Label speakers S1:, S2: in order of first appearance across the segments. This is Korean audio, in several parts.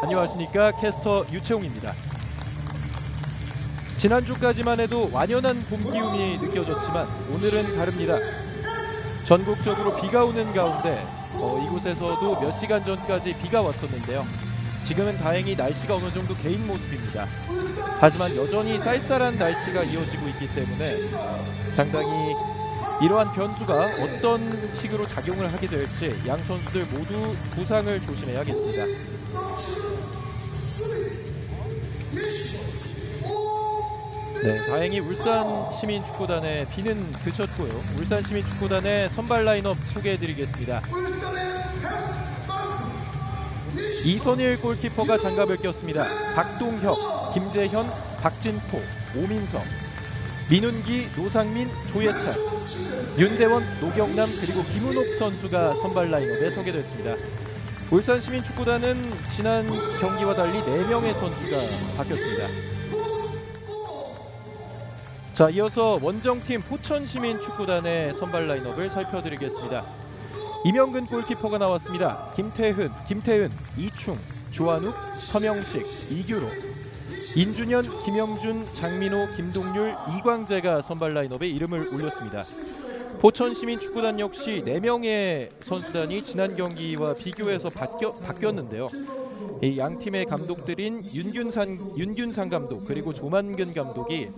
S1: 안녕하십니까 캐스터 유채웅입니다. 지난주까지만 해도 완연한 봄 기운이 느껴졌지만 오늘은 다릅니다. 전국적으로 비가 오는 가운데 어, 이곳에서도 몇 시간 전까지 비가 왔었는데요. 지금은 다행히 날씨가 어느 정도 개인 모습입니다. 하지만 여전히 쌀쌀한 날씨가 이어지고 있기 때문에 상당히 이러한 변수가 어떤 식으로 작용을 하게 될지 양 선수들 모두 부상을 조심해야겠습니다. 네, 다행히 울산 시민축구단의 비는 그쳤고요. 울산 시민축구단의 선발 라인업 소개해드리겠습니다. 이선일 골키퍼가 장갑을 꼈습니다. 박동혁, 김재현, 박진포, 오민석, 민훈기, 노상민, 조예찬, 윤대원, 노경남 그리고 김은옥 선수가 선발 라인업에 소개됐습니다. 울산 시민축구단은 지난 경기와 달리 4명의 선수가 바뀌었습니다. 자, 이어서 원정팀 포천시민축구단의 선발 라인업을 살펴드리겠습니다. 이명근 골키퍼가 나왔습니다. 김태훈, 김태은, 이충, 조한욱, 서명식, 이규로, 인준현, 김영준, 장민호, 김동률, 이광재가 선발 라인업에 이름을 올렸습니다. 포천시민축구단 역시 4명의 선수단이 지난 경기와 비교해서 바뀌어, 바뀌었는데요. 이양 팀의 감독들인 윤균산 윤균상 감독 그리고 조만근 감독이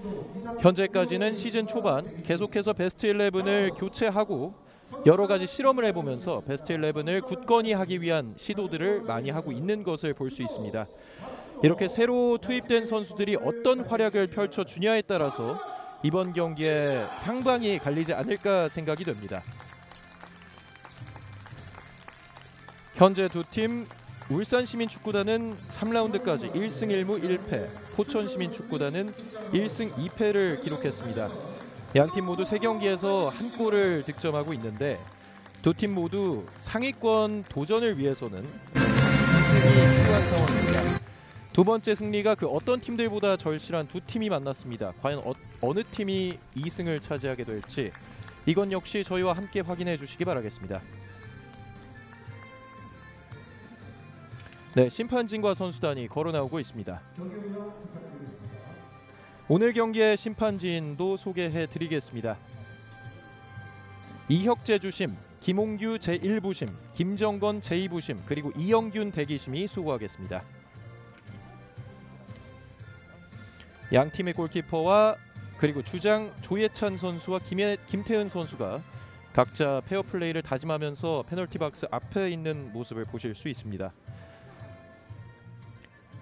S1: 현재까지는 시즌 초반 계속해서 베스트 11을 교체하고 여러 가지 실험을 해보면서 베스트 11을 굳건히 하기 위한 시도들을 많이 하고 있는 것을 볼 수 있습니다. 이렇게 새로 투입된 선수들이 어떤 활약을 펼쳐주냐에 따라서 이번 경기에 향방이 갈리지 않을까 생각이 됩니다. 현재 두 팀 울산 시민축구단은 3라운드까지 1승 1무 1패, 포천 시민축구단은 1승 2패를 기록했습니다. 양 팀 모두 3경기에서 한 골을 득점하고 있는데 두 팀 모두 상위권 도전을 위해서는 2승이 필요한 상황입니다. 두 번째 승리가 그 어떤 팀들보다 절실한 두 팀이 만났습니다. 과연 어, 느 팀이 2승을 차지하게 될지 이건 역시 저희와 함께 확인해 주시기 바라겠습니다. 네, 심판진과 선수단이 걸어 나오고 있습니다. 오늘 경기의 심판진도 소개해 드리겠습니다. 이혁재 주심, 김홍규 제1부심, 김정건 제2부심, 그리고 이영균 대기심이 수고하겠습니다. 양 팀의 골키퍼와 그리고 주장 조예찬 선수와 김혜, 김태은 선수가 각자 페어 플레이를 다짐하면서 페널티 박스 앞에 있는 모습을 보실 수 있습니다.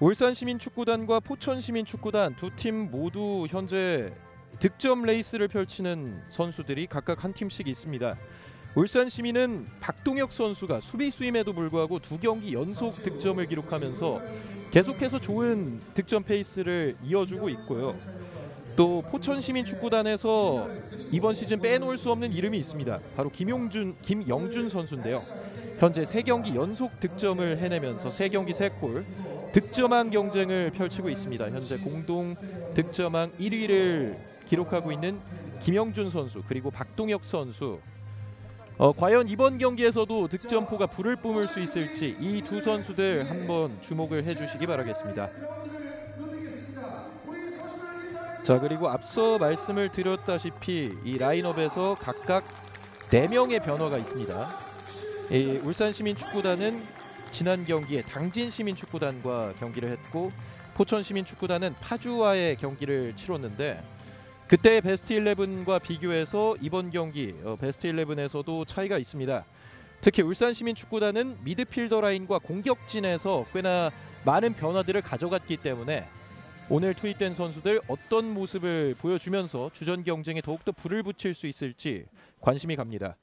S1: 울산 시민축구단과 포천 시민축구단 두 팀 모두 현재 득점 레이스를 펼치는 선수들이 각각 한 팀씩 있습니다. 울산 시민은 박동혁 선수가 수비수임에도 불구하고 두 경기 연속 득점을 기록하면서 계속해서 좋은 득점 페이스를 이어주고 있고요. 또 포천 시민 축구단에서 이번 시즌 빼놓을 수 없는 이름이 있습니다. 바로 김용준, 김영준 선수인데요. 현재 세 경기 연속 득점을 해내면서 세 경기 세 골, 득점왕 경쟁을 펼치고 있습니다. 현재 공동 득점왕 1위를 기록하고 있는 김영준 선수 그리고 박동혁 선수 어, 과연 이번 경기에서도 득점포가 불을 뿜을 수 있을지 이 두 선수들 한번 주목을 해주시기 바라겠습니다. 자 그리고 앞서 말씀을 드렸다시피 이 라인업에서 각각 4명의 변화가 있습니다. 이 울산시민축구단은 지난 경기에 당진시민축구단과 경기를 했고 포천시민축구단은 파주와의 경기를 치렀는데 그때 베스트 11과 비교해서 이번 경기 어, 베스트 11에서도 차이가 있습니다. 특히 울산시민축구단은 미드필더 라인과 공격진에서 꽤나 많은 변화들을 가져갔기 때문에 오늘 투입된 선수들 어떤 모습을 보여주면서 주전 경쟁에 더욱더 불을 붙일 수 있을지 관심이 갑니다.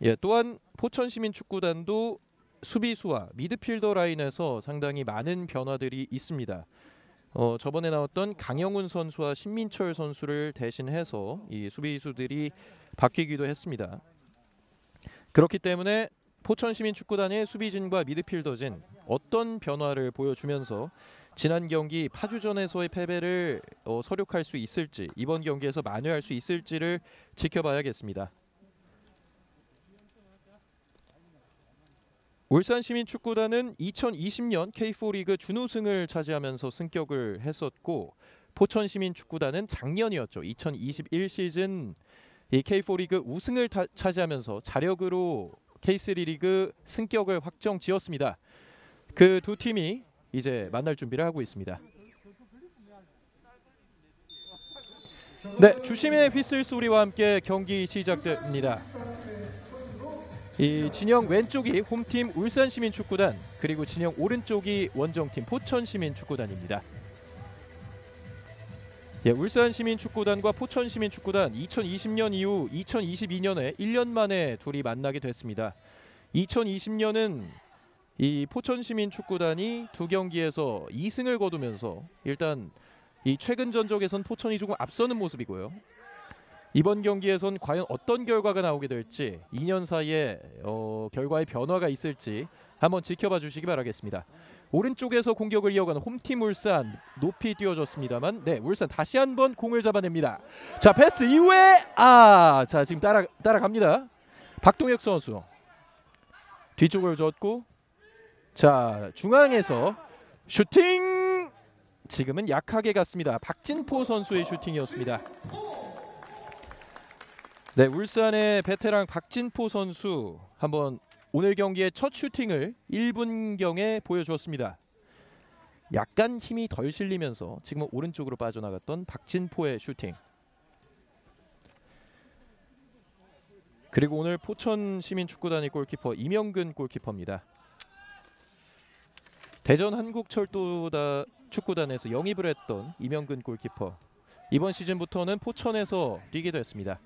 S1: 예, 또한 포천시민축구단도 수비수와 미드필더 라인에서 상당히 많은 변화들이 있습니다. 어, 저번에 나왔던 강영훈 선수와 신민철 선수를 대신해서 이 수비수들이 바뀌기도 했습니다. 그렇기 때문에 포천시민축구단의 수비진과 미드필더진 어떤 변화를 보여주면서 지난 경기 파주전에서의 패배를 어, 서력할 수 있을지 이번 경기에서 만회할 수 있을지를 지켜봐야겠습니다. 울산 시민 축구단은 2020년 K4 리그 준우승을 차지하면서 승격을 했었고 포천 시민 축구단은 작년이었죠. 2021 시즌 이 K4 리그 우승을 타, 차지하면서 자력으로 K3 리그 승격을 확정 지었습니다. 그 두 팀이 이제 만날 준비를 하고 있습니다. 네, 주심의 휘슬 소리와 함께 경기 시작됩니다. 이 진영 왼쪽이 홈팀 울산시민축구단 그리고 진영 오른쪽이 원정팀 포천시민축구단입니다. 예, 울산시민축구단과 포천시민축구단 2020년 이후 2022년에 1년 만에 둘이 만나게 됐습니다. 2020년은 이 포천시민축구단이 두 경기에서 2승을 거두면서 일단 이 최근 전적에선 포천이 조금 앞서는 모습이고요. 이번 경기에선 과연 어떤 결과가 나오게 될지 2년 사이에 어, 결과의 변화가 있을지 한번 지켜봐 주시기 바라겠습니다. 오른쪽에서 공격을 이어가는 홈팀 울산 높이 뛰어졌습니다만 네 울산 다시 한번 공을 잡아냅니다. 자 패스 이후에 아자 지금 따라 따라갑니다. 박동혁 선수 뒤쪽을 줬고 자 중앙에서 슈팅 지금은 약하게 갔습니다. 박진포 선수의 슈팅이었습니다. 네, 울산의 베테랑 박진포 선수 한번 오늘 경기의 첫 슈팅을 1분경에 보여주었습니다. 약간 힘이 덜 실리면서 지금은 오른쪽으로 빠져나갔던 박진포의 슈팅. 그리고 오늘 포천 시민축구단의 골키퍼 이명근 골키퍼입니다. 대전 한국철도다 축구단에서 영입을 했던 이명근 골키퍼. 이번 시즌부터는 포천에서 뛰게 됐습니다.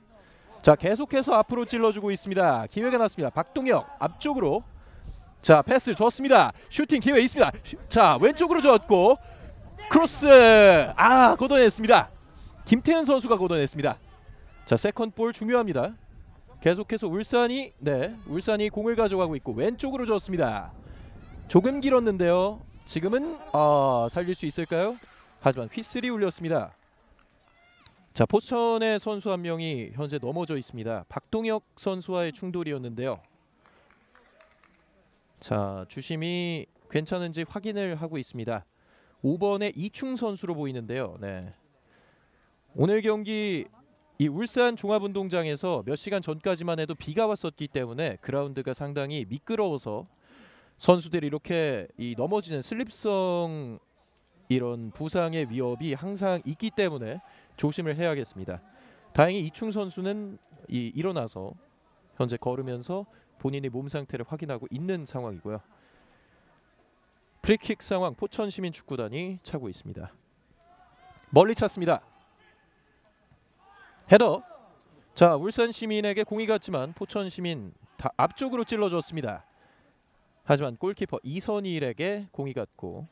S1: 자 계속해서 앞으로 찔러주고 있습니다. 기회가 났습니다. 박동혁 앞쪽으로 자 패스 좋습니다. 슈팅 기회 있습니다. 자 왼쪽으로 줬고 크로스 아 걷어냈습니다. 김태현 선수가 걷어냈습니다. 자 second ball 중요합니다. 계속해서 울산이 네 울산이 공을 가져가고 있고 왼쪽으로 줬습니다. 조금 길었는데요. 지금은 아 살릴 수 있을까요? 하지만 휘슬이 울렸습니다. 자 포천의 선수 한 명이 현재 넘어져 있습니다. 박동혁 선수와의 충돌이었는데요. 자 주심이 괜찮은지 확인을 하고 있습니다. 5번의 이충 선수로 보이는데요. 네. 오늘 경기 이 울산 종합운동장에서 몇 시간 전까지만 해도 비가 왔었기 때문에 그라운드가 상당히 미끄러워서 선수들이 이렇게 이 넘어지는 슬립성 이런 부상의 위협이 항상 있기 때문에 조심을 해야겠습니다. 다행히 이충 선수는 이 일어나서 현재 걸으면서 본인의 몸 상태를 확인하고 있는 상황이고요. 프리킥 상황 포천 시민 축구단이 차고 있습니다. 멀리 찼습니다. 헤더. 자 울산 시민에게 공이 갔지만 포천 시민 다 앞쪽으로 찔러줬습니다. 하지만 골키퍼 이선일에게 공이 갔고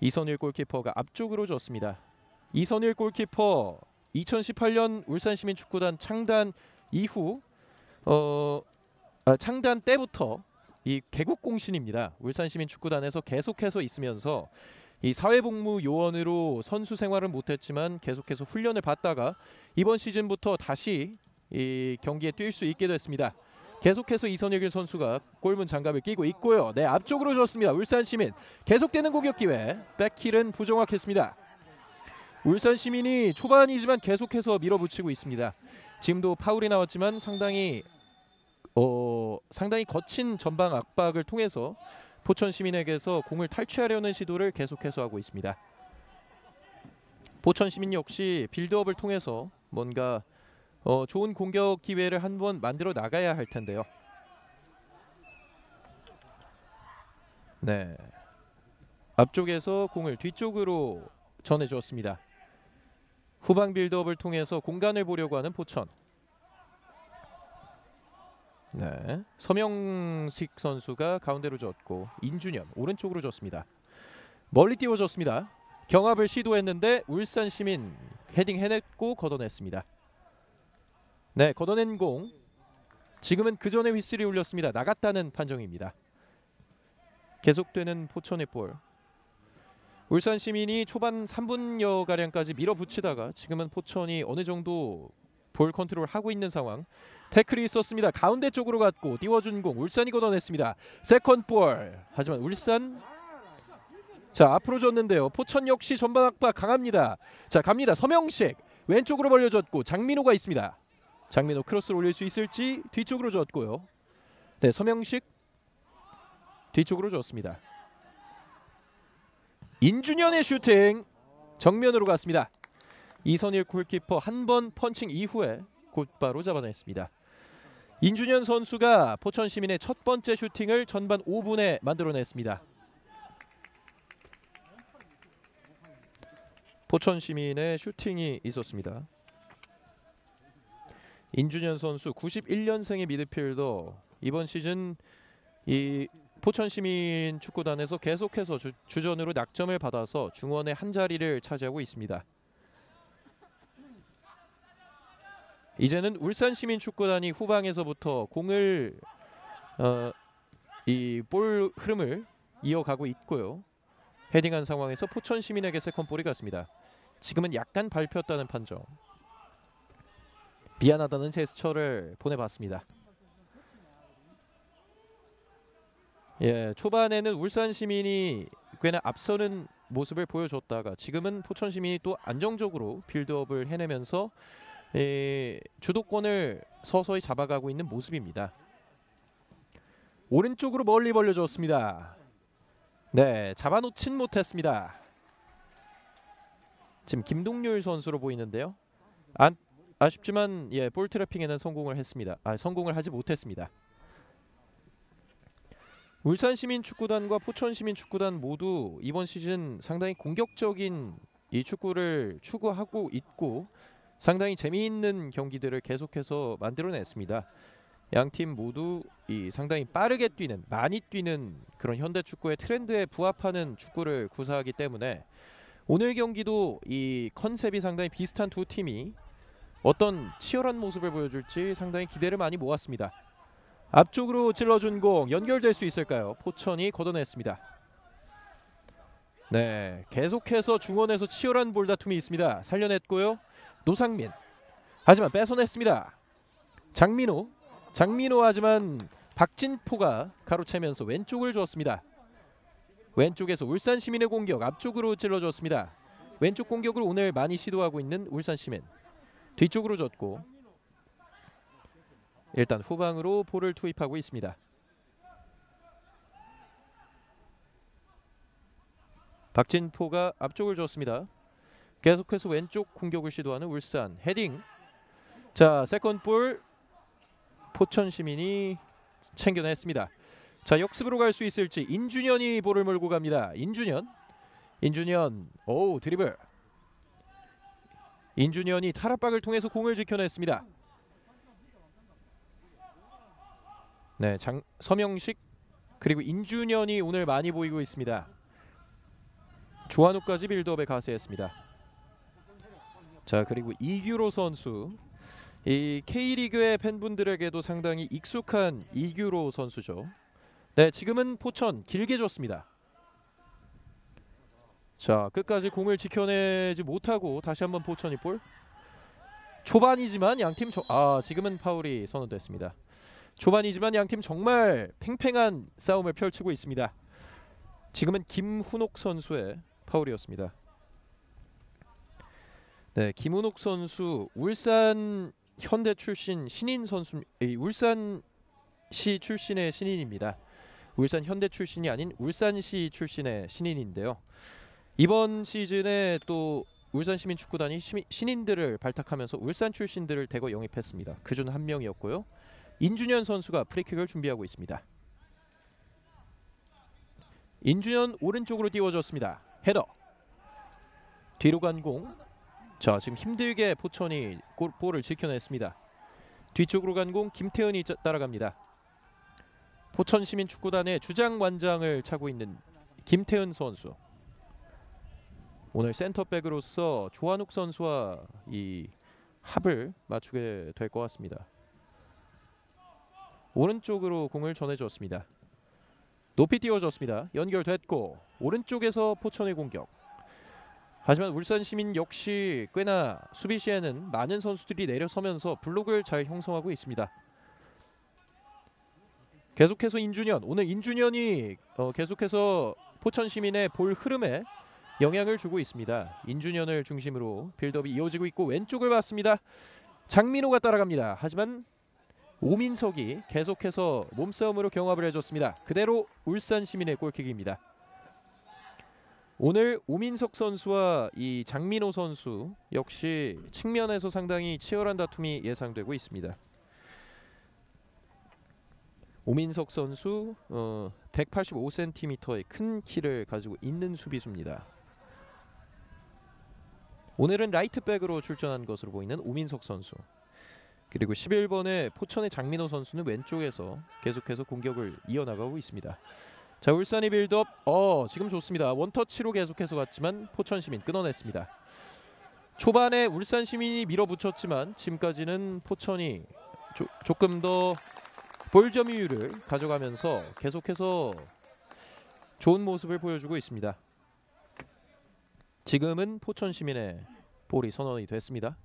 S1: 이선일 골키퍼가 앞쪽으로 줬습니다. 이선일 골키퍼 2018년 울산시민축구단 창단 이후 어, 아, 창단 때부터 이 개국 공신입니다. 울산시민축구단에서 계속해서 있으면서 이 사회복무 요원으로 선수 생활은 못했지만 계속해서 훈련을 받다가 이번 시즌부터 다시 이 경기에 뛸 수 있게 됐습니다. 계속해서 이선혁일 선수가 골문 장갑을 끼고 있고요. 네 앞쪽으로 줬습니다. 울산 시민 계속되는 공격 기회. 백힐은 부정확했습니다. 울산 시민이 초반이지만 계속해서 밀어붙이고 있습니다. 지금도 파울이 나왔지만 상당히 어 상당히 거친 전방 압박을 통해서 포천 시민에게서 공을 탈취하려는 시도를 계속해서 하고 있습니다. 포천 시민 역시 빌드업을 통해서 뭔가 어, 좋은 공격 기회를 한번 만들어 나가야 할 텐데요. 네. 앞쪽에서 공을 뒤쪽으로 전해주었습니다. 후방 빌드업을 통해서 공간을 보려고 하는 포천. 네. 서명식 선수가 가운데로 줬고 인준현 오른쪽으로 줬습니다. 멀리 띄워줬습니다. 경합을 시도했는데 울산 시민 헤딩 해냈고 걷어냈습니다. 네, 걷어낸 공. 지금은 그 전에 휘슬이 울렸습니다. 나갔다는 판정입니다. 계속되는 포천의 볼. 울산 시민이 초반 3분여 가량까지 밀어붙이다가 지금은 포천이 어느 정도 볼 컨트롤 하고 있는 상황. 태클이 있었습니다. 가운데 쪽으로 갔고 띄워준 공 울산이 걷어냈습니다. Second ball. 하지만 울산 자 앞으로 줬는데요. 포천 역시 전반 압박 강합니다. 자 갑니다. 서명식 왼쪽으로 벌려줬고 장민호가 있습니다. 장민호 크로스를 올릴 수 있을지 뒤쪽으로 줬고요. 네 서명식 뒤쪽으로 줬습니다. 인준현의 슈팅 정면으로 갔습니다. 이선일 골키퍼 한 번 펀칭 이후에 곧바로 잡아냈습니다. 인준현 선수가 포천 시민의 첫 번째 슈팅을 전반 5분에 만들어냈습니다. 포천 시민의 슈팅이 있었습니다. 인준현 선수 91년생의 미드필더 이번 시즌 이 포천 시민 축구단에서 계속해서 주, 주전으로 낙점을 받아서 중원의 한 자리를 차지하고 있습니다. 이제는 울산 시민 축구단이 후방에서부터 공을 어, 이볼 흐름을 이어가고 있고요. 헤딩한 상황에서 포천 시민에게 second ball이 갔습니다. 지금은 약간 밟혔다는 판정. 미안하다는 제스처를 보내왔습니다. 예, 초반에는 울산 시민이 꽤나 앞서는 모습을 보여줬다가 지금은 포천 시민이 또 안정적으로 build-up을 해내면서 예, 주도권을 서서히 잡아가고 있는 모습입니다. 오른쪽으로 멀리 벌려줬습니다. 네, 잡아놓진 못했습니다. 지금 김동률 선수로 보이는데요. 안, 아쉽지만 예, 볼 트래핑에는 성공을 했습니다. 아, 성공을 하지 못했습니다. 울산 시민 축구단과 포천 시민 축구단 모두 이번 시즌 상당히 공격적인 이 축구를 추구하고 있고 상당히 재미있는 경기들을 계속해서 만들어냈습니다. 양 팀 모두 이 상당히 빠르게 뛰는 많이 뛰는 그런 현대 축구의 트렌드에 부합하는 축구를 구사하기 때문에 오늘 경기도 이 컨셉이 상당히 비슷한 두 팀이 어떤 치열한 모습을 보여줄지 상당히 기대를 많이 모았습니다. 앞쪽으로 찔러준 공 연결될 수 있을까요? 포천이 걷어냈습니다. 네, 계속해서 중원에서 치열한 볼다툼이 있습니다. 살려냈고요. 노상민 하지만 뺏어냈습니다. 장민호 장민호 하지만 박진포가 가로채면서 왼쪽을 주었습니다. 왼쪽에서 울산 시민의 공격 앞쪽으로 찔러줬습니다. 왼쪽 공격을 오늘 많이 시도하고 있는 울산 시민 뒤쪽으로 줬고 일단 후방으로 볼을 투입하고 있습니다. 박진포가 앞쪽을 줬습니다. 계속해서 왼쪽 공격을 시도하는 울산 헤딩. 자 second ball 포천 시민이 챙겨냈습니다. 자 역습으로 갈 수 있을지 인준현이 볼을 몰고 갑니다. 인준현, 인준현, 오 드리블. 인준현이 탈압박을 통해서 공을 지켜냈습니다. 네, 장 서명식 그리고 인준현이 오늘 많이 보이고 있습니다. 조한우까지 빌드업에 가세했습니다. 자 그리고 이규로 선수 이 K리그의 팬분들에게도 상당히 익숙한 이규로 선수죠. 네 지금은 포천 길게 줬습니다. 자 끝까지 공을 지켜내지 못하고 다시 한번 포천이 볼. 초반이지만 양팀 아 지금은 파울이 선언됐습니다. 초반이지만 양 팀 정말 팽팽한 싸움을 펼치고 있습니다. 지금은 김훈옥 선수의 파울이었습니다. 네, 김훈옥 선수 울산 현대 출신 신인 선수, 울산시 출신의 신인입니다. 울산 현대 출신이 아닌 울산시 출신의 신인인데요. 이번 시즌에 또 울산 시민 축구단이 신인들을 발탁하면서 울산 출신들을 대거 영입했습니다. 그중 한 명이었고요. 인준현 선수가 프리킥을 준비하고 있습니다. 인준현 오른쪽으로 띄워줬습니다. 헤더. 뒤로 간 공. 자 지금 힘들게 포천이 골, 볼을 지켜냈습니다. 뒤쪽으로 간 공 김태현이 따라갑니다. 포천 시민 축구단의 주장 완장을 차고 있는 김태현 선수. 오늘 센터백으로서 조한욱 선수와 이 합을 맞추게 될 것 같습니다. 오른쪽으로 공을 전해줬습니다. 높이 띄워줬습니다. 연결됐고 오른쪽에서 포천의 공격. 하지만 울산 시민 역시 꽤나 수비 시에는 많은 선수들이 내려서면서 블록을 잘 형성하고 있습니다. 계속해서 인준현 오늘 인준현이 어, 계속해서 포천 시민의 볼 흐름에 영향을 주고 있습니다. 인준현을 중심으로 빌드업이 이어지고 있고 왼쪽을 봤습니다. 장민호가 따라갑니다. 하지만 오민석이 계속해서 몸싸움으로 경합을 해줬습니다. 그대로 울산 시민의 골킥입니다. 오늘 오민석 선수와 이 장민호 선수 역시 측면에서 상당히 치열한 다툼이 예상되고 있습니다. 오민석 선수 어, 185cm의 큰 키를 가지고 있는 수비수입니다. 오늘은 라이트백으로 출전한 것으로 보이는 오민석 선수. 그리고 11번의 포천의 장민호 선수는 왼쪽에서 계속해서 공격을 이어나가고 있습니다. 자 울산이 빌드업. 어 지금 좋습니다. 원터치로 계속해서 갔지만 포천 시민 끊어냈습니다. 초반에 울산 시민이 밀어붙였지만 지금까지는 포천이 조, 조금 더 볼 점유율을 가져가면서 계속해서 좋은 모습을 보여주고 있습니다. 지금은 포천 시민의 볼이 선언이 됐습니다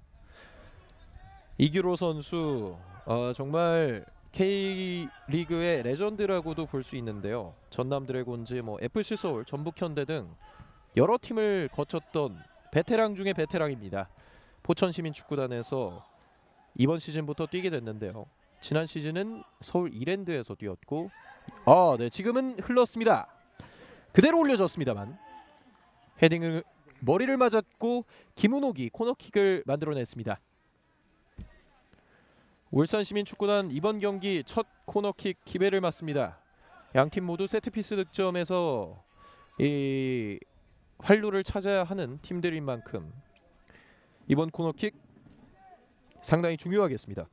S1: 이규로 선수 어, 정말 K리그의 레전드라고도 볼 수 있는데요. 전남 드래곤즈, 뭐 FC 서울, 전북 현대 등 여러 팀을 거쳤던 베테랑 중의 베테랑입니다. 포천 시민 축구단에서 이번 시즌부터 뛰게 됐는데요. 지난 시즌은 서울 이랜드에서 뛰었고 아, 네. 지금은 흘렀습니다. 그대로 올려졌습니다만 헤딩을 머리를 맞았고 김은옥이 코너킥을 만들어냈습니다. 울산 시민 축구단 이번 경기 첫 코너킥 기회를 맞습니다. 양팀 모두 세트피스 득점에서 이 활로를 찾아야 하는 팀들인 만큼 이번 코너킥 상당히 중요하겠습니다.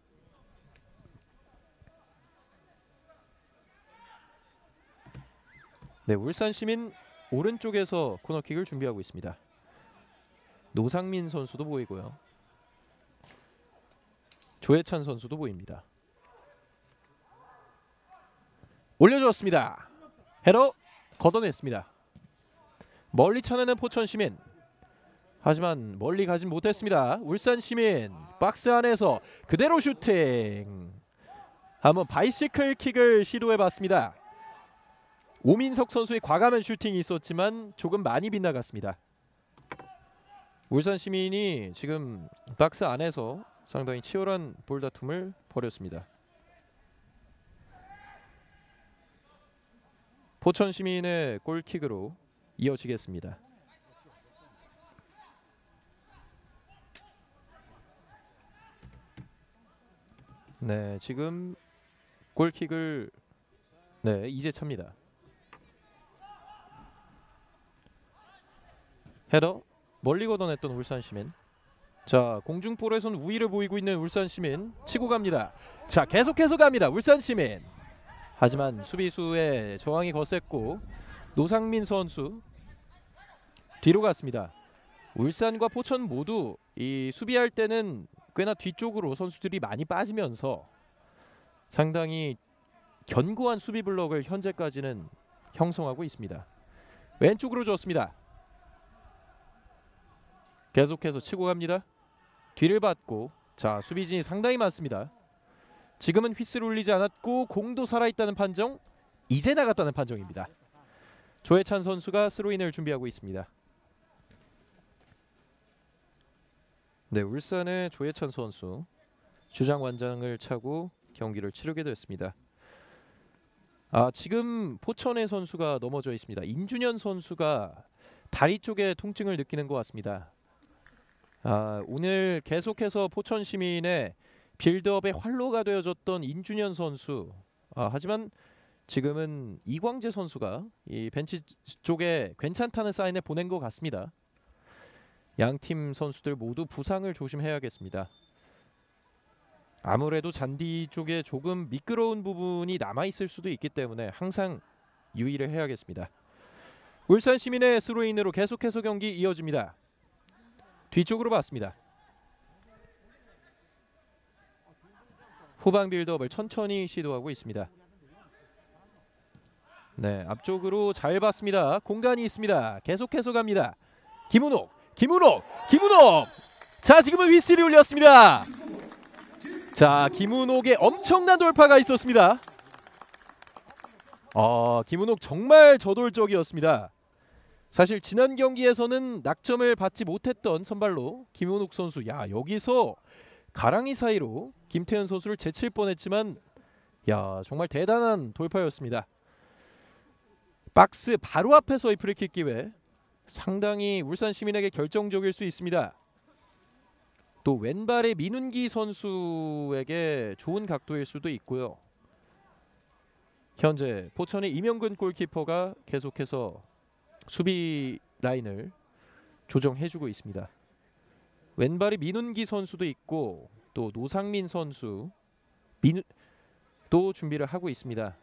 S1: 네, 울산 시민 오른쪽에서 코너킥을 준비하고 있습니다. 노상민 선수도 보이고요. 조해찬 선수도 보입니다. 올려주었습니다. 헤러 걷어냈습니다. 멀리 차내는 포천 시민. 하지만 멀리 가진 못했습니다. 울산 시민 박스 안에서 그대로 슈팅. 한번 바이시클 킥을 시도해봤습니다. 오민석 선수의 과감한 슈팅이 있었지만 조금 많이 빗나갔습니다. 울산 시민이 지금 박스 안에서 상당히 치열한 볼 다툼을 벌였습니다. 포천 시민의 골킥으로 이어지겠습니다. 네, 지금 골킥을 네, 이제 찹니다. 헤더 멀리 걷어냈던 울산 시민 자 공중볼에선 우위를 보이고 있는 울산 시민 치고 갑니다. 자 계속해서 갑니다. 울산 시민. 하지만 수비수의 저항이 거셌고 노상민 선수 뒤로 갔습니다. 울산과 포천 모두 이 수비할 때는 꽤나 뒤쪽으로 선수들이 많이 빠지면서 상당히 견고한 수비 블럭을 현재까지는 형성하고 있습니다. 왼쪽으로 줬습니다. 계속해서 치고 갑니다. 뒤를 받고 자 수비진이 상당히 많습니다. 지금은 휘슬 울리지 않았고 공도 살아있다는 판정 이제 나갔다는 판정입니다. 조해찬 선수가 스로인을 준비하고 있습니다. 네 울산의 조해찬 선수 주장 완장을 차고 경기를 치르게 됐습니다. 아 지금 포천의 선수가 넘어져 있습니다. 임준현 선수가 다리 쪽에 통증을 느끼는 것 같습니다. 아, 오늘 계속해서 포천 시민의 빌드업의 활로가 되어줬던 인준현 선수. 아, 하지만 지금은 이광재 선수가 이 벤치 쪽에 괜찮다는 사인을 보낸 것 같습니다. 양 팀 선수들 모두 부상을 조심해야겠습니다. 아무래도 잔디 쪽에 조금 미끄러운 부분이 남아 있을 수도 있기 때문에 항상 유의를 해야겠습니다. 울산 시민의 스로인으로 계속해서 경기 이어집니다. 뒤쪽으로 봤습니다. 후방 빌드업을 천천히 시도하고 있습니다. 네, 앞쪽으로 잘 봤습니다. 공간이 있습니다. 계속해서 갑니다. 김은옥, 김은옥 김은옥 자 지금은 휘슬이 울렸습니다 자 김은옥의 엄청난 돌파가 있었습니다 아 김은옥 정말 저돌적이었습니다 사실 지난 경기에서는 낙점을 받지 못했던 선발로 김은옥 선수 야 여기서 가랑이 사이로 김태현 선수를 제칠 뻔했지만 야 정말 대단한 돌파였습니다 박스 바로 앞에서의 프리킥 기회 상당히 울산 시민에게 결정적일 수 있습니다. 또 왼발의 민운기 선수에게 좋은 각도일 수도 있고요. 현재 포천의 이명근 골키퍼가 계속해서 수비 라인을 조정해주고 있습니다. 왼발의 민운기 선수도 있고 또 노상민 선수 민우 도 준비를 하고 있습니다.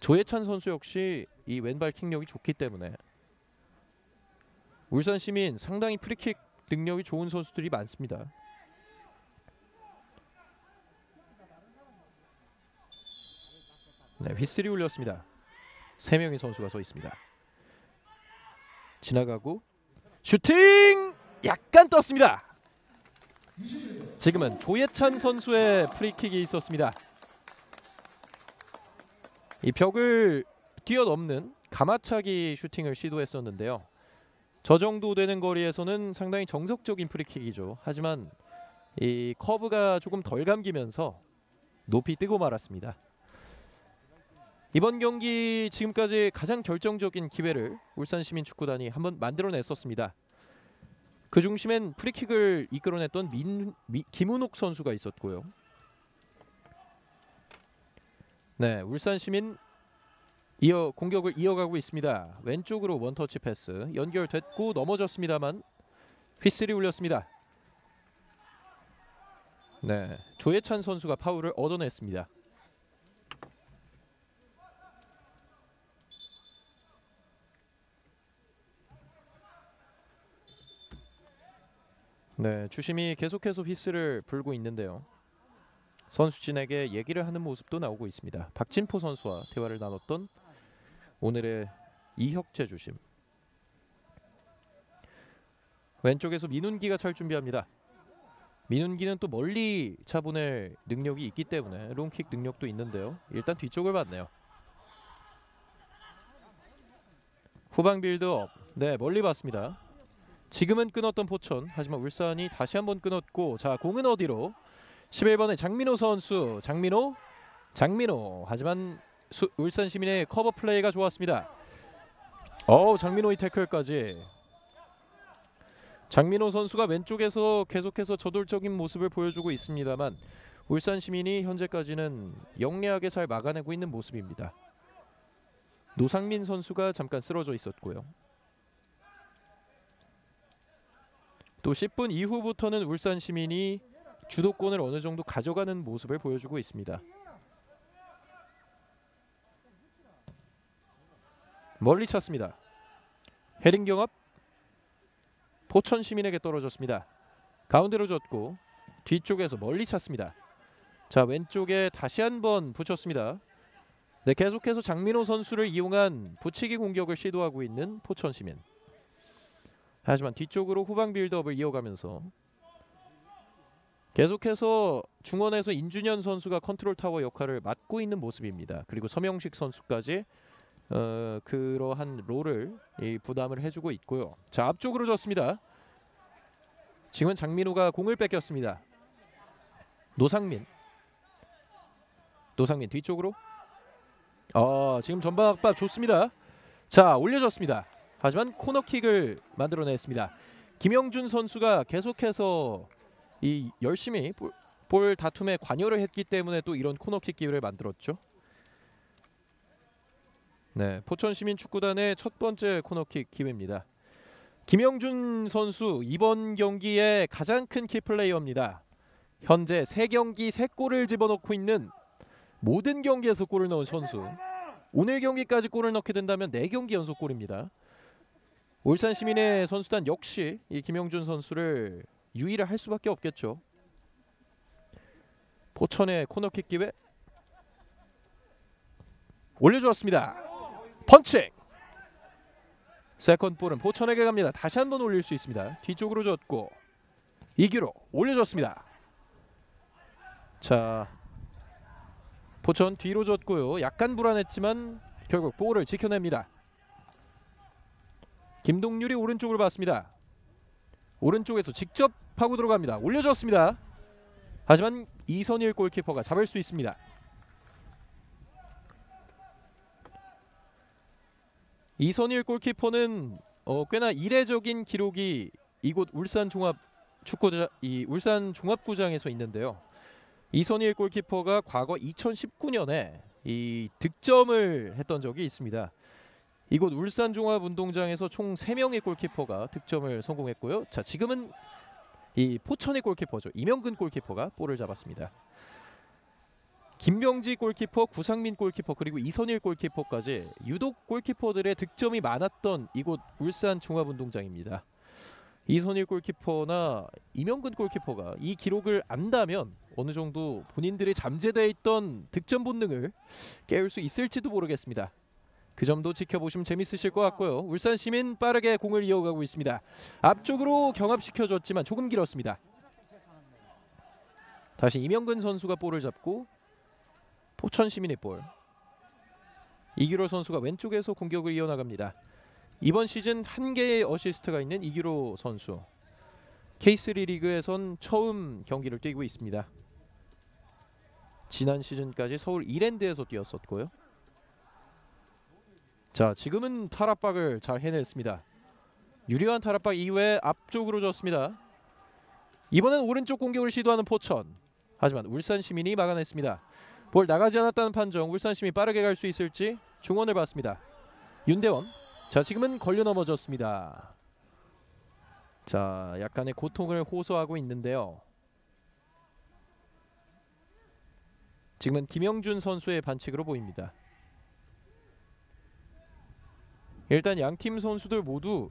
S1: 조혜찬 선수 역시 이 왼발 킥력이 좋기 때문에 울산 시민 상당히 프리킥 능력이 좋은 선수들이 많습니다. 네, 휘슬이 울렸습니다. 세 명의 선수가 서 있습니다. 지나가고 슈팅 약간 떴습니다. 지금은 조예찬 선수의 프리킥이 있었습니다. 이 벽을 뛰어넘는 감아차기 슈팅을 시도했었는데요. 저 정도 되는 거리에서는 상당히 정석적인 프리킥이죠. 하지만 이 커브가 조금 덜 감기면서 높이 뜨고 말았습니다. 이번 경기 지금까지 가장 결정적인 기회를 울산 시민 축구단이 한번 만들어냈었습니다. 그 중심엔 프리킥을 이끌어냈던 민, 미, 김은옥 선수가 있었고요. 네, 울산 시민 이어 공격을 이어가고 있습니다. 왼쪽으로 원터치 패스 연결됐고 넘어졌습니다만 휘슬이 울렸습니다. 네, 조혜찬 선수가 파울을 얻어냈습니다. 네, 주심이 계속해서 휘슬을 불고 있는데요. 선수진에게 얘기를 하는 모습도 나오고 있습니다. 박진포 선수와 대화를 나눴던 오늘의 이혁재 주심 왼쪽에서 민운기가 찰 준비합니다. 민운기는 또 멀리 차보낼 능력이 있기 때문에 롱킥 능력도 있는데요. 일단 뒤쪽을 봤네요. 후방 빌드업 네 멀리 봤습니다. 지금은 끊었던 포천 하지만 울산이 다시 한번 끊었고 자 공은 어디로 11번의 장민호 선수 장민호 장민호 하지만 수, 울산 시민의 커버 플레이가 좋았습니다. 어 장민호의 태클까지 장민호 선수가 왼쪽에서 계속해서 저돌적인 모습을 보여주고 있습니다만 울산 시민이 현재까지는 영리하게 잘 막아내고 있는 모습입니다. 노상민 선수가 잠깐 쓰러져 있었고요. 또 10분 이후부터는 울산 시민이 주도권을 어느 정도 가져가는 모습을 보여주고 있습니다. 멀리 찼습니다. 헤딩 경합 포천 시민에게 떨어졌습니다. 가운데로 줬고 뒤쪽에서 멀리 찼습니다. 자 왼쪽에 다시 한번 붙였습니다. 네 계속해서 장민호 선수를 이용한 붙이기 공격을 시도하고 있는 포천 시민. 하지만 뒤쪽으로 후방 빌드업을 이어가면서 계속해서 중원에서 인준현 선수가 컨트롤 타워 역할을 맡고 있는 모습입니다. 그리고 서명식 선수까지 어, 그러한 롤을 이 분담을 해주고 있고요. 자 앞쪽으로 줬습니다. 지금 장민호가 공을 뺏겼습니다. 노상민, 노상민 뒤쪽으로. 어 지금 전방 압박 좋습니다. 자 올려졌습니다. 하지만 코너킥을 만들어냈습니다. 김영준 선수가 계속해서 이 열심히 볼, 볼 다툼에 관여를 했기 때문에 또 이런 코너킥 기회를 만들었죠. 네, 포천 시민 축구단의 첫 번째 코너킥 기회입니다. 김영준 선수 이번 경기의 가장 큰 키플레이어입니다. 현재 세 경기 세 골을 집어넣고 있는 모든 경기에서 골을 넣은 선수. 오늘 경기까지 골을 넣게 된다면 네 경기 연속 골입니다. 울산 시민의 선수단 역시 이 김영준 선수를 유의를 할 수밖에 없겠죠. 포천의 코너킥 기회 올려주었습니다. 펀칭 세컨 볼은 포천에게 갑니다. 다시 한 번 올릴 수 있습니다. 뒤쪽으로 줬고 이규로 올려줬습니다. 자 포천 뒤로 줬고요. 약간 불안했지만 결국 볼을 지켜냅니다. 김동률이 오른쪽으로 봤습니다. 오른쪽에서 직접 파고 들어갑니다. 올려줬습니다. 하지만 이선일 골키퍼가 잡을 수 있습니다. 이선일 골키퍼는 어, 꽤나 이례적인 기록이 이곳 울산 종합 축구장 이 울산 종합구장에서 있는데요. 이선일 골키퍼가 과거 2019년에 이 득점을 했던 적이 있습니다. 이곳 울산 종합운동장에서 총 3명의 골키퍼가 득점을 성공했고요. 자, 지금은 이 포천의 골키퍼죠. 이명근 골키퍼가 볼을 잡았습니다. 김병지 골키퍼, 구상민 골키퍼 그리고 이선일 골키퍼까지 유독 골키퍼들의 득점이 많았던 이곳 울산 종합운동장입니다. 이선일 골키퍼나 이명근 골키퍼가 이 기록을 안다면 어느 정도 본인들이 잠재되어 있던 득점 본능을 깨울 수 있을지도 모르겠습니다. 그 점도 지켜보시면 재밌으실 것 같고요. 울산 시민 빠르게 공을 이어가고 있습니다. 앞쪽으로 경합시켜줬지만 조금 길었습니다. 다시 이명근 선수가 볼을 잡고 포천 시민의 볼. 이기로 선수가 왼쪽에서 공격을 이어나갑니다. 이번 시즌 한 개의 어시스트가 있는 이기로 선수. K3 리그에선 처음 경기를 뛰고 있습니다. 지난 시즌까지 서울 이랜드에서 뛰었었고요. 자 지금은 탈압박을 잘 해냈습니다. 유리한 탈압박 이후에 앞쪽으로 줬습니다. 이번엔 오른쪽 공격을 시도하는 포천. 하지만 울산 시민이 막아냈습니다. 볼 나가지 않았다는 판정. 울산 시민이 빠르게 갈 수 있을지 중원을 봤습니다. 윤대원. 자 지금은 걸려 넘어졌습니다. 자 약간의 고통을 호소하고 있는데요. 지금은 김영준 선수의 반칙으로 보입니다. 일단 양팀 선수들 모두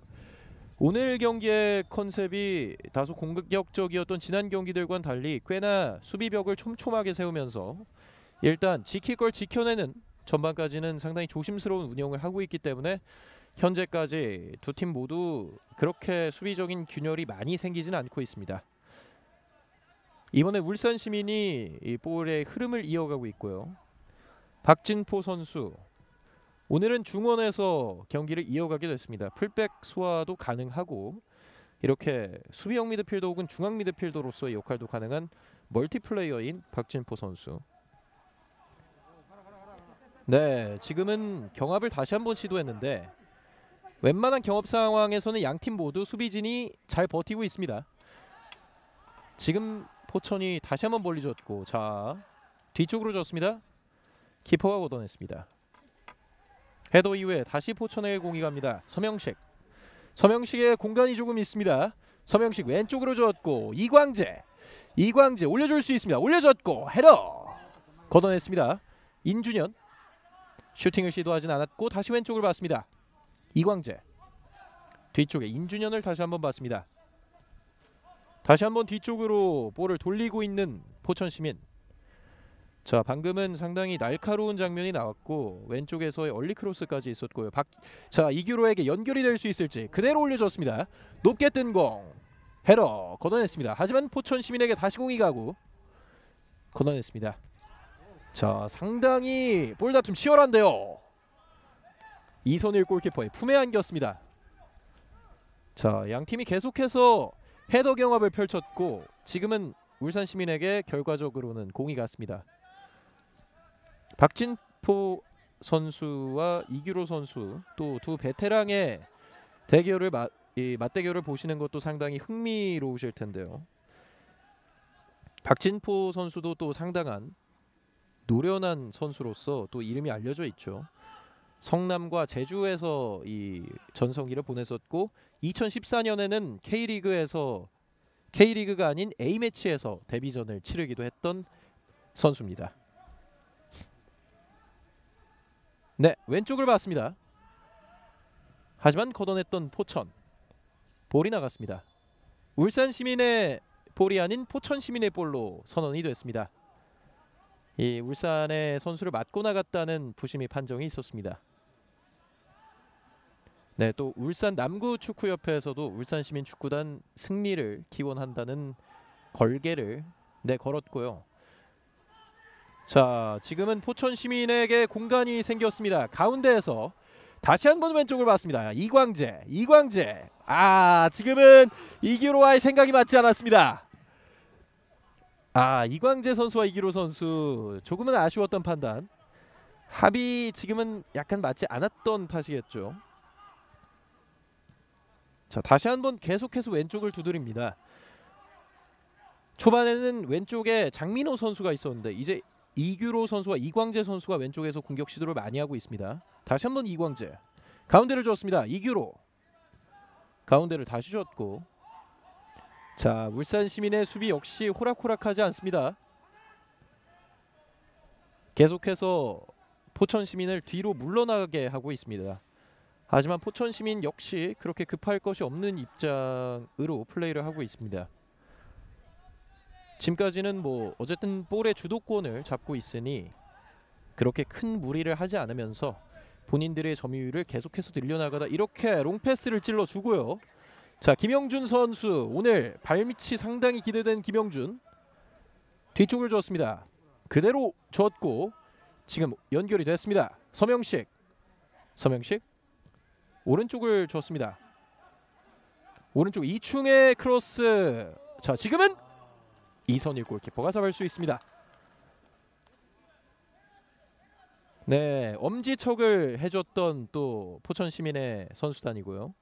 S1: 오늘 경기의 컨셉이 다소 공격적이었던 지난 경기들과는 달리 꽤나 수비벽을 촘촘하게 세우면서 일단 지킬 걸 지켜내는 전반까지는 상당히 조심스러운 운영을 하고 있기 때문에 현재까지 두 팀 모두 그렇게 수비적인 균열이 많이 생기진 않고 있습니다. 이번에 울산 시민이 이 볼의 흐름을 이어가고 있고요. 박진포 선수 오늘은 중원에서 경기를 이어가게 됐습니다. 풀백 소화도 가능하고 이렇게 수비형 미드필더 혹은 중앙 미드필더로서의 역할도 가능한 멀티플레이어인 박진포 선수. 네, 지금은 경합을 다시 한번 시도했는데 웬만한 경합 상황에서는 양 팀 모두 수비진이 잘 버티고 있습니다. 지금 포천이 다시 한번 멀리 줬고 자 뒤쪽으로 줬습니다. 키퍼가 걷어냈습니다. 헤더 이후에 다시 포천에게 공이 갑니다. 서명식. 서명식의 공간이 조금 있습니다. 서명식 왼쪽으로 줬고 이광재. 이광재 올려줄 수 있습니다. 올려줬고 헤더 걷어냈습니다. 인준현 슈팅을 시도하진 않았고 다시 왼쪽을 봤습니다. 이광재 뒤쪽에 인준현을 다시 한번 봤습니다. 다시 한번 뒤쪽으로 볼을 돌리고 있는 포천 시민 자 방금은 상당히 날카로운 장면이 나왔고 왼쪽에서의 얼리 크로스까지 있었고요. 박, 자 이규로에게 연결이 될 수 있을지 그대로 올려줬습니다. 높게 뜬 공 헤러 걷어냈습니다. 하지만 포천 시민에게 다시 공이 가고 걷어냈습니다. 자 상당히 볼 다툼 치열한데요. 이선일 골키퍼의 품에 안겼습니다. 자 양 팀이 계속해서 헤더 경합을 펼쳤고 지금은 울산 시민에게 결과적으로는 공이 갔습니다. 박진포 선수와 이규로 선수 또 두 베테랑의 대결을 마, 이 맞대결을 보시는 것도 상당히 흥미로우실 텐데요. 박진포 선수도 또 상당한 노련한 선수로서 또 이름이 알려져 있죠. 성남과 제주에서 이 전성기를 보냈었고 2014년에는 K리그에서 K리그가 아닌 A매치에서 데뷔전을 치르기도 했던 선수입니다. 네, 왼쪽을 봤습니다. 하지만 걷어냈던 포천. 볼이 나갔습니다. 울산 시민의 볼이 아닌 포천 시민의 볼로 선언이 됐습니다. 이 울산의 선수를 맞고 나갔다는 부심이 판정이 있었습니다. 네, 또 울산 남구 축구협회에서도 울산 시민 축구단 승리를 기원한다는 걸개를 네 걸었고요. 자, 지금은 포천 시민에게 공간이 생겼습니다. 가운데에서 다시 한 번 왼쪽을 봤습니다. 이광재, 이광재. 아, 지금은 이기로와의 생각이 맞지 않았습니다. 아, 이광재 선수와 이기로 선수 조금은 아쉬웠던 판단. 합이 지금은 약간 맞지 않았던 탓이겠죠. 자, 다시 한 번 계속해서 왼쪽을 두드립니다. 초반에는 왼쪽에 장민호 선수가 있었는데 이제 이규로 선수와 이광재 선수가 왼쪽에서 공격 시도를 많이 하고 있습니다. 다시 한번 이광재 가운데를 줬습니다. 이규로 가운데를 다시 줬고 자 울산 시민의 수비 역시 호락호락하지 않습니다. 계속해서 포천 시민을 뒤로 물러나게 하고 있습니다. 하지만 포천 시민 역시 그렇게 급할 것이 없는 입장으로 플레이를 하고 있습니다. 지금까지는 뭐 어쨌든 볼의 주도권을 잡고 있으니 그렇게 큰 무리를 하지 않으면서 본인들의 점유율을 계속해서 늘려나가다 이렇게 롱패스를 찔러 주고요. 자 김영준 선수 오늘 발밑이 상당히 기대된 김영준 뒤쪽을 줬습니다. 그대로 줬고 지금 연결이 됐습니다. 서명식 서명식 오른쪽을 줬습니다. 오른쪽 이충의 크로스 자 지금은 이선일 골키퍼가 잡을 수 있습니다. 네, 엄지척을 해줬던 또 포천 시민의 선수단이고요.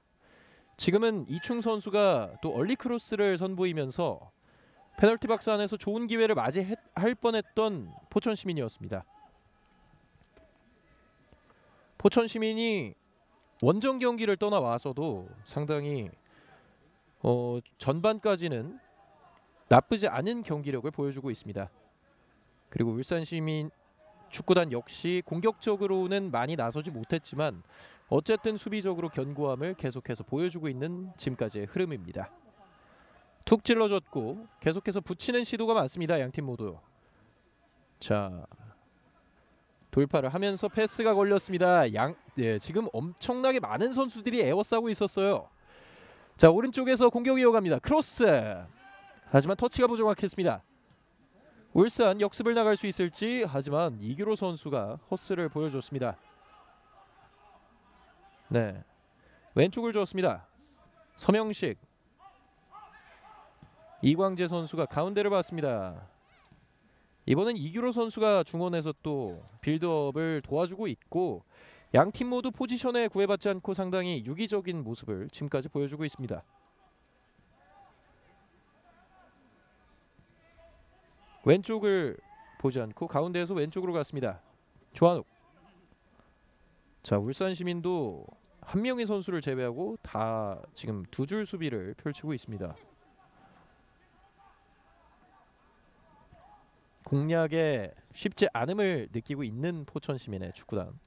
S1: 지금은 이충 선수가 또 얼리 크로스를 선보이면서 페널티 박스 안에서 좋은 기회를 맞이할 뻔했던 포천 시민이었습니다. 포천 시민이 원정 경기를 떠나와서도 상당히 어, 전반까지는 나쁘지 않은 경기력을 보여주고 있습니다. 그리고 울산 시민 축구단 역시 공격적으로는 많이 나서지 못했지만 어쨌든 수비적으로 견고함을 계속해서 보여주고 있는 지금까지의 흐름입니다. 툭 찔러줬고 계속해서 붙이는 시도가 많습니다. 양팀 모두. 자 돌파를 하면서 패스가 걸렸습니다. 양 예, 지금 엄청나게 많은 선수들이 에워싸고 있었어요. 자 오른쪽에서 공격 이어갑니다. 크로스 하지만 터치가 부족했습니다. 울산 역습을 나갈 수 있을지 하지만 이규로 선수가 허스를 보여줬습니다. 네 왼쪽을 줬습니다. 서명식 이광재 선수가 가운데를 봤습니다. 이번엔 이규로 선수가 중원에서 또 빌드업을 도와주고 있고 양 팀 모두 포지션에 구애받지 않고 상당히 유기적인 모습을 지금까지 보여주고 있습니다. 왼쪽을 보지 않고 가운데에서 왼쪽으로 갔습니다. 조한욱. 자 울산 시민도 한 명의 선수를 제외하고 다 지금 두 줄 수비를 펼치고 있습니다. 공략에 쉽지 않음을 느끼고 있는 포천 시민의 축구단.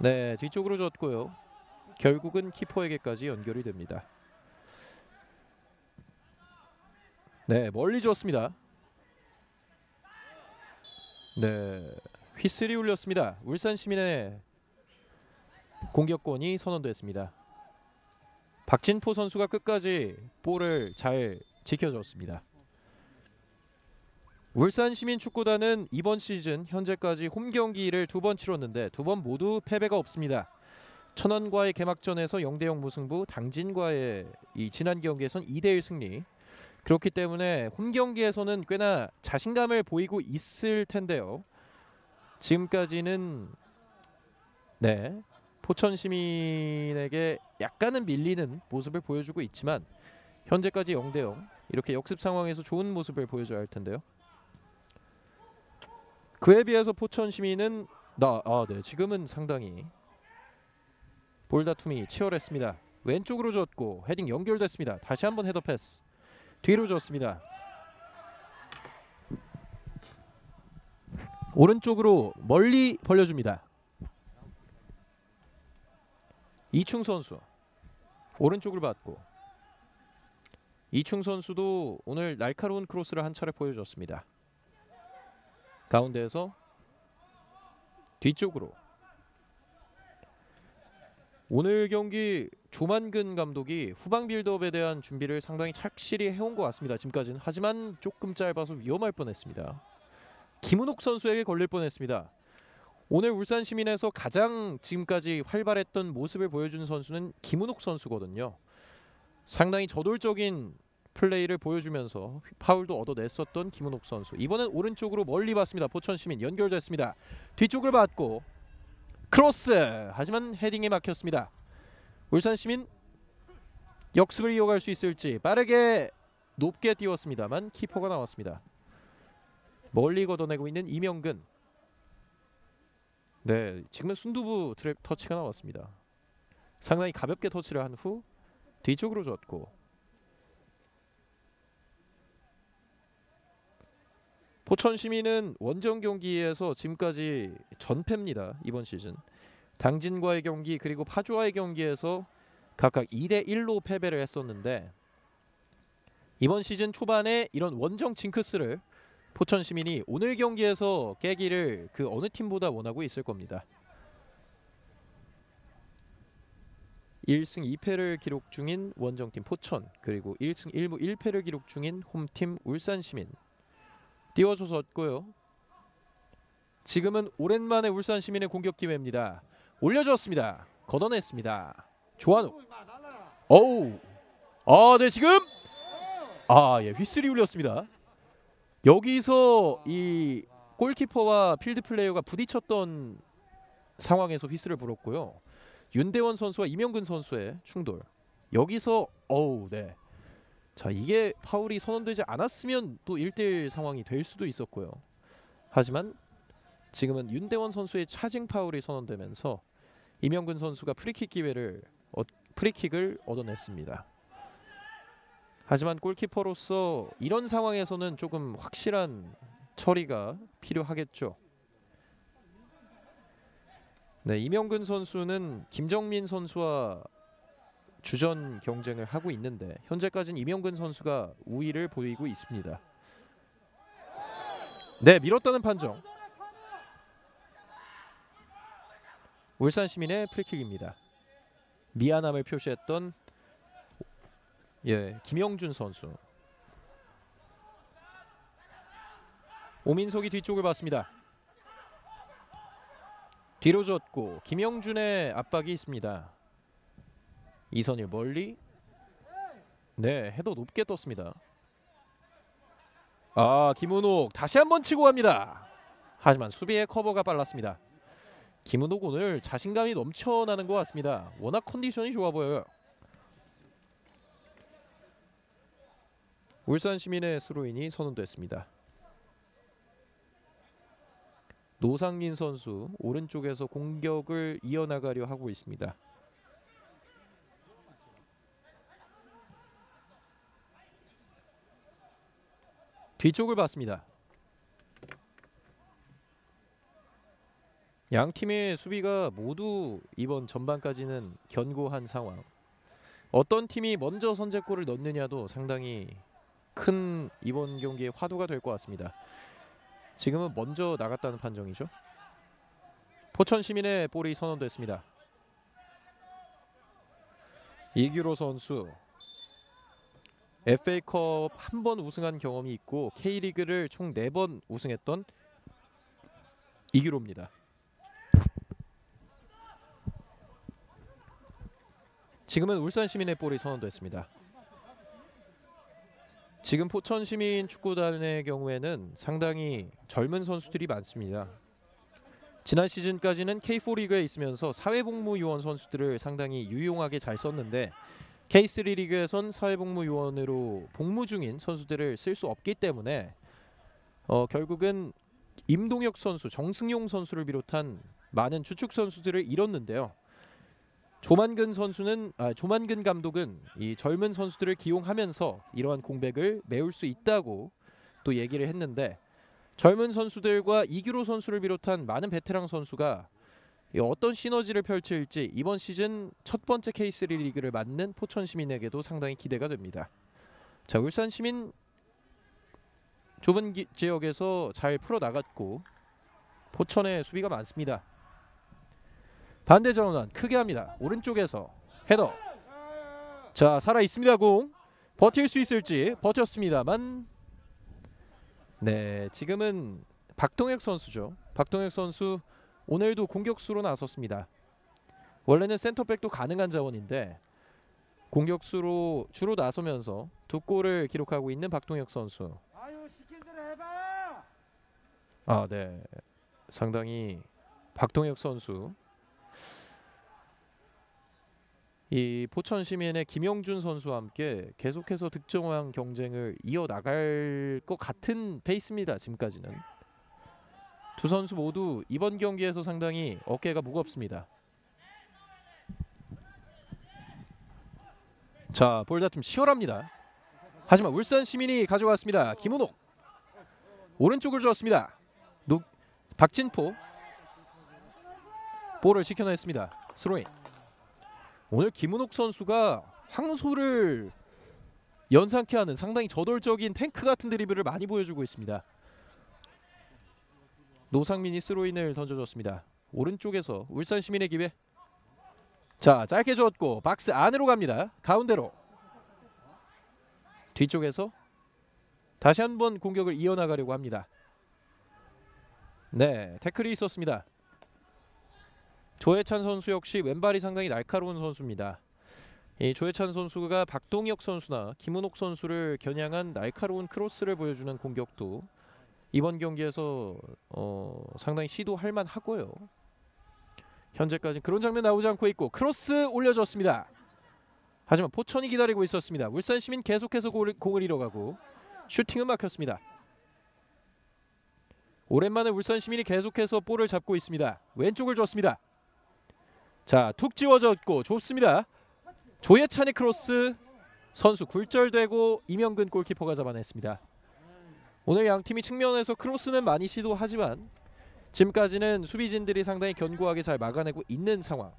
S1: 네 뒤쪽으로 줬고요. 결국은 키퍼에게까지 연결이 됩니다. 네 멀리 줬습니다. 네, 휘슬이 울렸습니다. 울산 시민의 공격권이 선언됐습니다. 박진포 선수가 끝까지 볼을 잘 지켜줬습니다. 울산 시민 축구단은 이번 시즌 현재까지 홈 경기를 두 번 치렀는데 두 번 모두 패배가 없습니다. 천안과의 개막전에서 0대0 무승부, 당진과의 이 지난 경기에선 2대1 승리, 그렇기 때문에 홈 경기에서는 꽤나 자신감을 보이고 있을 텐데요. 지금까지는 네 포천 시민에게 약간은 밀리는 모습을 보여주고 있지만 현재까지 0대0 이렇게 역습 상황에서 좋은 모습을 보여줘야 할 텐데요. 그에 비해서 포천 시민은 나, 아, 네, 지금은 상당히 볼다툼이 치열했습니다. 왼쪽으로 줬고 헤딩 연결됐습니다. 다시 한번 헤더 패스. 뒤로 줬습니다. 오른쪽으로 멀리 벌려줍니다. 이충 선수 오른쪽을 받고 이충 선수도 오늘 날카로운 크로스를 한 차례 보여줬습니다. 가운데에서 뒤쪽으로 오늘 경기 조만근 감독이 후방 빌드업에 대한 준비를 상당히 착실히 해온 것 같습니다. 지금까지는 하지만 조금 짧아서 위험할 뻔했습니다. 김은옥 선수에게 걸릴 뻔했습니다. 오늘 울산 시민에서 가장 지금까지 활발했던 모습을 보여준 선수는 김은옥 선수거든요. 상당히 저돌적인 플레이를 보여주면서 파울도 얻어냈었던 김은옥 선수. 이번엔 오른쪽으로 멀리 봤습니다. 포천 시민 연결됐습니다. 뒤쪽을 봤고 크로스. 하지만 헤딩에 막혔습니다. 울산 시민 역습을 이어갈 수 있을지 빠르게 높게 띄웠습니다만 키퍼가 나왔습니다. 멀리 걷어내고 있는 이명근. 네, 지금은 순두부 트랩 터치가 나왔습니다. 상당히 가볍게 터치를 한 후 뒤쪽으로 줬고 포천 시민은 원정 경기에서 지금까지 전패입니다. 이번 시즌. 당진과의 경기 그리고 파주와의 경기에서 각각 2대 1로 패배를 했었는데 이번 시즌 초반에 이런 원정 징크스를 포천 시민이 오늘 경기에서 깨기를 그 어느 팀보다 원하고 있을 겁니다. 1승 2패를 기록 중인 원정팀 포천 그리고 1승 1무 1패를 기록 중인 홈팀 울산 시민 띄워줘서 얻고요. 지금은 오랜만에 울산 시민의 공격 기회입니다. 올려주었습니다. 걷어냈습니다. 조한우. 어우. 아, 네 지금 아, 예, 휘슬이 울렸습니다. 여기서 이 골키퍼와 필드 플레이어가 부딪혔던 상황에서 휘슬을 불었고요. 윤대원 선수와 이명근 선수의 충돌. 여기서 어우, 네. 자, 이게 파울이 선언되지 않았으면 또 1대1 상황이 될 수도 있었고요. 하지만 지금은 윤대원 선수의 차징 파울이 선언되면서 이명근 선수가 프리킥 기회를 어, 프리킥을 얻어냈습니다. 하지만 골키퍼로서 이런 상황에서는 조금 확실한 처리가 필요하겠죠. 네, 이명근 선수는 김정민 선수와 주전 경쟁을 하고 있는데 현재까지는 이명근 선수가 우위를 보이고 있습니다. 네, 밀었다는 판정. 울산 시민의 프리킥입니다. 미안함을 표시했던 예 김영준 선수. 오민석이 뒤쪽을 봤습니다. 뒤로 줬고 김영준의 압박이 있습니다. 이선일 멀리 네 헤더 높게 떴습니다. 아 김은옥 다시 한번 치고 갑니다. 하지만 수비의 커버가 빨랐습니다. 김은옥 오늘 자신감이 넘쳐나는 것 같습니다. 워낙 컨디션이 좋아 보여요. 울산 시민의 스로인이 선언됐습니다. 노상민 선수 오른쪽에서 공격을 이어나가려 하고 있습니다. 뒤쪽을 봤습니다. 양 팀의 수비가 모두 이번 전반까지는 견고한 상황. 어떤 팀이 먼저 선제골을 넣느냐도 상당히 큰 이번 경기의 화두가 될 것 같습니다. 지금은 먼저 나갔다는 판정이죠. 포천 시민의 볼이 선언됐습니다. 이규로 선수 FA컵 한 번 우승한 경험이 있고 K리그를 총 네 번 우승했던 이규로입니다. 지금은 울산 시민의 볼이 선언됐습니다. 지금 포천 시민 축구단의 경우에는 상당히 젊은 선수들이 많습니다. 지난 시즌까지는 K4 리그에 있으면서 사회복무 요원 선수들을 상당히 유용하게 잘 썼는데 K3 리그에선 사회복무 요원으로 복무 중인 선수들을 쓸 수 없기 때문에 어, 결국은 임동혁 선수, 정승용 선수를 비롯한 많은 주축 선수들을 잃었는데요. 조만근 선수는 아, 조만근 감독은 이 젊은 선수들을 기용하면서 이러한 공백을 메울 수 있다고 또 얘기를 했는데 젊은 선수들과 이규로 선수를 비롯한 많은 베테랑 선수가 어떤 시너지를 펼칠지 이번 시즌 첫 번째 K3 리그를 맞는 포천 시민에게도 상당히 기대가 됩니다. 자 울산 시민 좁은 기, 지역에서 잘 풀어 나갔고 포천의 수비가 많습니다. 반대 전환 크게 합니다. 오른쪽에서 헤더. 자 살아 있습니다 공. 버틸 수 있을지 버텼습니다만. 네 지금은 박동혁 선수죠. 박동혁 선수 오늘도 공격수로 나섰습니다. 원래는 센터백도 가능한 자원인데 공격수로 주로 나서면서 두 골을 기록하고 있는 박동혁 선수.
S2: 아,
S1: 네. 상당히 박동혁 선수 이 포천 시민의 김영준 선수와 함께 계속해서 득점왕 경쟁을 이어 나갈 것 같은 페이스입니다. 지금까지는 두 선수 모두 이번 경기에서 상당히 어깨가 무겁습니다. 자, 볼다툼 치열합니다. 하지만 울산 시민이 가져갔습니다. 김은옥 오른쪽을 주었습니다. 노, 박진포 볼을 지켜냈습니다. 스로인. 오늘 김은옥 선수가 황소를 연상케 하는 상당히 저돌적인 탱크 같은 드리블을 많이 보여주고 있습니다. 노상민이 스로인을 던져줬습니다. 오른쪽에서 울산 시민의 기회. 자 짧게 줬고 박스 안으로 갑니다. 가운데로. 뒤쪽에서 다시 한번 공격을 이어나가려고 합니다. 네, 태클이 있었습니다. 조예찬 선수 역시 왼발이 상당히 날카로운 선수입니다. 이 조예찬 선수가 박동혁 선수나 김은옥 선수를 겨냥한 날카로운 크로스를 보여주는 공격도 이번 경기에서 어, 상당히 시도할 만하고요. 현재까지 그런 장면 나오지 않고 있고 크로스 올려줬습니다. 하지만 포천이 기다리고 있었습니다. 울산 시민 계속해서 공을, 공을 잃어가고 슈팅은 막혔습니다. 오랜만에 울산 시민이 계속해서 볼을 잡고 있습니다. 왼쪽을 줬습니다. 자, 툭 찔러줬고 좋습니다. 조예찬의 크로스 선수 굴절되고 이명근 골키퍼가 잡아냈습니다. 오늘 양 팀이 측면에서 크로스는 많이 시도하지만 지금까지는 수비진들이 상당히 견고하게 잘 막아내고 있는 상황.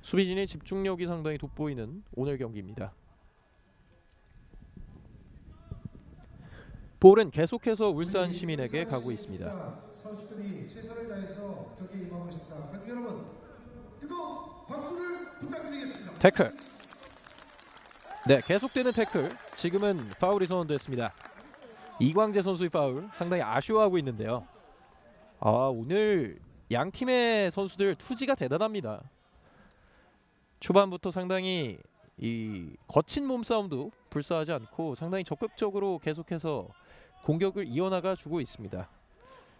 S1: 수비진의 집중력이 상당히 돋보이는 오늘 경기입니다. 볼은 계속해서 울산 시민에게 가고 있습니다.
S3: 선수들이 최선을 다해서 경기에 임하고 있습니다. 관중 여러분, 뜨거운 박수를 부탁드리겠습니다.
S1: 태클. 네, 계속되는 태클. 지금은 파울이 선언됐습니다. 이광재 선수의 파울 상당히 아쉬워하고 있는데요. 아, 오늘 양 팀의 선수들 투지가 대단합니다. 초반부터 상당히 이 거친 몸싸움도 불사하지 않고 상당히 적극적으로 계속해서 공격을 이어나가 주고 있습니다.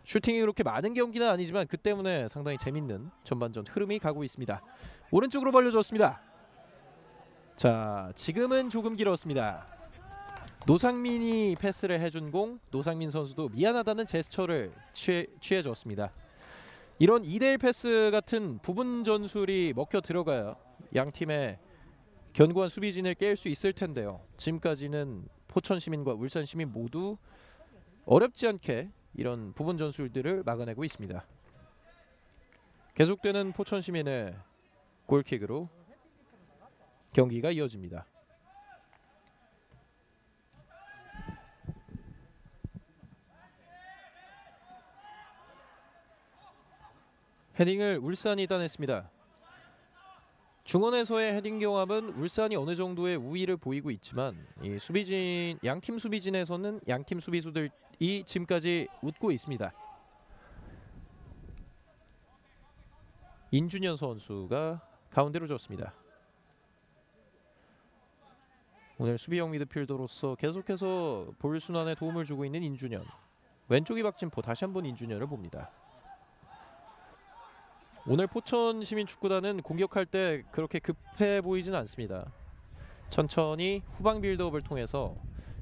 S1: 슈팅이 그렇게 많은 경기는 아니지만 그 때문에 상당히 재밌는 전반전 흐름이 가고 있습니다. 오른쪽으로 벌려줬습니다. 자, 지금은 조금 길었습니다. 노상민이 패스를 해준 공, 노상민 선수도 미안하다는 제스처를 취해, 취해줬습니다. 이런 2대1 패스 같은 부분 전술이 먹혀 들어가야 양 팀의 견고한 수비진을 깰 수 있을 텐데요. 지금까지는 포천 시민과 울산 시민 모두 어렵지 않게 이런 부분 전술들을 막아내고 있습니다. 계속되는 포천 시민의 골킥으로 경기가 이어집니다. 헤딩을 울산이 따냈습니다. 중원에서의 헤딩 경합은 울산이 어느 정도의 우위를 보이고 있지만 이 수비진 양팀 수비진에서는 양팀 수비수들이 지금까지 웃고 있습니다. 인준현 선수가 가운데로 줬습니다. 오늘 수비형 미드필더로서 계속해서 볼 순환에 도움을 주고 있는 인준현. 왼쪽이 박진포 다시 한번 인준현을 봅니다. 오늘 포천 시민 축구단은 공격할 때 그렇게 급해 보이진 않습니다. 천천히 후방 빌드업을 통해서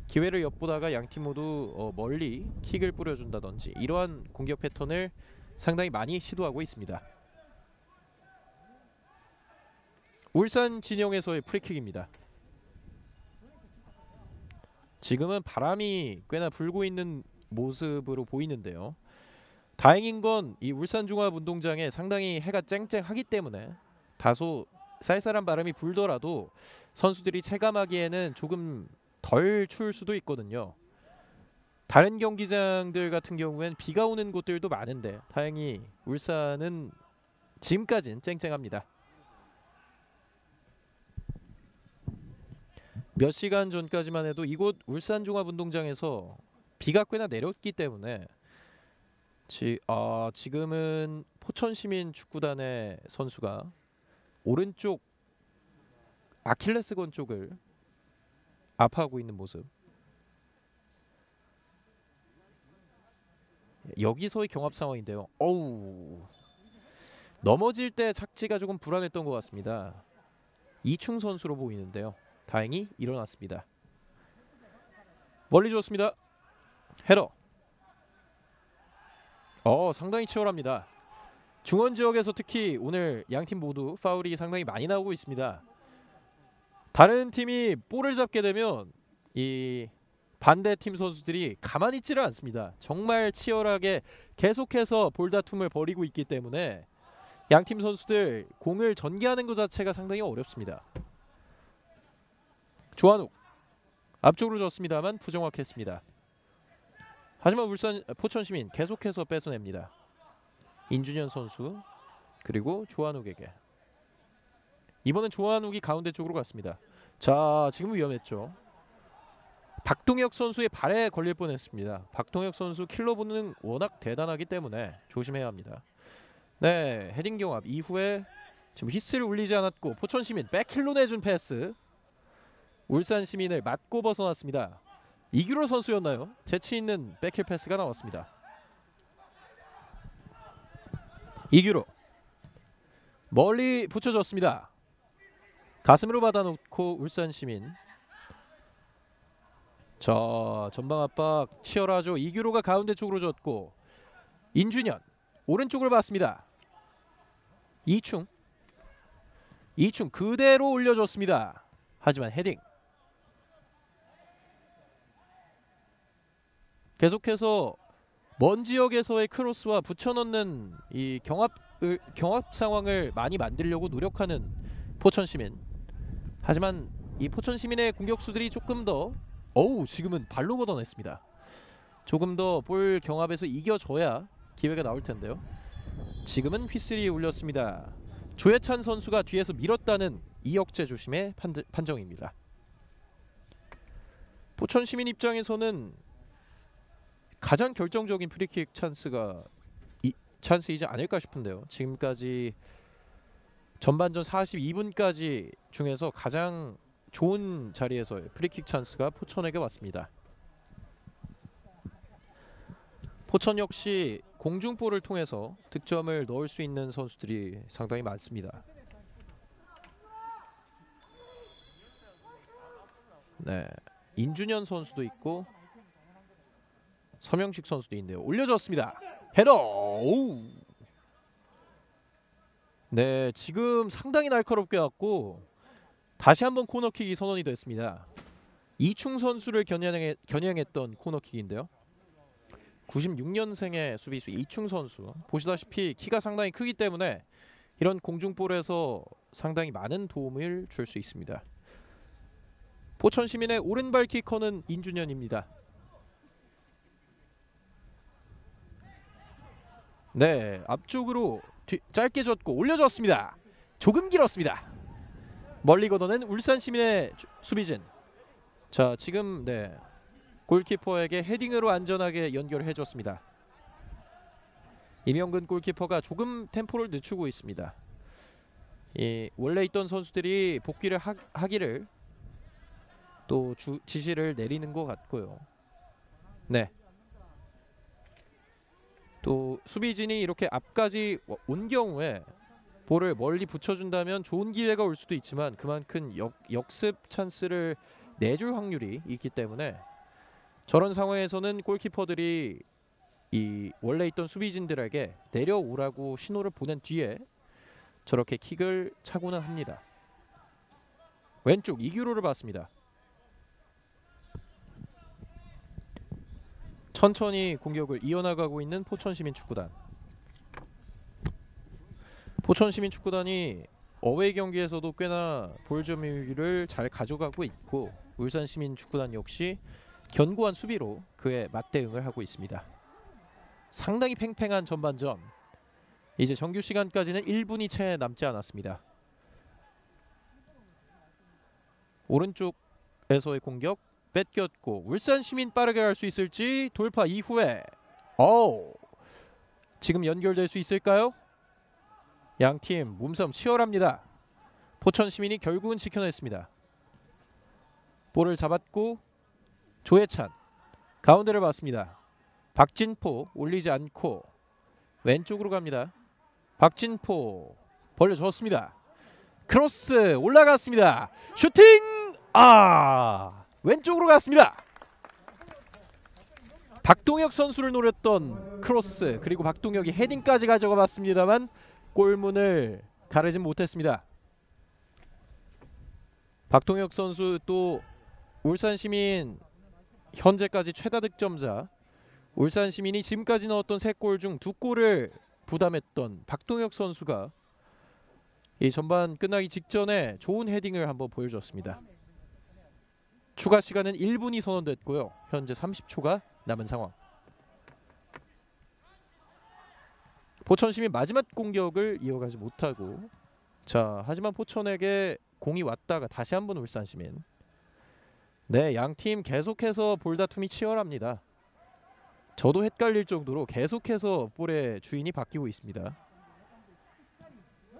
S1: 기회를 엿보다가 양 팀 모두 어, 멀리 킥을 뿌려준다든지 이러한 공격 패턴을 상당히 많이 시도하고 있습니다. 울산 진영에서의 프리킥입니다. 지금은 바람이 꽤나 불고 있는 모습으로 보이는데요. 다행인 건 이 울산종합운동장에 상당히 해가 쨍쨍하기 때문에 다소 쌀쌀한 바람이 불더라도 선수들이 체감하기에는 조금 덜 추울 수도 있거든요. 다른 경기장들 같은 경우엔 비가 오는 곳들도 많은데 다행히 울산은 지금까진 쨍쨍합니다. 몇 시간 전까지만 해도 이곳 울산 종합운동장에서 비가 꽤나 내렸기 때문에 지, 아, 지금은 포천시민 축구단의 선수가 오른쪽 아킬레스건 쪽을 아파하고 있는 모습. 여기서의 경합 상황인데요. 어우 넘어질 때 착지가 조금 불안했던 것 같습니다. 이충 선수로 보이는데요. 다행히 일어났습니다. 멀리 줬습니다. 헤더. 어 상당히 치열합니다. 중원 지역에서 특히 오늘 양 팀 모두 파울이 상당히 많이 나오고 있습니다. 다른 팀이 볼을 잡게 되면 이 반대 팀 선수들이 가만히 있지를 않습니다. 정말 치열하게 계속해서 볼 다툼을 벌이고 있기 때문에 양 팀 선수들 공을 전개하는 것 자체가 상당히 어렵습니다. 조한욱 앞쪽으로 줬습니다만 부정확했습니다. 하지만 울산 포천 시민 계속해서 뺏어냅니다. 인준현 선수 그리고 조한욱에게 이번엔 조한욱이 가운데 쪽으로 갔습니다. 자 지금 위험했죠. 박동혁 선수의 발에 걸릴 뻔했습니다. 박동혁 선수 킬러분은 워낙 대단하기 때문에 조심해야 합니다. 네 헤딩 경합 이후에 지금 휘슬을 울리지 않았고 포천 시민 back heel로 내준 패스 울산 시민을 맞고 벗어났습니다. 이규로 선수였나요? 재치 있는 back heel 패스가 나왔습니다. 이규로 멀리 붙여줬습니다. 가슴으로 받아놓고 울산 시민 자 전방 압박 치열하죠. 이규로가 가운데 쪽으로 줬고 인준현 오른쪽을 봤습니다. 이충 이충 그대로 올려줬습니다. 하지만 헤딩 계속해서 먼 지역에서의 크로스와 붙여넣는 이 경합을 경합 상황을 많이 만들려고 노력하는 포천 시민. 하지만 이 포천 시민의 공격수들이 조금 더 어우 지금은 발로 걷어냈습니다. 조금 더 볼 경합에서 이겨줘야 기회가 나올 텐데요. 지금은 휘슬이 울렸습니다. 조혜찬 선수가 뒤에서 밀었다는 이역재 주심의 판정, 판정입니다. 포천 시민 입장에서는 가장 결정적인 프리킥 찬스가 이 찬스이지 않을까 싶은데요. 지금까지 전반전 42분까지 중에서 가장 좋은 자리에서의 프리킥 찬스가 포천에게 왔습니다. 포천 역시 공중볼을 통해서 득점을 넣을 수 있는 선수들이 상당히 많습니다. 네, 인준현 선수도 있고 서명식 선수도 있네요. 올려줬습니다. header. 오우. 네, 지금 상당히 날카롭게 왔고 다시 한번 코너킥이 선언이 됐습니다. 이충 선수를 겨냥해, 겨냥했던 코너킥인데요. 96년생의 수비수 이충 선수 보시다시피 키가 상당히 크기 때문에 이런 공중볼에서 상당히 많은 도움을 줄 수 있습니다. 포천 시민의 오른발 키커는 인준현입니다. 네, 앞쪽으로 뒤, 짧게 줬고 올려줬습니다. 조금 길었습니다. 멀리 걷어낸 울산 시민의 주- 수비진. 자, 지금 네 골키퍼에게 헤딩으로 안전하게 연결해 줬습니다. 이명근 골키퍼가 조금 템포를 늦추고 있습니다. 이 원래 있던 선수들이 복귀를 하, 하기를 또 주, 지시를 내리는 것 같고요. 네. 또 수비진이 이렇게 앞까지 와- 온 경우에 볼을 멀리 붙여준다면 좋은 기회가 올 수도 있지만 그만큼 역, 역습 찬스를 내줄 확률이 있기 때문에 저런 상황에서는 골키퍼들이 이 원래 있던 수비진들에게 내려오라고 신호를 보낸 뒤에 저렇게 킥을 차고는 합니다. 왼쪽 이규로를 봤습니다. 천천히 공격을 이어나가고 있는 포천시민 축구단. 포천시민 축구단이 어웨이 경기에서도 꽤나 볼 점유율을 잘 가져가고 있고 울산시민 축구단 역시 견고한 수비로 그에 맞대응을 하고 있습니다. 상당히 팽팽한 전반전. 이제 정규 시간까지는 1분이 채 남지 않았습니다. 오른쪽에서의 공격 뺏겼고 울산 시민 빠르게 갈 수 있을지 돌파 이후에 오 지금 연결될 수 있을까요? 양 팀 몸싸움 치열합니다. 포천 시민이 결국은 지켜냈습니다. 볼을 잡았고 조혜찬 가운데를 봤습니다. 박진포 올리지 않고 왼쪽으로 갑니다. 박진포 벌려줬습니다. 크로스 올라갔습니다. 슈팅 아 왼쪽으로 갔습니다. 박동혁 선수를 노렸던 크로스 그리고 박동혁이 헤딩까지 가져가 봤습니다만 골문을 가르진 못했습니다. 박동혁 선수 또 울산 시민 현재까지 최다 득점자 울산 시민이 지금까지 넣었던 세 골 중 두 골을 부담했던 박동혁 선수가 이 전반 끝나기 직전에 좋은 헤딩을 한번 보여줬습니다. 추가 시간은 1분이 선언됐고요. 현재 30초가 남은 상황. 포천 시민 마지막 공격을 이어가지 못하고 자 하지만 포천에게 공이 왔다가 다시 한번 울산 시민 네 양 팀 계속해서 볼다툼이 치열합니다. 저도 헷갈릴 정도로 계속해서 볼의 주인이 바뀌고 있습니다.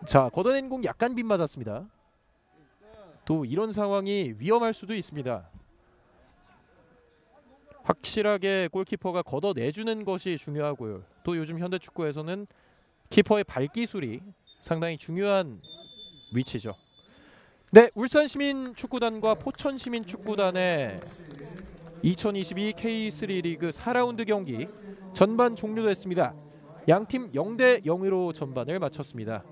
S1: 자 걷어낸 공 약간 빗맞았습니다. 또 이런 상황이 위험할 수도 있습니다. 확실하게 골키퍼가 걷어내주는 것이 중요하고요. 또 요즘 현대 축구에서는 키퍼의 발기술이 상당히 중요한 위치죠. 네, 울산 시민 축구단과 포천 시민 축구단의 2022 K3 리그 4라운드 경기 전반 종료됐습니다. 양팀 0대 0으로 전반을 마쳤습니다.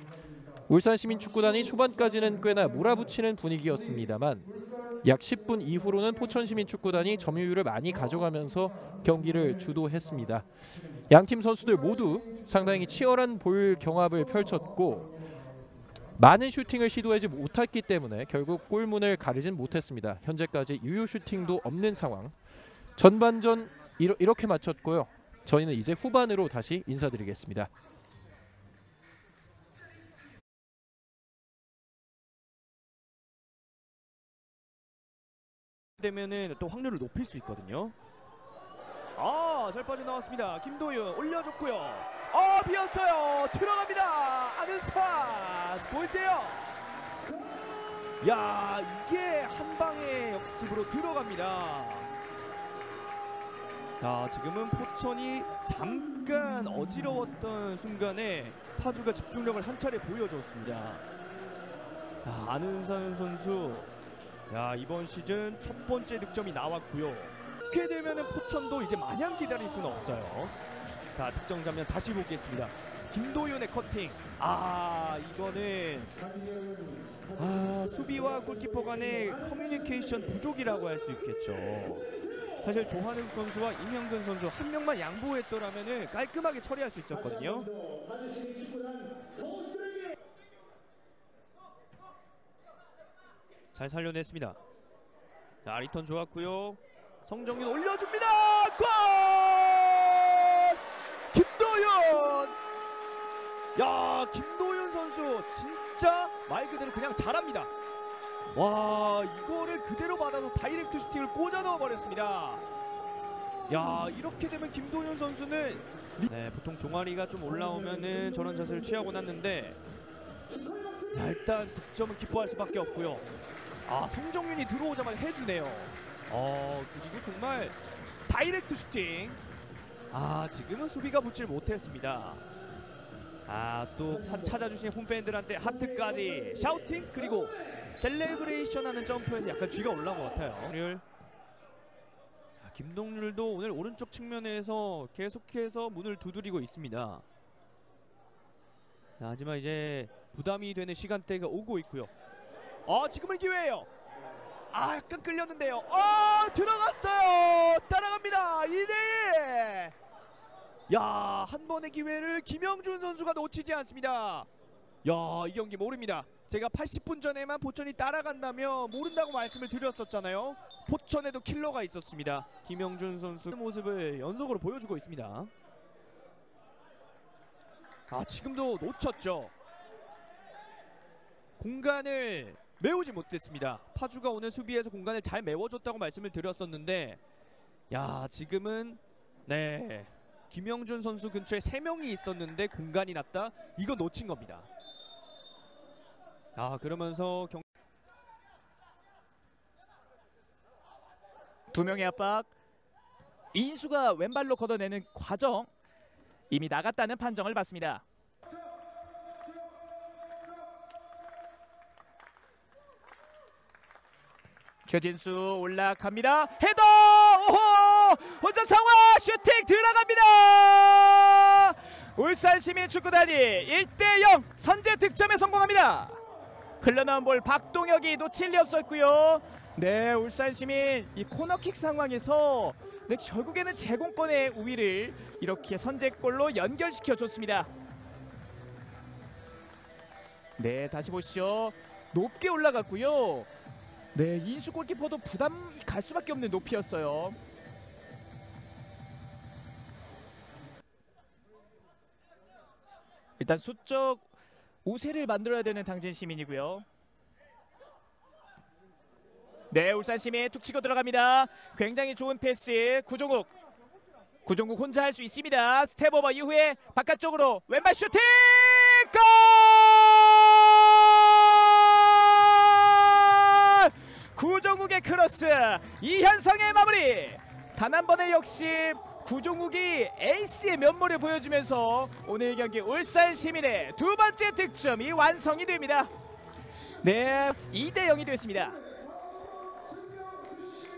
S1: 울산 시민 축구단이 초반까지는 꽤나 몰아붙이는 분위기였습니다만 약 10분 이후로는 포천 시민 축구단이 점유율을 많이 가져가면서 경기를 주도했습니다. 양팀 선수들 모두 상당히 치열한 볼 경합을 펼쳤고 많은 슈팅을 시도하지 못했기 때문에 결국 골문을 가리진 못했습니다. 현재까지 유효 슈팅도 없는 상황. 전반전 이렇게 마쳤고요. 저희는 이제 후반으로 다시 인사드리겠습니다.
S4: 되면은 또 확률을 높일 수 있거든요. 아, 잘 빠져나왔습니다. 김도윤 올려줬고요. 어, 비었어요. 들어갑니다. 아는 스파스 골대요. 야, 이게 한 방의 역습으로 들어갑니다. 자, 지금은 포천이 잠깐 어지러웠던 순간에 파주가 집중력을 한 차례 보여줬습니다. 자, 아는산 선수 야 이번 시즌 첫 번째 득점이 나왔고요. 이렇게 되면은 포천도 이제 마냥 기다릴 수는 없어요. 자 득점 장면 다시 보겠습니다. 김도윤의 커팅. 아 이거는 아 수비와 골키퍼 간의 커뮤니케이션 부족이라고 할 수 있겠죠. 사실 조한욱 선수와 임형근 선수 한 명만 양보했더라면은 깔끔하게 처리할 수 있었거든요. 잘 살려냈습니다. 자 리턴 좋았고요. 성정윤 올려줍니다. 골! 김도윤. 야 김도윤 선수 진짜 말 그대로 그냥 잘합니다. 와 이거를 그대로 받아서 direct 슈팅을 꽂아 넣어 버렸습니다. 야 이렇게 되면 김도윤 선수는 리- 네 보통 종아리가 좀 올라오면은 저런 자세를 취하곤 하는데 자, 일단 득점은 기뻐할 수밖에 없고요. 아 성정윤이 들어오자마자 해주네요. 어 그리고 정말 direct 슈팅. 아 지금은 수비가 붙질 못했습니다. 아 또 찾아주신 홈팬들한테 하트까지 shouting 그리고 celebration 하는 점프에서 약간 쥐가 올라온 것 같아요. 률. 자, 김동률도 오늘 오른쪽 측면에서 계속해서 문을 두드리고 있습니다. 자, 하지만 이제 부담이 되는 시간대가 오고 있고요. 아 지금은 기회예요. 아 약간 끌렸는데요. 어 들어갔어요. 따라갑니다. 2대1. 야한 번의 기회를 김영준 선수가 놓치지 않습니다. 야이 경기 모릅니다. 제가 80분 전에만 포천이 따라간다며 모른다고 말씀을 드렸었잖아요. 포천에도 킬러가 있었습니다. 김영준 선수 모습을 연속으로 보여주고 있습니다. 아 지금도 놓쳤죠. 공간을 메우지 못했습니다. 파주가 오늘 수비에서 공간을 잘 메워줬다고 말씀을 드렸었는데, 야 지금은 네 김영준 선수 근처에 세 명이 있었는데 공간이 났다. 이거 놓친 겁니다. 아 그러면서 경
S5: 두 명의 압박. 인수가 왼발로 걷어내는 과정 이미 나갔다는 판정을 받습니다. 최진수 올라갑니다. 헤더! 오호! 혼자 상황 슈팅 들어갑니다. 울산 시민 축구단이 1대 0 선제 득점에 성공합니다. 흘러나온 볼 박동혁이 놓칠 리 없었고요. 네, 울산 시민 이 코너킥 상황에서 네, 결국에는 제공권의 우위를 이렇게 선제골로 연결시켜 줬습니다. 네, 다시 보시죠. 높게 올라갔고요. 네, 인수 골키퍼도 부담이 갈 수밖에 없는 높이였어요. 일단 수적 우세를 만들어야 되는 당진 시민이고요. 네, 울산 시민 툭 치고 들어갑니다. 굉장히 좋은 패스. 구종욱. 구종욱 혼자 할 수 있습니다. step over 이후에 바깥쪽으로 왼발 슈팅! 골! 구종욱의 크로스. 이현성의 마무리. 단 한 번의 역시 구종욱이 에이스의 면모를 보여주면서 오늘 경기 울산 시민의 두 번째 득점이 완성이 됩니다. 네, 2대 0이 됐습니다.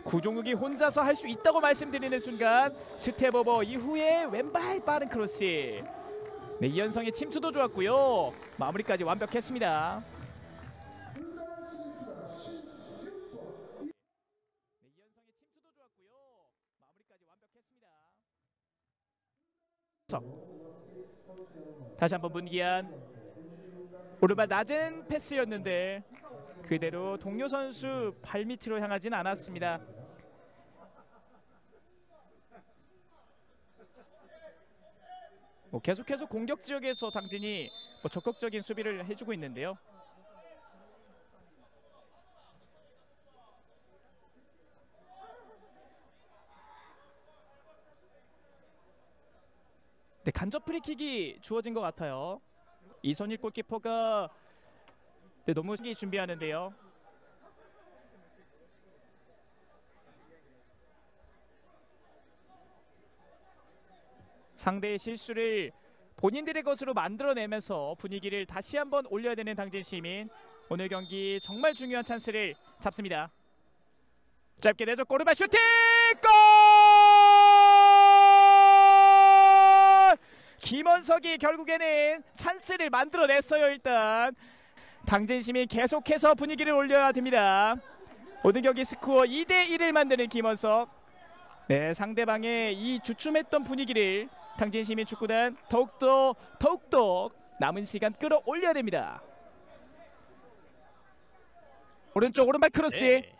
S5: 구종욱이 혼자서 할 수 있다고 말씀드리는 순간 step over 이후에 왼발 빠른 크로스 네 이현성의 침투도 좋았고요 마무리까지 완벽했습니다 다 다시 한번 문기한 오른발 낮은 패스였는데 그대로 동료 선수 발밑으로 향하진 않았습니다. 뭐 계속해서 공격 지역에서 당진이 뭐 적극적인 수비를 해주고 있는데요. 네, 간접 프리킥이 주어진 것 같아요. 이선일 골키퍼가 네, 너무 신기 준비하는데요. 상대의 실수를 본인들의 것으로 만들어내면서 분위기를 다시 한번 올려야 되는 당진 시민 오늘 경기 정말 중요한 찬스를 잡습니다. 짧게 내줘 꼬르바 슈팅 골! 김원석이 결국에는 찬스를 만들어냈어요 일단 당진 시민 계속해서 분위기를 올려야 됩니다. 오늘 경기 스코어 2대 1을 만드는 김원석. 네, 상대방의 이 주춤했던 분위기를 당진 시민 축구단 더욱더 더욱더 남은 시간 끌어올려야 됩니다. 오른쪽 오른발 크로스.
S4: 네.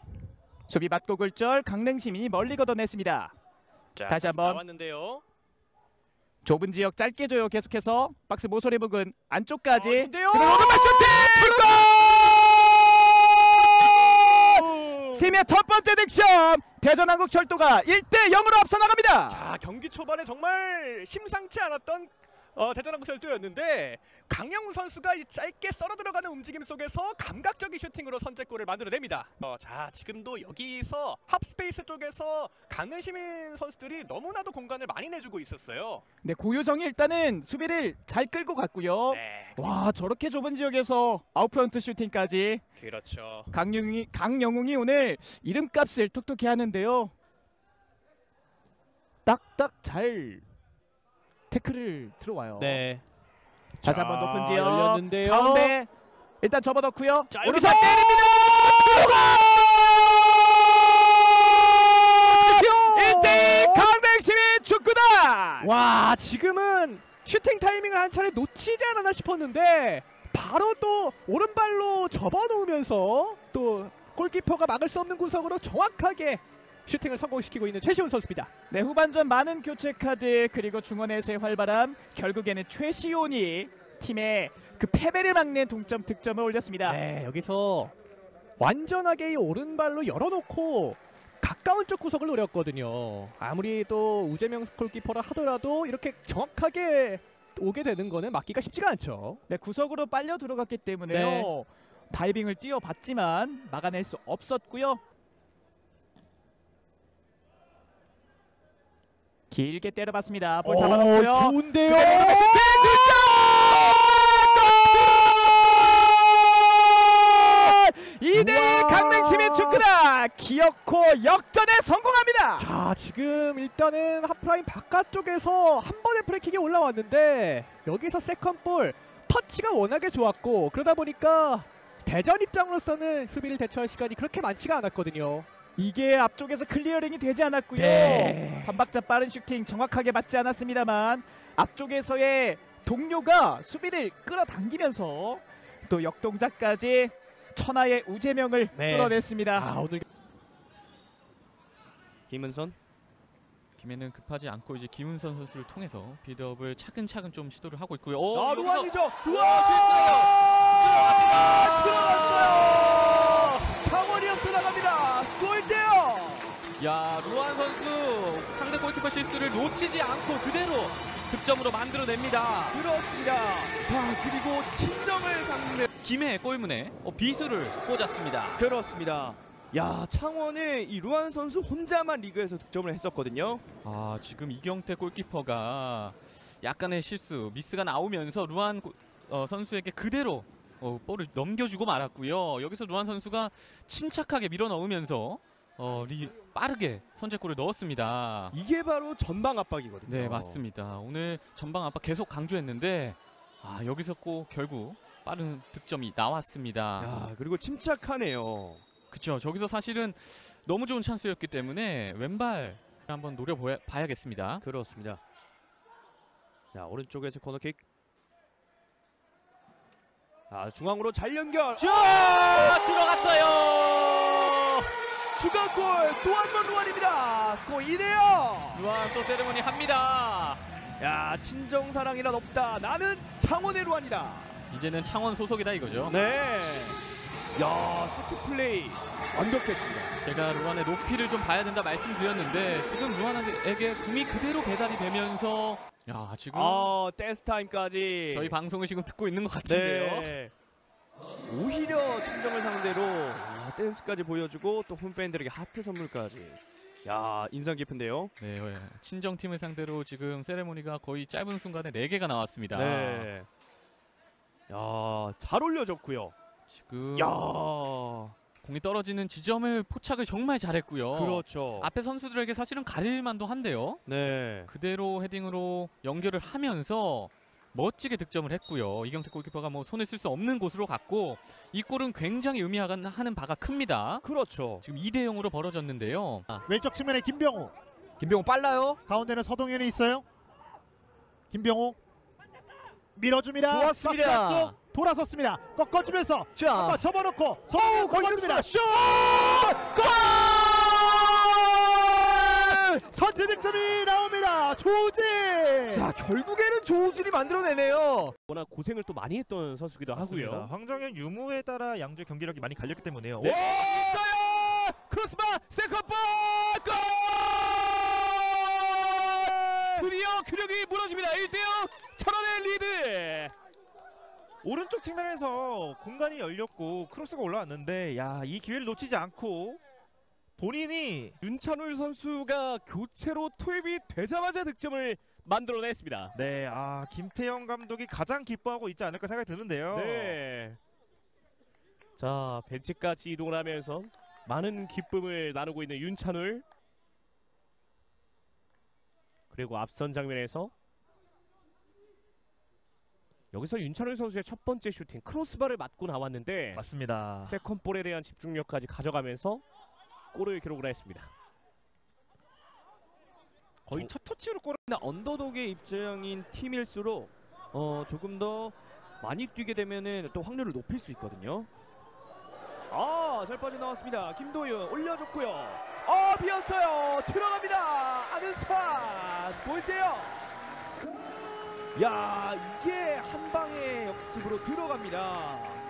S5: 수비 맞고 굴절 강릉 시민이 멀리 걷어냈습니다.
S4: 자,
S5: 다시 한번.
S4: 나왔는데요.
S5: 좁은 지역 짧게 줘요. 계속해서 박스 모서리 부근 안쪽까지. 그리고 오른발 슈팅! 골! 팀의 첫 번째 득점. 대전한국철도가 1대 0으로 앞서 나갑니다.
S6: 자 경기 초반에 정말 심상치 않았던 어, 대전한국철도였는데 강영웅 선수가 이 짧게 썰어 들어가는 움직임 속에서 감각적인 슈팅으로 선제골을 만들어냅니다. 어, 자 지금도 여기서 half space 쪽에서 강릉 시민 선수들이 너무나도 공간을 많이 내주고 있었어요.
S5: 네, 고유정이 일단은 수비를 잘 끌고 갔고요.
S6: 네,
S5: 와, 저렇게 좁은 지역에서 out front 슈팅까지
S6: 그렇죠.
S5: 강영웅이 강영웅이 오늘 이름값을 톡톡히 하는데요. 딱딱 잘 태클을 들어와요.
S4: 네.
S5: 다시
S4: 자,
S5: 한번 높은 지역
S4: 열렸는데요.
S5: 가운데 일단 접어넣고요.
S4: 자,
S5: 오른손
S4: 여기서
S5: 때립니다. 1대1 강릉시민 축구단.
S6: 와 지금은 슈팅 타이밍을 한 차례 놓치지 않았나 싶었는데 바로 또 오른발로 접어놓으면서 또 골키퍼가 막을 수 없는 구석으로 정확하게 슈팅을 성공시키고 있는 최시훈 선수입니다.
S5: 네 후반전 많은 교체 카드 그리고 중원에서의 활발함 결국에는 최시온이 팀의 그 패배를 막는 동점 득점을 올렸습니다.
S6: 네, 여기서 완전하게 이 오른발로 열어놓고 가까운 쪽 구석을 노렸거든요. 아무리 또 우재명 골키퍼라 하더라도 이렇게 정확하게 오게 되는 거는 막기가 쉽지가 않죠.
S5: 네 구석으로 빨려 들어갔기 때문에요.
S6: 네.
S5: 다이빙을 뛰어봤지만 막아낼 수 없었고요. 길게 때려봤습니다. 볼 잡아놓고요.
S6: 좋은데요.
S5: 그대로 슈팅! 골! 2대1 강릉시민 축구단 기어코 역전에 성공합니다.
S6: 자 지금 일단은 하프라인 바깥쪽에서 한 번의 프리킥이 올라왔는데 여기서 second ball 터치가 워낙에 좋았고 그러다 보니까 대전 입장으로서는 수비를 대처할 시간이 그렇게 많지가 않았거든요.
S5: 이게 앞쪽에서 클리어링이 되지 않았고요.
S6: 네.
S5: 반박자 빠른 슈팅 정확하게 맞지 않았습니다만 앞쪽에서의 동료가 수비를 끌어당기면서 또 역동작까지 천하의 우재명을
S6: 네.
S5: 뚫어냈습니다.
S6: 아 오늘 김은선
S7: 김해는 급하지 않고 이제 김은선 선수를 통해서 빌드업을 차근차근 좀 시도를 하고 있고요. 오,
S6: 아 루안이죠.
S7: 와,
S6: 들어갔어요.
S7: 야 루안 선수 상대 골키퍼 실수를 놓치지 않고 그대로 득점으로 만들어냅니다.
S6: 그렇습니다. 자 그리고 친정을 상대
S7: 김해 골문에 어, 비수를 꽂았습니다.
S4: 그렇습니다. 야 창원의 이 루안 선수 혼자만 리그에서 득점을 했었거든요.
S7: 아 지금 이경태 골키퍼가 약간의 실수 미스가 나오면서 루안 골- 어, 선수에게 그대로 어, 볼을 넘겨주고 말았고요. 여기서 루안 선수가 침착하게 밀어 넣으면서 어, 리, 빠르게 선제골을 넣었습니다.
S4: 이게 바로 전방 압박이거든요.
S7: 네 맞습니다. 오늘 전방 압박 계속 강조했는데 아 여기서 꼭 결국 빠른 득점이 나왔습니다.
S4: 야 그리고 침착하네요.
S7: 그렇죠. 저기서 사실은 너무 좋은 찬스였기 때문에 왼발 한번 노려 봐야겠습니다.
S4: 그렇습니다. 자 오른쪽에서 코너킥. 아 중앙으로 잘 연결.
S7: 쭉 들어갔어요.
S4: 추가골 또 한 번 루안입니다. 스코어 2대요.
S7: 루안 또 세레모니 합니다.
S4: 야 친정 사랑이란 없다. 나는 창원의 루안이다.
S7: 이제는 창원 소속이다 이거죠.
S4: 네. 야 세트 플레이 완벽했습니다.
S7: 제가 루안의 높이를 좀 봐야 된다 말씀드렸는데 지금 루안에게 공이 그대로 배달이 되면서 야 지금
S4: 아 댄스 타임까지.
S7: 저희 방송을 지금 듣고 있는 것 같은데요.
S4: 네. 오히려 친정을 상대로 야, 댄스까지 보여주고 또 홈팬들에게 하트 선물까지. 야 인상 깊은데요.
S7: 네, 네. 친정 팀을 상대로 지금 세레모니가 거의 짧은 순간에 4 개가 나왔습니다.
S4: 네. 야잘 올려줬고요.
S7: 지금
S4: 야
S7: 공이 떨어지는 지점을 포착을 정말 잘했고요.
S4: 그렇죠.
S7: 앞에 선수들에게 사실은 가릴 만도 한데요.
S4: 네.
S7: 그대로 헤딩으로 연결을 하면서 멋지게 득점을 했고요. 이경태 골키퍼가 뭐 손을 쓸 수 없는 곳으로 갔고 이 골은 굉장히 의미하는 하는 바가 큽니다.
S4: 그렇죠.
S7: 지금 2대 0으로 벌어졌는데요. 아,
S3: 왼쪽 측면에 김병호
S6: 김병호 빨라요.
S3: 가운데는 서동현이 있어요. 김병호 밀어줍니다.
S6: 좋았습니다.
S3: 돌아섰습니다. 꺾어주면서
S6: 자,
S3: 접어놓고 서우 걸렸습니다. 슛! 골! 선제 득점이 나옵니다. 조지.
S4: 자 결국에는 조우준이 만들어내네요. 워낙 고생을 또 많이 했던 선수기도
S8: 맞습니다.
S4: 하고요.
S8: 황정현 유무에 따라 양주의 경기력이 많이 갈렸기 때문에요.
S4: 네. 있어요. 크로스바 세컨볼 골! 드디어 균형이 무너집니다. 1대0 천안의 리드.
S8: 오른쪽 측면에서 공간이 열렸고 크로스가 올라왔는데 야 이 기회를 놓치지 않고 본인이
S4: 윤찬울 선수가 교체로 투입이 되자마자 득점을 만들어냈습니다.
S8: 네, 아 김태영 감독이 가장 기뻐하고 있지 않을까 생각이 드는데요.
S4: 네. 자 벤치까지 이동을 하면서 많은 기쁨을 나누고 있는 윤찬울. 그리고 앞선 장면에서 여기서 윤찬울 선수의 첫 번째 슈팅 크로스바를 맞고 나왔는데
S8: 맞습니다.
S4: 세컨볼에 대한 집중력까지 가져가면서 골을 기록을 했습니다.
S8: 거의
S4: 저-
S8: 첫 터치로 골을
S4: 나 언더독의 입장인 팀일수록 어 조금 더 많이 뛰게 되면은 또 확률을 높일 수 있거든요. 아, 잘 빠져나왔습니다. 김도윤 올려줬고요. 어 비었어요. 들어갑니다. 아는사 골대요. 야 이게 한 방에 역습으로 들어갑니다.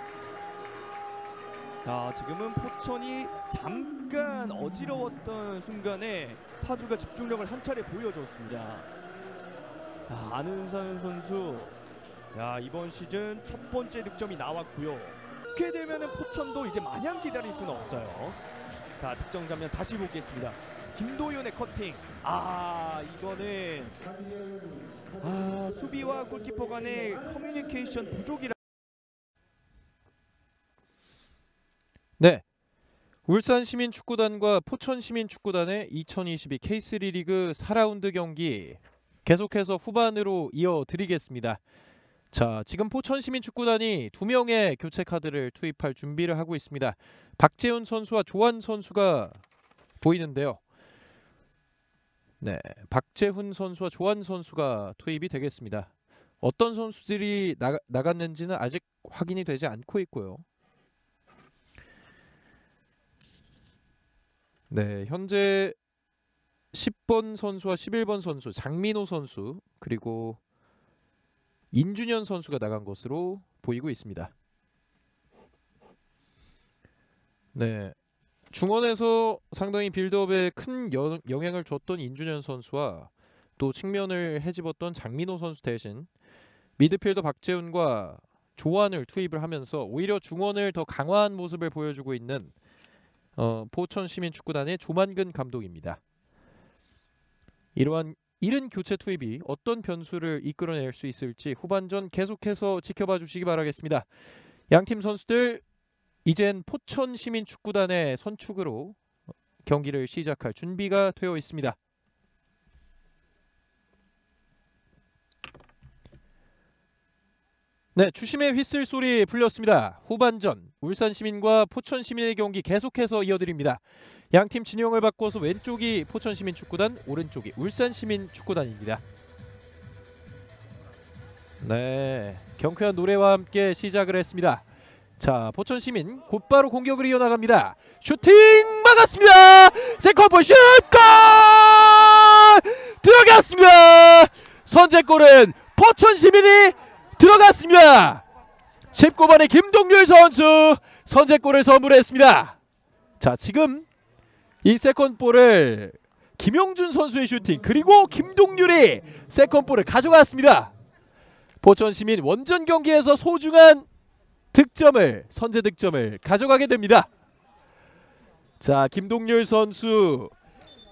S4: 자 지금은 포천이 잠 깐 어지러웠던 순간에 파주가 집중력을 한 차례 보여줬습니다. 야, 안은산 선수 야 이번 시즌 첫 번째 득점이 나왔고요. 이렇게 되면은 포천도 이제 마냥 기다릴 수는 없어요. 자 득점 장면 다시 보겠습니다. 김도윤의 커팅. 아 이거는 아 수비와 골키퍼 간의 커뮤니케이션 부족이라.
S1: 네. 울산 시민 축구단과 포천 시민 축구단의 2022 K3 리그 4라운드 경기 계속해서 후반으로 이어드리겠습니다. 자, 지금 포천 시민 축구단이 두 명의 교체 카드를 투입할 준비를 하고 있습니다. 박재훈 선수와 조한 선수가 보이는데요. 네, 박재훈 선수와 조한 선수가 투입이 되겠습니다. 어떤 선수들이 나, 나갔는지는 아직 확인이 되지 않고 있고요. 네, 현재 10번 선수와 11번 선수, 장민호 선수 그리고 인준현 선수가 나간 것으로 보이고 있습니다. 네. 중원에서 상당히 빌드업에 큰 여- 영향을 줬던 인준현 선수와 또 측면을 해집었던 장민호 선수 대신 미드필더 박재훈과 조한을 투입을 하면서 오히려 중원을 더 강화한 모습을 보여주고 있는 어, 포천 시민 축구단의 조만근 감독입니다. 이러한 이른 교체 투입이 어떤 변수를 이끌어낼 수 있을지 후반전 계속해서 지켜봐 주시기 바라겠습니다. 양팀 선수들 이젠 포천 시민 축구단의 선축으로 경기를 시작할 준비가 되어 있습니다. 네, 추심의 휘슬 소리 풀렸습니다. 후반전 울산 시민과 포천 시민의 경기 계속해서 이어드립니다. 양팀 진영을 바꿔서 왼쪽이 포천 시민 축구단, 오른쪽이 울산 시민 축구단입니다. 네, 경쾌한 노래와 함께 시작을 했습니다. 자, 포천 시민 곧바로 공격을 이어나갑니다. 슈팅 막았습니다. 세컨볼 슛 골! 들어갔습니다. 선제골은 포천 시민이 들어갔습니다. 19번의 김동률 선수 선제골을 선물했습니다. 자, 지금 이 세컨볼을 김용준 선수의 슈팅 그리고 김동률이 세컨볼을 가져갔습니다. 포천 시민 원전 경기에서 소중한 득점을 선제 득점을 가져가게 됩니다. 자, 김동률 선수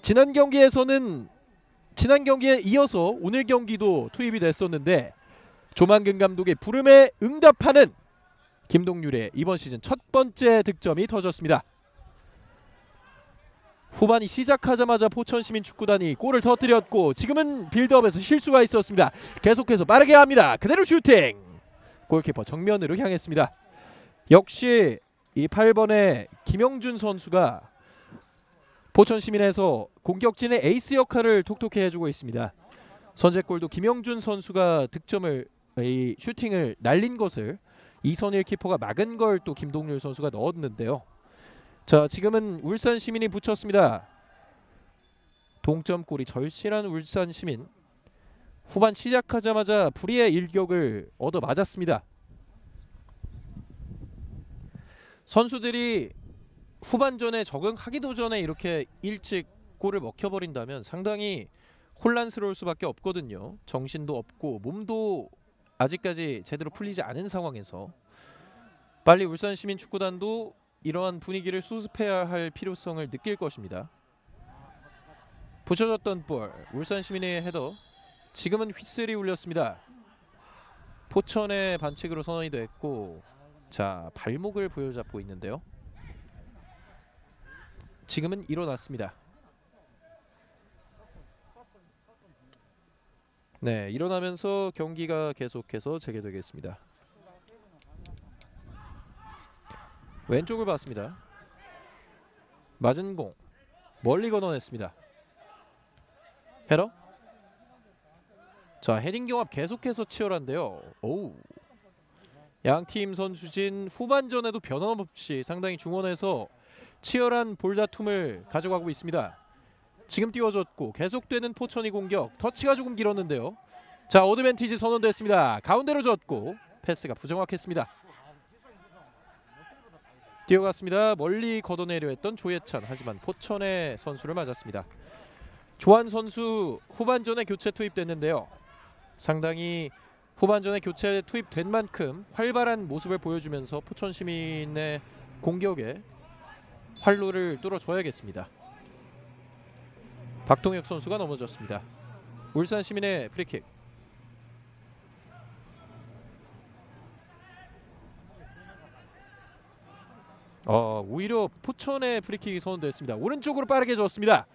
S1: 지난 경기에서는 지난 경기에 이어서 오늘 경기도 투입이 됐었는데 조만근 감독의 부름에 응답하는 김동률의 이번 시즌 첫 번째 득점이 터졌습니다. 후반이 시작하자마자 포천 시민 축구단이 골을 터뜨렸고 지금은 빌드업에서 실수가 있었습니다. 계속해서 빠르게 합니다. 그대로 슈팅. 골키퍼 정면으로 향했습니다. 역시 이 8번의 김영준 선수가 포천 시민에서 공격진의 에이스 역할을 톡톡히 해주고 있습니다. 선제골도 김영준 선수가 득점을 이 슈팅을 날린 것을 이선일 키퍼가 막은 걸 또 김동률 선수가 넣었는데요. 자 지금은 울산 시민이 붙였습니다. 동점골이 절실한 울산 시민 후반 시작하자마자 불의의 일격을 얻어 맞았습니다. 선수들이 후반전에 적응하기도 전에 이렇게 일찍 골을 먹혀버린다면 상당히 혼란스러울 수밖에 없거든요. 정신도 없고 몸도 아직까지 제대로 풀리지 않은 상황에서 빨리 울산 시민 축구단도 이러한 분위기를 수습해야 할 필요성을 느낄 것입니다. 붙여졌던 볼 울산 시민의 헤더 지금은 휘슬이 울렸습니다. 포천의 반칙으로 선언이 됐고 자 발목을 부여잡고 있는데요. 지금은 일어났습니다. 네 일어나면서 경기가 계속해서 재개되겠습니다. 왼쪽을 봤습니다. 맞은 공 멀리 걷어냈습니다. 헤더 자 헤딩 경합 계속해서 치열한데요. 오우 양팀 선수진 후반전에도 변함없이 상당히 중원에서 치열한 볼다툼을 가져가고 있습니다. 지금 띄워줬고 계속되는 포천이 공격 터치가 조금 길었는데요. 자 어드밴티지 선언됐습니다. 가운데로 줬고 패스가 부정확했습니다. 뛰어갔습니다. 멀리 걷어내려 했던 조예찬 하지만 포천의 선수를 맞았습니다. 조한 선수 후반전에 교체 투입됐는데요. 상당히 후반전에 교체 투입된 만큼 활발한 모습을 보여주면서 포천 시민의 공격에 활로를 뚫어줘야겠습니다. 박동혁 선수가 넘어졌습니다. 울산 시민의 프리킥. 어, 오히려 포천의 프리킥이 선언됐습니다. 오른쪽으로 빠르게 줬습니다.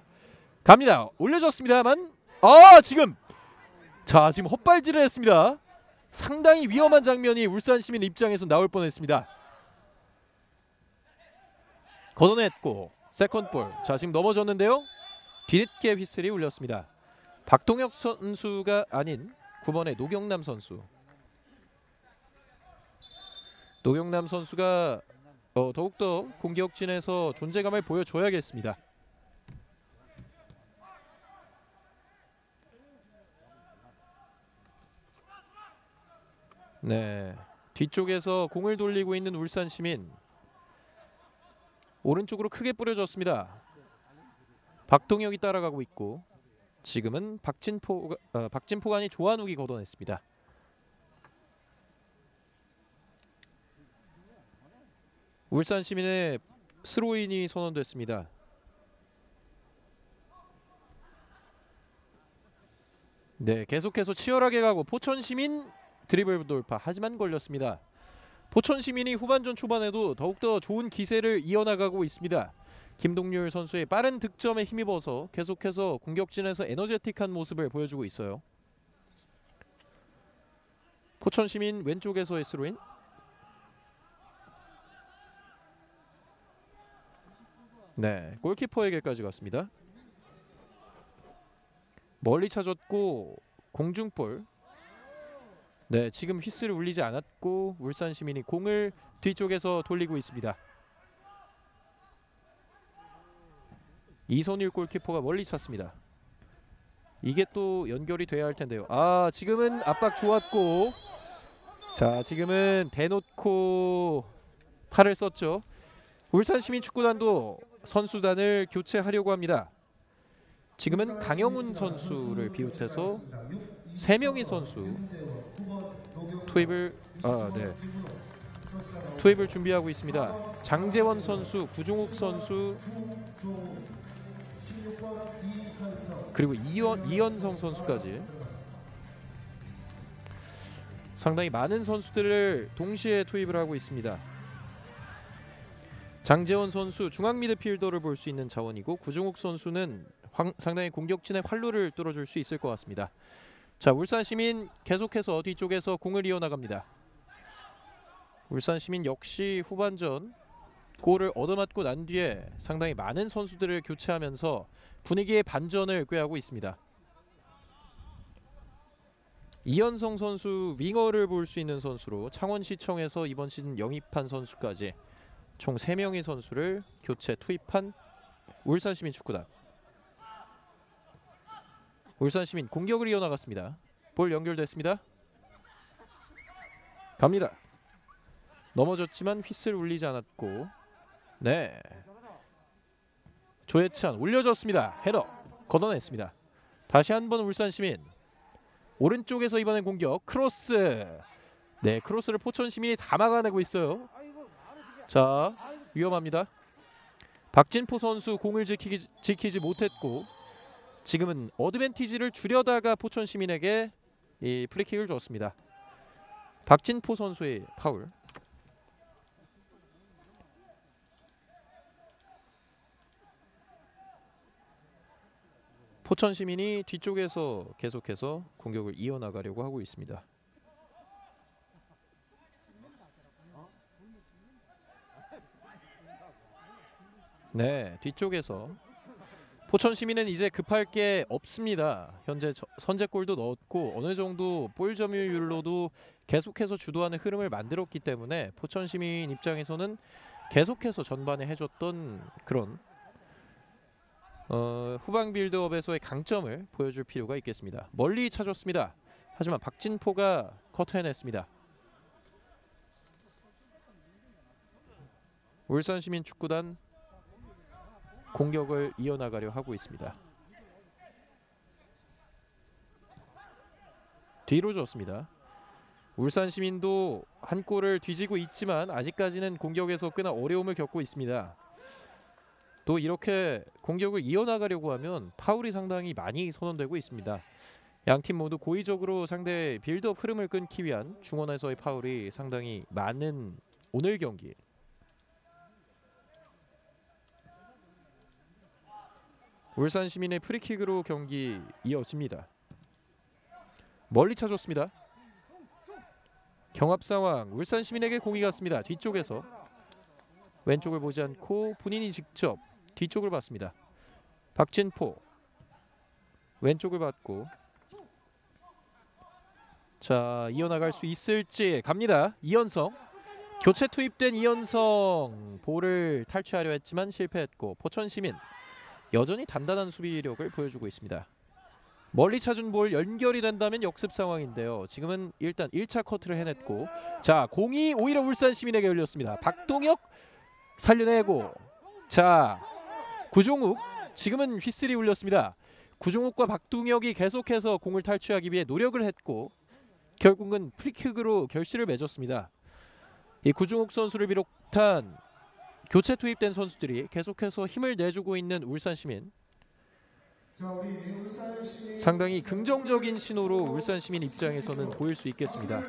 S1: 갑니다. 올려줬습니다만 아 지금 자 지금 헛발질을 했습니다. 상당히 위험한 장면이 울산 시민 입장에서 나올 뻔했습니다. 걷어냈고 세컨볼. 자 지금 넘어졌는데요. 뒤늦게 휘슬이 울렸습니다. 박동혁 선수가 아닌 9번의 노경남 선수. 노경남 선수가 어, 더욱더 공격진에서 존재감을 보여줘야겠습니다. 네, 뒤쪽에서 공을 돌리고 있는 울산 시민 오른쪽으로 크게 뿌려졌습니다. 박동혁이 따라가고 있고 지금은 박진포 어, 박진포관이 조한욱이 걷어냈습니다. 울산 시민의 스로인이 선언됐습니다. 네, 계속해서 치열하게 가고 포천 시민 드리블 돌파 하지만 걸렸습니다. 포천 시민이 후반전 초반에도 더욱더 좋은 기세를 이어나가고 있습니다. 김동률 선수의 빠른 득점에 힘입어서 계속해서 공격진에서 에너제틱한 모습을 보여주고 있어요. 포천 시민 왼쪽에서의 스로인 네, 골키퍼에게까지 갔습니다. 멀리 차졌고 공중볼. 네, 지금 휘슬을 울리지 않았고 울산 시민이 공을 뒤쪽에서 돌리고 있습니다. 이선일 골키퍼가 멀리 찼습니다. 이게 또 연결이 돼야 할 텐데요. 아, 지금은 압박 좋았고 자, 지금은 대놓고 팔을 썼죠. 울산 시민 축구단도 선수단을 교체하려고 합니다. 지금은 강영훈 선수를 비롯해서 세 명의 선수 투입을 아, 네. 투입을 준비하고 있습니다. 장재원 선수, 구종욱 선수 그리고 이원, 이현성 선수까지 상당히 많은 선수들을 동시에 투입을 하고 있습니다. 장재원 선수 중앙 미드필더를 볼 수 있는 자원이고 구종욱 선수는 황, 상당히 공격진의 활로를 뚫어줄 수 있을 것 같습니다. 자 울산 시민 계속해서 뒤쪽에서 공을 이어나갑니다. 울산 시민 역시 후반전 골을 얻어맞고 난 뒤에 상당히 많은 선수들을 교체하면서 분위기의 반전을 꾀하고 있습니다. 이현성 선수 윙어를 볼 수 있는 선수로 창원시청에서 이번 시즌 영입한 선수까지 총 3명의 선수를 교체 투입한 울산 시민 축구단. 울산 시민 공격을 이어나갔습니다. 볼 연결됐습니다. 갑니다. 넘어졌지만 휘슬 울리지 않았고 네 조혜찬 올려줬습니다. 헤더 걷어냈습니다. 다시 한 번 울산 시민 오른쪽에서 이번엔 공격 크로스 네 크로스를 포천 시민이 다 막아내고 있어요. 자 위험합니다. 박진포 선수 공을 지키기, 지키지 못했고 지금은 어드밴티지를 주려다가 포천 시민에게 이 프리킥을 줬습니다. 박진포 선수의 파울. 포천 시민이 뒤쪽에서 계속해서 공격을 이어나가려고 하고 있습니다. 네, 뒤쪽에서 포천 시민은 이제 급할 게 없습니다. 현재 저- 선제골도 넣었고 어느 정도 볼 점유율로도 계속해서 주도하는 흐름을 만들었기 때문에 포천 시민 입장에서는 계속해서 전반에 해줬던 그런 어, 후방 빌드업에서의 강점을 보여줄 필요가 있겠습니다. 멀리 차줬습니다. 하지만 박진포가 커트해냈습니다. 울산시민축구단 공격을 이어나가려 하고 있습니다. 뒤로 줬습니다. 울산 시민도 한 골을 뒤지고 있지만 아직까지는 공격에서 꽤나 어려움을 겪고 있습니다. 또 이렇게 공격을 이어나가려고 하면 파울이 상당히 많이 선언되고 있습니다. 양 팀 모두 고의적으로 상대의 빌드업 흐름을 끊기 위한 중원에서의 파울이 상당히 많은 오늘 경기. 울산 시민의 프리킥으로 경기 이어집니다. 멀리 차줬습니다. 경합 상황 울산 시민에게 공이 갔습니다. 뒤쪽에서 왼쪽을 보지 않고 본인이 직접 뒤쪽을 봤습니다. 박진포 왼쪽을 받고 자 이어나갈 수 있을지 갑니다. 이현성 교체 투입된 이현성 볼을 탈취하려 했지만 실패했고 포천 시민 여전히 단단한 수비력을 보여주고 있습니다. 멀리 찾은 볼 연결이 된다면 역습 상황인데요. 지금은 일단 1차 커트를 해냈고 자 공이 오히려 울산 시민에게 열렸습니다. 박동혁 살려내고 자 구종욱 지금은 휘슬이 울렸습니다. 구종욱과 박동혁이 계속해서 공을 탈취하기 위해 노력을 했고 결국은 프리킥으로 결실을 맺었습니다. 이 구종욱 선수를 비롯한 교체 투입된 선수들이 계속해서 힘을 내주고 있는 울산 시민 상당히 긍정적인 신호로 울산 시민 입장에서는 보일 수 있겠습니다.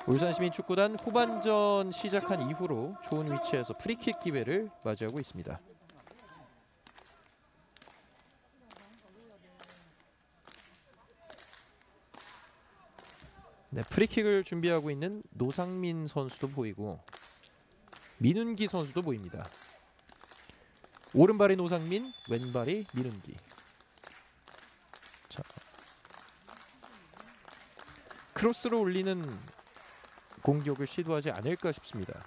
S3: 부탁드리겠습니다.
S1: 울산 시민 축구단 후반전 시작한 이후로 좋은 위치에서 프리킥 기회를 맞이하고 있습니다. 네, 프리킥을 준비하고 있는 노상민 선수도 보이고 민운기 선수도 보입니다. 오른발이 노상민, 왼발이 민운기. 자, 크로스로 올리는 공격을 시도하지 않을까 싶습니다.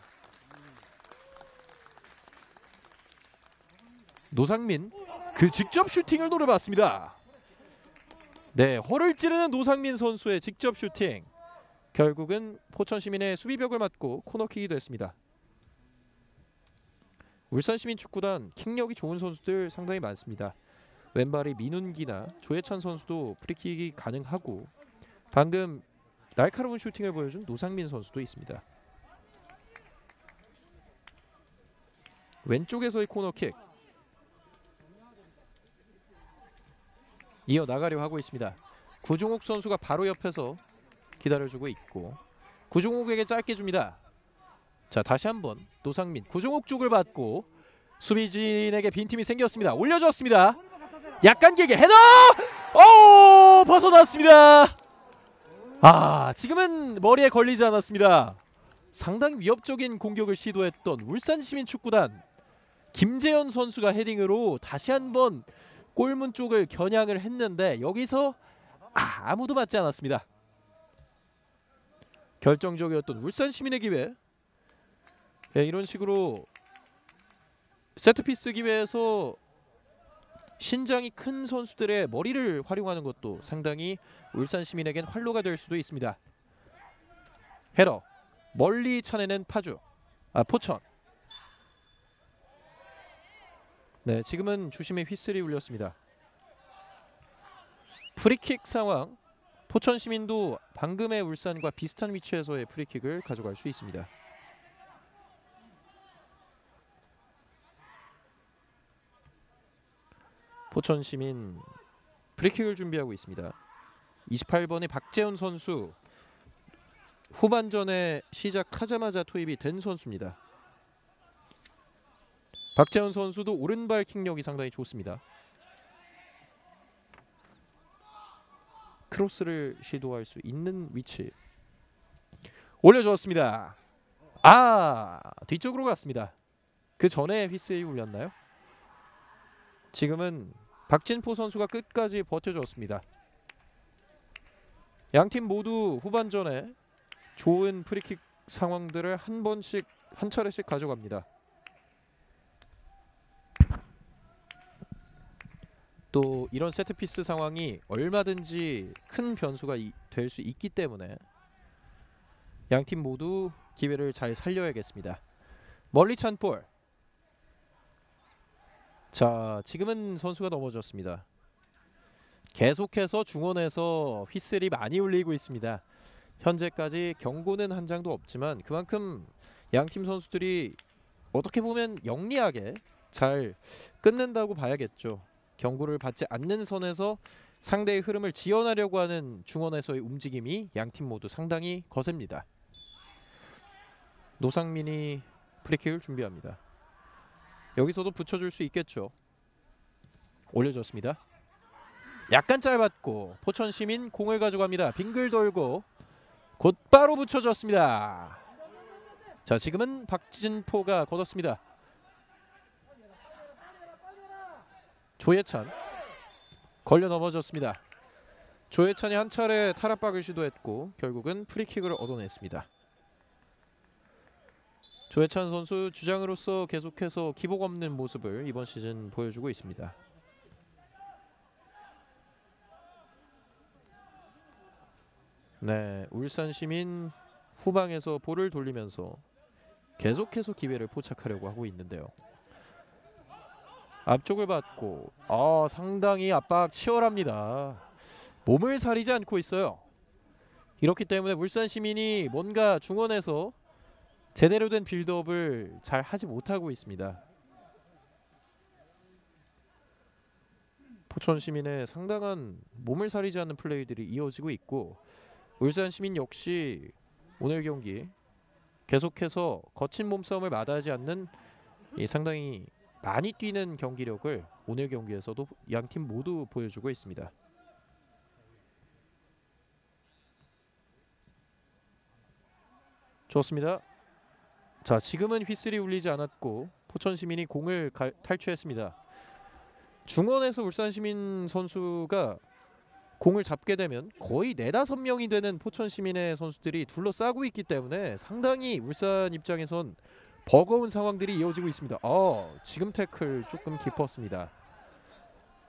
S1: 노상민 그 직접 슈팅을 노려봤습니다. 네, 허를 찌르는 노상민 선수의 직접 슈팅. 결국은 포천 시민의 수비벽을 맞고 코너킥이 됐습니다. 울산 시민 축구단 킥력이 좋은 선수들 상당히 많습니다. 왼발의 민운기나 조혜찬 선수도 프리킥이 가능하고 방금 날카로운 슈팅을 보여준 노상민 선수도 있습니다. 왼쪽에서의 코너킥 이어 나가려 하고 있습니다. 구종욱 선수가 바로 옆에서 기다려주고 있고 구종욱에게 짧게 줍니다. 자 다시 한번 노상민 구종욱 쪽을 받고 수비진에게 빈틈이 생겼습니다. 올려줬습니다. 약간 길게 헤더! 오 벗어났습니다. 아 지금은 머리에 걸리지 않았습니다. 상당히 위협적인 공격을 시도했던 울산 시민 축구단 김재현 선수가 헤딩으로 다시 한번 골문 쪽을 겨냥을 했는데 여기서 아, 아무도 맞지 않았습니다. 결정적이었던 울산 시민의 기회. 예, 이런 식으로 세트피스 기회에서 신장이 큰 선수들의 머리를 활용하는 것도 상당히 울산 시민에겐 활로가 될 수도 있습니다. 헤러 멀리 차내는 파주 아 포천 네 지금은 주심의 휘슬이 울렸습니다. 프리킥 상황 포천 시민도 방금의 울산과 비슷한 위치에서의 프리킥을 가져갈 수 있습니다. 포천 시민 프리킥을 준비하고 있습니다. 28번의 박재훈 선수 후반전에 시작하자마자 투입이 된 선수입니다. 박재훈 선수도 오른발 킥력이 상당히 좋습니다. 크로스를 시도할 수 있는 위치 올려주었습니다. 아 뒤쪽으로 갔습니다. 그 전에 휘슬이 울렸나요? 지금은 박진포 선수가 끝까지 버텨줬습니다. 양팀 모두 후반전에 좋은 프리킥 상황들을 한 번씩 한 차례씩 가져갑니다. 또 이런 세트피스 상황이 얼마든지 큰 변수가 될 수 있기 때문에 양팀 모두 기회를 잘 살려야겠습니다. 멀리 찬 볼. 자, 지금은 선수가 넘어졌습니다. 계속해서 중원에서 휘슬이 많이 울리고 있습니다. 현재까지 경고는 한 장도 없지만 그만큼 양 팀 선수들이 어떻게 보면 영리하게 잘 끝낸다고 봐야겠죠. 경고를 받지 않는 선에서 상대의 흐름을 지연하려고 하는 중원에서의 움직임이 양 팀 모두 상당히 거셉니다. 노상민이 프리킥을 준비합니다. 여기서도 붙여줄 수 있겠죠. 올려줬습니다. 약간 짧았고 포천 시민 공을 가져갑니다. 빙글 돌고 곧바로 붙여줬습니다. 자 지금은 박진포가 걷었습니다. 조예찬 걸려 넘어졌습니다. 조예찬이 한 차례 탈압박을 시도했고 결국은 프리킥을 얻어냈습니다. 조예찬 선수 주장으로서 계속해서 기복 없는 모습을 이번 시즌 보여주고 있습니다. 네, 울산 시민 후방에서 볼을 돌리면서 계속해서 기회를 포착하려고 하고 있는데요. 앞쪽을 받고 아 상당히 압박 치열합니다. 몸을 사리지 않고 있어요. 이렇기 때문에 울산 시민이 뭔가 중원에서 제대로 된 빌드업을 잘 하지 못하고 있습니다. 포천 시민의 상당한 몸을 사리지 않는 플레이들이 이어지고 있고 울산 시민 역시 오늘 경기 계속해서 거친 몸싸움을 마다하지 않는 이 상당히 많이 뛰는 경기력을 오늘 경기에서도 양 팀 모두 보여주고 있습니다. 좋습니다. 자 지금은 휘슬이 울리지 않았고 포천 시민이 공을 가, 탈취했습니다. 중원에서 울산 시민 선수가 공을 잡게 되면 거의 네다섯 명이 되는 포천 시민의 선수들이 둘러싸고 있기 때문에 상당히 울산 입장에선 버거운 상황들이 이어지고 있습니다. 어, 지금 태클 조금 깊었습니다.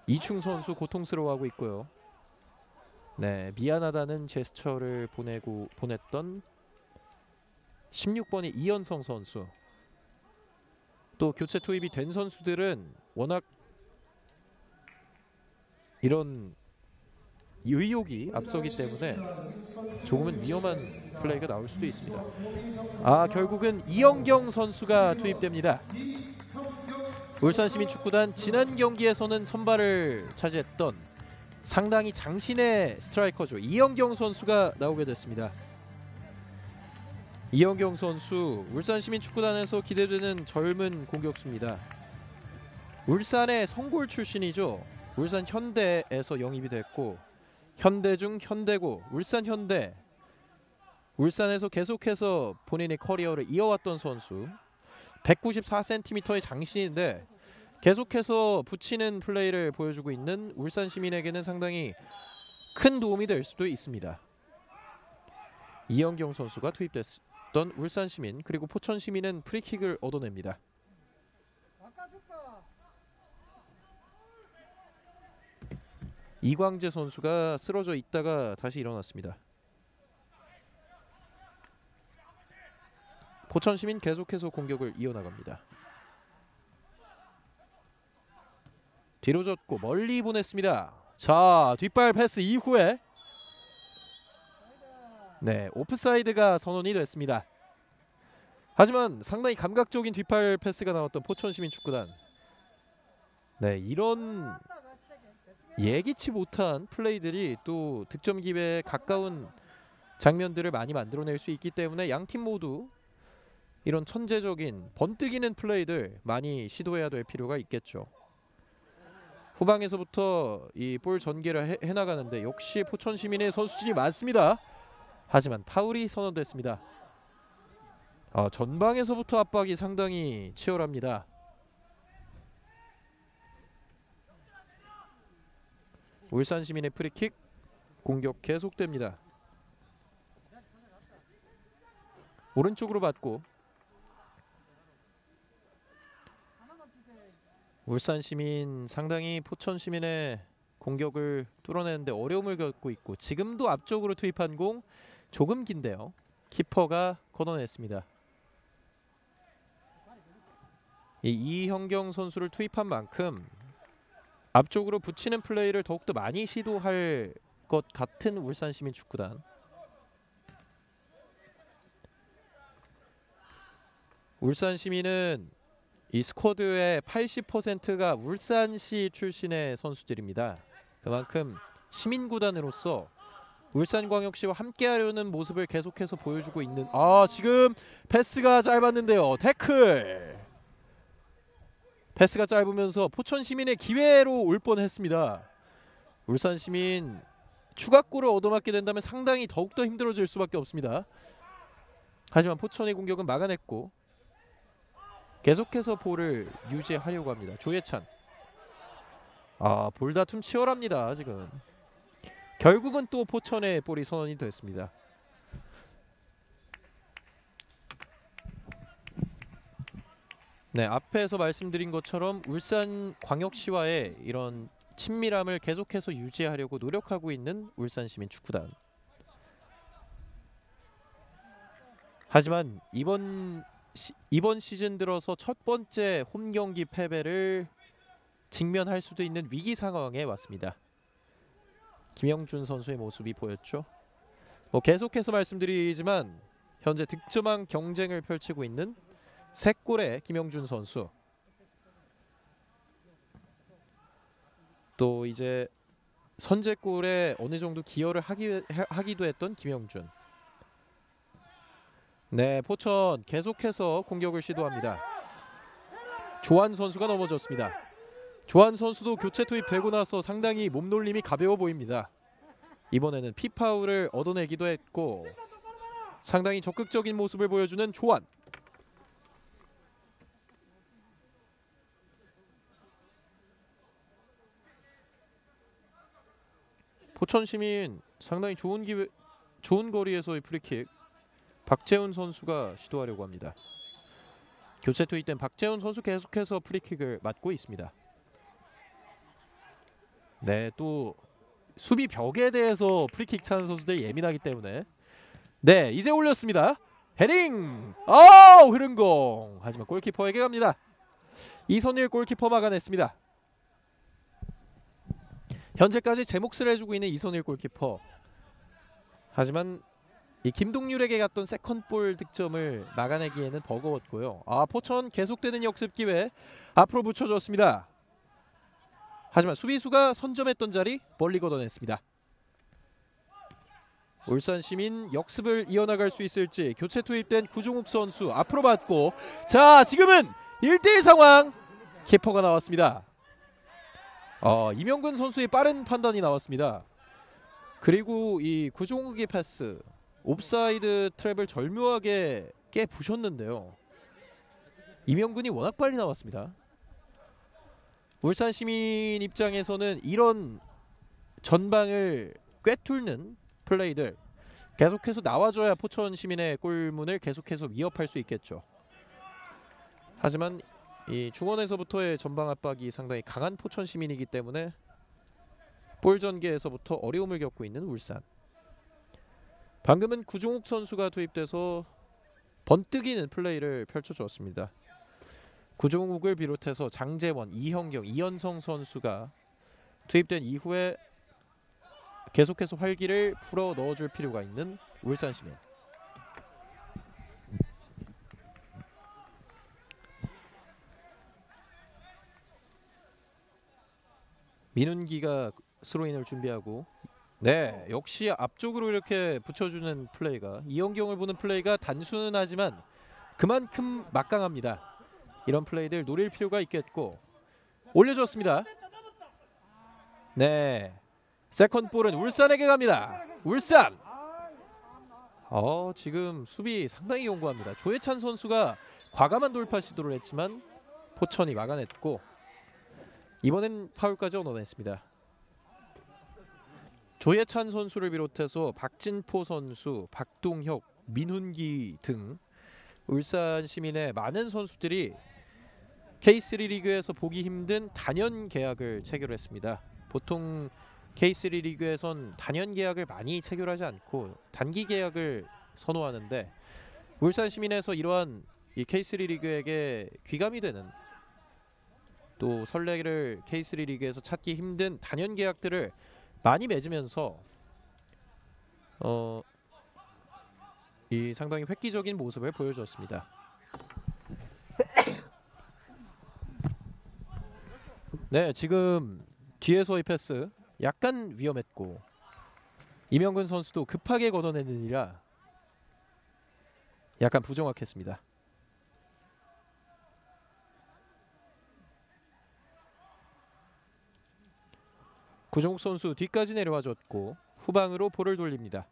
S1: 이충 선수 고통스러워하고 있고요. 네, 미안하다는 제스처를 보내고 보냈던 16번의 이현성 선수. 또 교체 투입이 된 선수들은 워낙 이런 의욕이 앞서기 때문에 조금은 위험한 플레이가 나올 수도 있습니다. 아 결국은 이영경 선수가 투입됩니다. 울산 시민 축구단 지난 경기에서는 선발을 차지했던 상당히 장신의 스트라이커죠. 이영경 선수가 나오게 됐습니다. 이영경 선수 울산 시민 축구단에서 기대되는 젊은 공격수입니다. 울산의 성골 출신이죠. 울산 현대에서 영입이 됐고 현대중 현대고 울산 현대 울산에서 계속해서 본인의 커리어를 이어왔던 선수 194cm의 장신인데 계속해서 붙이는 플레이를 보여주고 있는 울산 시민에게는 상당히 큰 도움이 될 수도 있습니다. 이영경 선수가 투입됐 던 울산 시민 그리고 포천 시민은 프리킥을 얻어냅니다. 이광재 선수가 쓰러져 있다가 다시 일어났습니다. 포천 시민 계속해서 공격을 이어나갑니다. 뒤로 줬고 멀리 보냈습니다. 자 뒷발 패스 이후에 네 오프사이드가 선언이 됐습니다. 하지만 상당히 감각적인 뒷발 패스가 나왔던 포천 시민 축구단 네 이런 예기치 못한 플레이들이 또 득점 기회에 가까운 장면들을 많이 만들어낼 수 있기 때문에 양 팀 모두 이런 천재적인 번뜩이는 플레이들 많이 시도해야 될 필요가 있겠죠. 후방에서부터 이 볼 전개를 해, 해나가는데 역시 포천 시민의 선수진이 많습니다. 하지만 파울이 선언됐습니다. 아, 전방에서부터 압박이 상당히 치열합니다. 울산 시민의 프리킥 공격 계속됩니다. 오른쪽으로 받고 울산 시민 상당히 포천 시민의 공격을 뚫어내는데 어려움을 겪고 있고 지금도 앞쪽으로 투입한 공 조금 긴데요. 키퍼가 걷어냈습니다. 이 이형경 선수를 투입한 만큼 앞쪽으로 붙이는 플레이를 더욱더 많이 시도할 것 같은 울산 시민 축구단. 울산 시민은 이 스쿼드의 80%가 울산시 출신의 선수들입니다. 그만큼 시민 구단으로서 울산광역시와 함께하려는 모습을 계속해서 보여주고 있는 아 지금 패스가 짧았는데요. 태클. 패스가 짧으면서 포천 시민의 기회로 올 뻔했습니다. 울산 시민 추가골을 얻어맞게 된다면 상당히 더욱더 힘들어질 수밖에 없습니다. 하지만 포천의 공격은 막아냈고 계속해서 볼을 유지하려고 합니다. 조예찬. 아 볼다툼 치열합니다 지금 결국은 또 포천의 볼이 선언이 됐습니다. 네, 앞에서 말씀드린 것처럼 울산 광역시와의 이런 친밀함을 계속해서 유지하려고 노력하고 있는 울산 시민 축구단. 하지만 이번 시, 이번 시즌 들어서 첫 번째 홈 경기 패배를 직면할 수도 있는 위기 상황에 왔습니다. 김영준 선수의 모습이 보였죠. 뭐 계속해서 말씀드리지만 현재 득점왕 경쟁을 펼치고 있는 세 골의 김영준 선수. 또 이제 선제골에 어느 정도 기여를 하기, 하기도 했던 김영준. 네, 포천 계속해서 공격을 시도합니다. 조한 선수가 넘어졌습니다. 조한 선수도 교체 투입되고 나서 상당히 몸놀림이 가벼워 보입니다. 이번에는 피파울을 얻어내기도 했고 상당히 적극적인 모습을 보여주는 조한. 포천 시민 상당히 좋은 기회, 좋은 거리에서의 프리킥 박재훈 선수가 시도하려고 합니다. 교체 투입된 박재훈 선수 계속해서 프리킥을 맡고 있습니다. 네, 또 수비 벽에 대해서 프리킥 차는 선수들 예민하기 때문에 네, 이제 올렸습니다. 헤딩! 아, 흐른 공. 하지만 골키퍼에게 갑니다. 이선일 골키퍼 막아냈습니다. 현재까지 제 몫을 해주고 있는 이선일 골키퍼. 하지만 이 김동률에게 갔던 세컨볼 득점을 막아내기에는 버거웠고요. 아 포천 계속되는 역습 기회 앞으로 붙여줬습니다. 하지만 수비수가 선점했던 자리 멀리 걷어냈습니다. 울산 시민 역습을 이어나갈 수 있을지 교체 투입된 구종욱 선수 앞으로 봤고 자 지금은 1대1 상황 키퍼가 나왔습니다. 어, 이명근 선수의 빠른 판단이 나왔습니다. 그리고 이 구종욱의 패스 옵사이드 트랩을 절묘하게 깨 부셨는데요. 이명근이 워낙 빨리 나왔습니다. 울산 시민 입장에서는 이런 전방을 꿰뚫는 플레이들 계속해서 나와줘야 포천 시민의 골문을 계속해서 위협할 수 있겠죠. 하지만 이 중원에서부터의 전방 압박이 상당히 강한 포천 시민이기 때문에 볼 전개에서부터 어려움을 겪고 있는 울산. 방금은 구종욱 선수가 투입돼서 번뜩이는 플레이를 펼쳐주었습니다. 구종욱을 비롯해서 장재원, 이형경, 이현성 선수가 투입된 이후에 계속해서 활기를 풀어 넣어줄 필요가 있는 울산 시민. 민훈기가 스로인을 준비하고 네 역시 앞쪽으로 이렇게 붙여주는 플레이가 이영경을 보는 플레이가 단순하지만 그만큼 막강합니다 이런 플레이들 노릴 필요가 있겠고 올려줬습니다. 네 second ball은 울산에게 갑니다. 울산. 어 지금 수비 상당히 견고합니다. 조예찬 선수가 과감한 돌파 시도를 했지만 포천이 막아냈고 이번엔 파울까지 얻어냈습니다. 조예찬 선수를 비롯해서 박진포 선수, 박동혁, 민훈기 등 울산 시민의 많은 선수들이 K3 리그에서 보기 힘든 단연 계약을 체결했습니다. 보통 K3 리그에선 단연 계약을 많이 체결하지 않고 단기 계약을 선호하는데 울산 시민에서 이러한 이 K3 리그에게 귀감이 되는 또 설레를 K3 리그에서 찾기 힘든 단연 계약들을 많이 맺으면서 어, 이 상당히 획기적인 모습을 보여줬습니다. 네, 지금 뒤에서의 패스 약간 위험했고 이명근 선수도 급하게 걷어내느니라 약간 부정확했습니다. 구종욱 선수 뒤까지 내려와줬고 후방으로 볼을 돌립니다.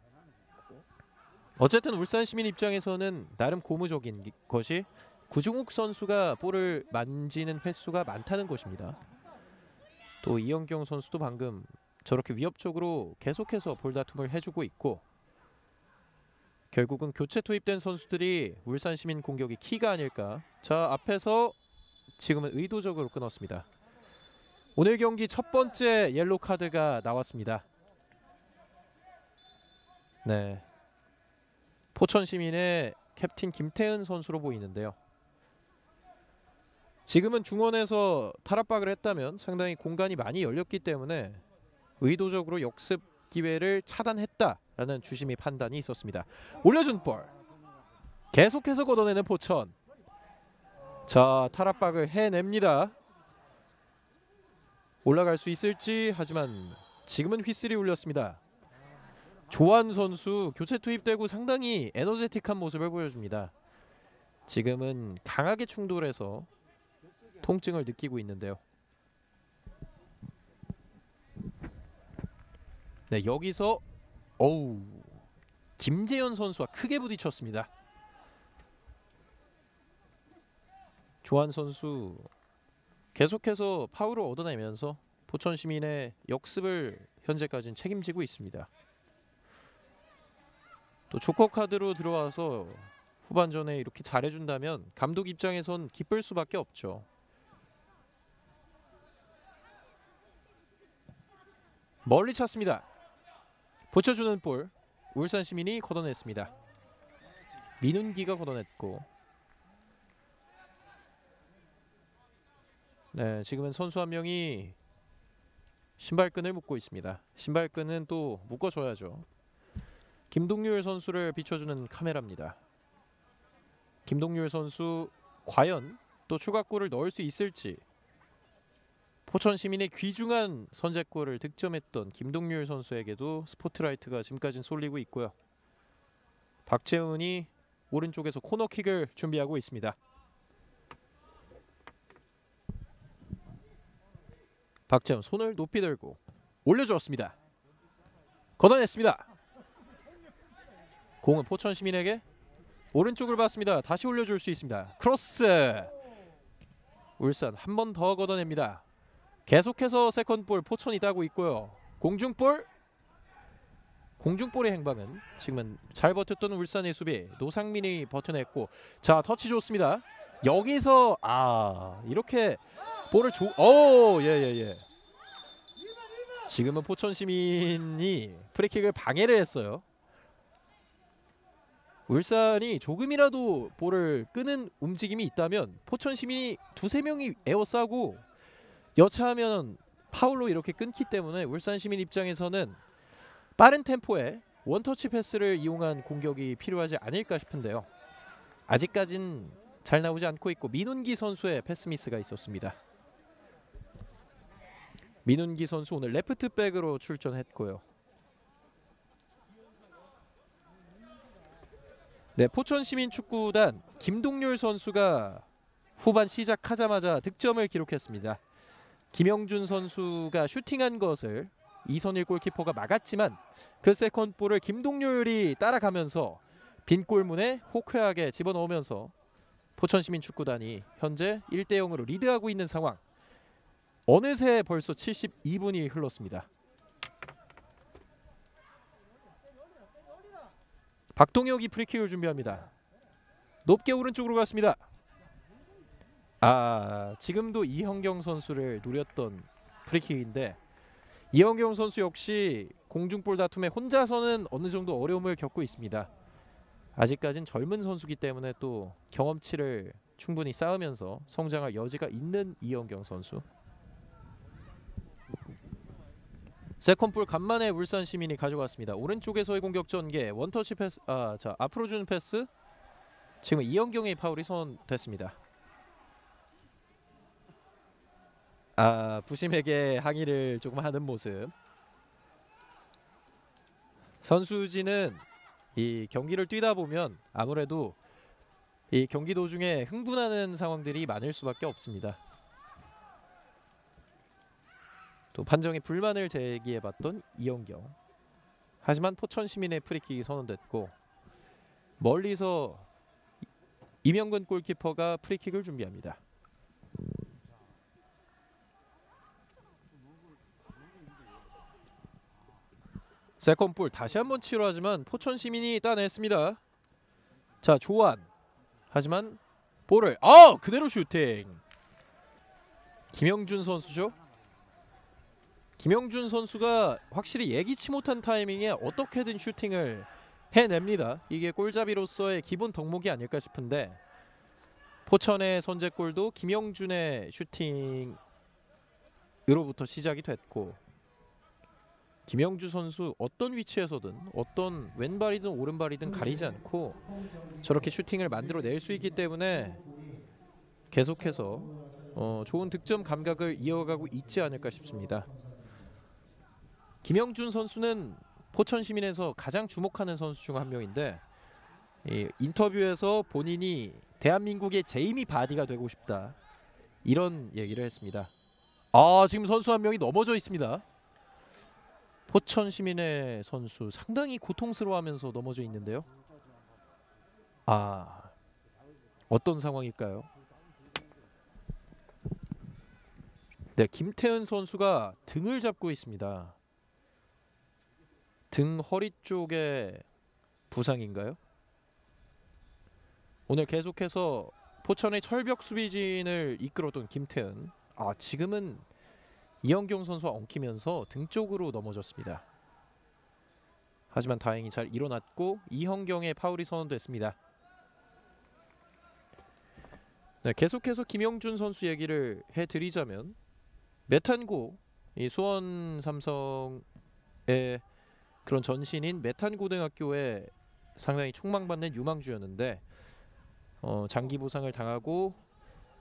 S1: 어쨌든 울산 시민 입장에서는 나름 고무적인 기- 것이 구종욱 선수가 볼을 만지는 횟수가 많다는 것입니다. 또 이영경 선수도 방금 저렇게 위협적으로 계속해서 볼다툼을 해주고 있고 결국은 교체 투입된 선수들이 울산 시민 공격이 키가 아닐까. 자 앞에서 지금은 의도적으로 끊었습니다. 오늘 경기 첫 번째 옐로 카드가 나왔습니다. 네. 포천 시민의 캡틴 김태은 선수로 보이는데요. 지금은 중원에서 탈압박을 했다면 상당히 공간이 많이 열렸기 때문에 의도적으로 역습 기회를 차단했다라는 주심의 판단이 있었습니다. 올려준 볼 계속해서 걷어내는 포천. 자 탈압박을 해냅니다. 올라갈 수 있을지 하지만 지금은 휘슬이 울렸습니다. 조한 선수 교체 투입되고 상당히 에너제틱한 모습을 보여줍니다. 지금은 강하게 충돌해서 통증을 느끼고 있는데요. 네 여기서 어우 김재현 선수와 크게 부딪혔습니다. 조한 선수 계속해서 파울을 얻어내면서 포천 시민의 역습을 현재까지는 책임지고 있습니다. 또 조커 카드로 들어와서 후반전에 이렇게 잘해준다면 감독 입장에선 기쁠 수밖에 없죠. 멀리 찼습니다. 붙여주는 볼 울산 시민이 걷어냈습니다. 민훈기가 걷어냈고 네 지금은 선수 한 명이 신발끈을 묶고 있습니다. 신발끈은 또 묶어줘야죠. 김동률 선수를 비춰주는 카메라입니다. 김동률 선수 과연 또 추가골을 넣을 수 있을지 포천 시민의 귀중한 선제골을 득점했던 김동률 선수에게도 스포트라이트가 지금까지는 쏠리고 있고요. 박재훈이 오른쪽에서 코너킥을 준비하고 있습니다. 박재훈 손을 높이 들고 올려주었습니다. 걷어냈습니다. 공은 포천 시민에게 오른쪽을 봤습니다. 다시 올려줄 수 있습니다. 크로스 울산 한 번 더 걷어냅니다. 계속해서 세컨볼 포천이 따고 있고요. 공중볼 공중볼의 행방은 지금은 잘 버텼던 울산의 수비 노상민이 버텨냈고 자 터치 좋습니다. 여기서 아 이렇게 볼을 줘어예예예 예, 예. 지금은 포천 시민이 프리킥을 방해를 했어요. 울산이 조금이라도 볼을 끄는 움직임이 있다면 포천 시민이 두세 명이 에워싸고 여차하면 파울로 이렇게 끊기 때문에 울산 시민 입장에서는 빠른 템포의 원터치 패스를 이용한 공격이 필요하지 않을까 싶은데요. 아직까진 잘 나오지 않고 있고 민훈기 선수의 패스 미스가 있었습니다. 민훈기 선수 오늘 레프트 백으로 출전했고요. 네, 포천 시민 축구단 김동률 선수가 후반 시작하자마자 득점을 기록했습니다. 김영준 선수가 슈팅한 것을 이선일 골키퍼가 막았지만 그 second ball을 김동률이 따라가면서 빈 골문에 호쾌하게 집어넣으면서 포천 시민 축구단이 현재 1대 0으로 리드하고 있는 상황. 어느새 벌써 72분이 흘렀습니다. 박동혁이 프리킥을 준비합니다. 높게 오른쪽으로 갔습니다. 아 지금도 이형경 선수를 노렸던 프리킥인데 이형경 선수 역시 공중볼 다툼에 혼자서는 어느 정도 어려움을 겪고 있습니다. 아직까진 젊은 선수기 때문에 또 경험치를 충분히 쌓으면서 성장할 여지가 있는 이영경 선수. 세컨볼 간만에 울산 시민이 가져갔습니다. 오른쪽에서의 공격 전개 원터치 패스 아자 앞으로 주는 패스 지금 이영경의 파울이 선언됐습니다. 아 부심에게 항의를 조금 하는 모습. 선수진은 이 경기를 뛰다 보면 아무래도 이 경기 도중에 흥분하는 상황들이 많을 수밖에 없습니다. 또 판정에 불만을 제기해봤던 이영경. 하지만 포천 시민의 프리킥이 선언됐고 멀리서 이- 이명근 골키퍼가 프리킥을 준비합니다. 세컨볼 다시 한번 치료하지만 포천 시민이 따냈습니다. 자 조한 하지만 볼을 아 그대로 슈팅. 김영준 선수죠. 김영준 선수가 확실히 예기치 못한 타이밍에 어떻게든 슈팅을 해냅니다. 이게 골잡이로서의 기본 덕목이 아닐까 싶은데 포천의 선제골도 김영준의 슈팅으로부터 시작이 됐고 김영주 선수 어떤 위치에서든 어떤 왼발이든 오른발이든 가리지 않고 저렇게 슈팅을 만들어낼 수 있기 때문에 계속해서 어, 좋은 득점 감각을 이어가고 있지 않을까 싶습니다. 김영준 선수는 포천 시민에서 가장 주목하는 선수 중 한 명인데 이 인터뷰에서 본인이 대한민국의 제이미 바디가 되고 싶다 이런 얘기를 했습니다. 아 지금 선수 한 명이 넘어져 있습니다. 포천 시민의 선수 상당히 고통스러워하면서 넘어져 있는데요. 아 어떤 상황일까요? 네, 김태현 선수가 등을 잡고 있습니다. 등 허리 쪽에 부상인가요? 오늘 계속해서 포천의 철벽 수비진을 이끌었던 김태현. 아 지금은 이영경 선수와 엉키면서 등 쪽으로 넘어졌습니다. 하지만 다행히 잘 일어났고 이형경의 파울이 선언됐습니다. 네, 계속해서 김영준 선수 얘기를 해드리자면 메탄고 이 수원 삼성의 그런 전신인 메탄 고등학교에 상당히 촉망받는 유망주였는데 어, 장기 부상을 당하고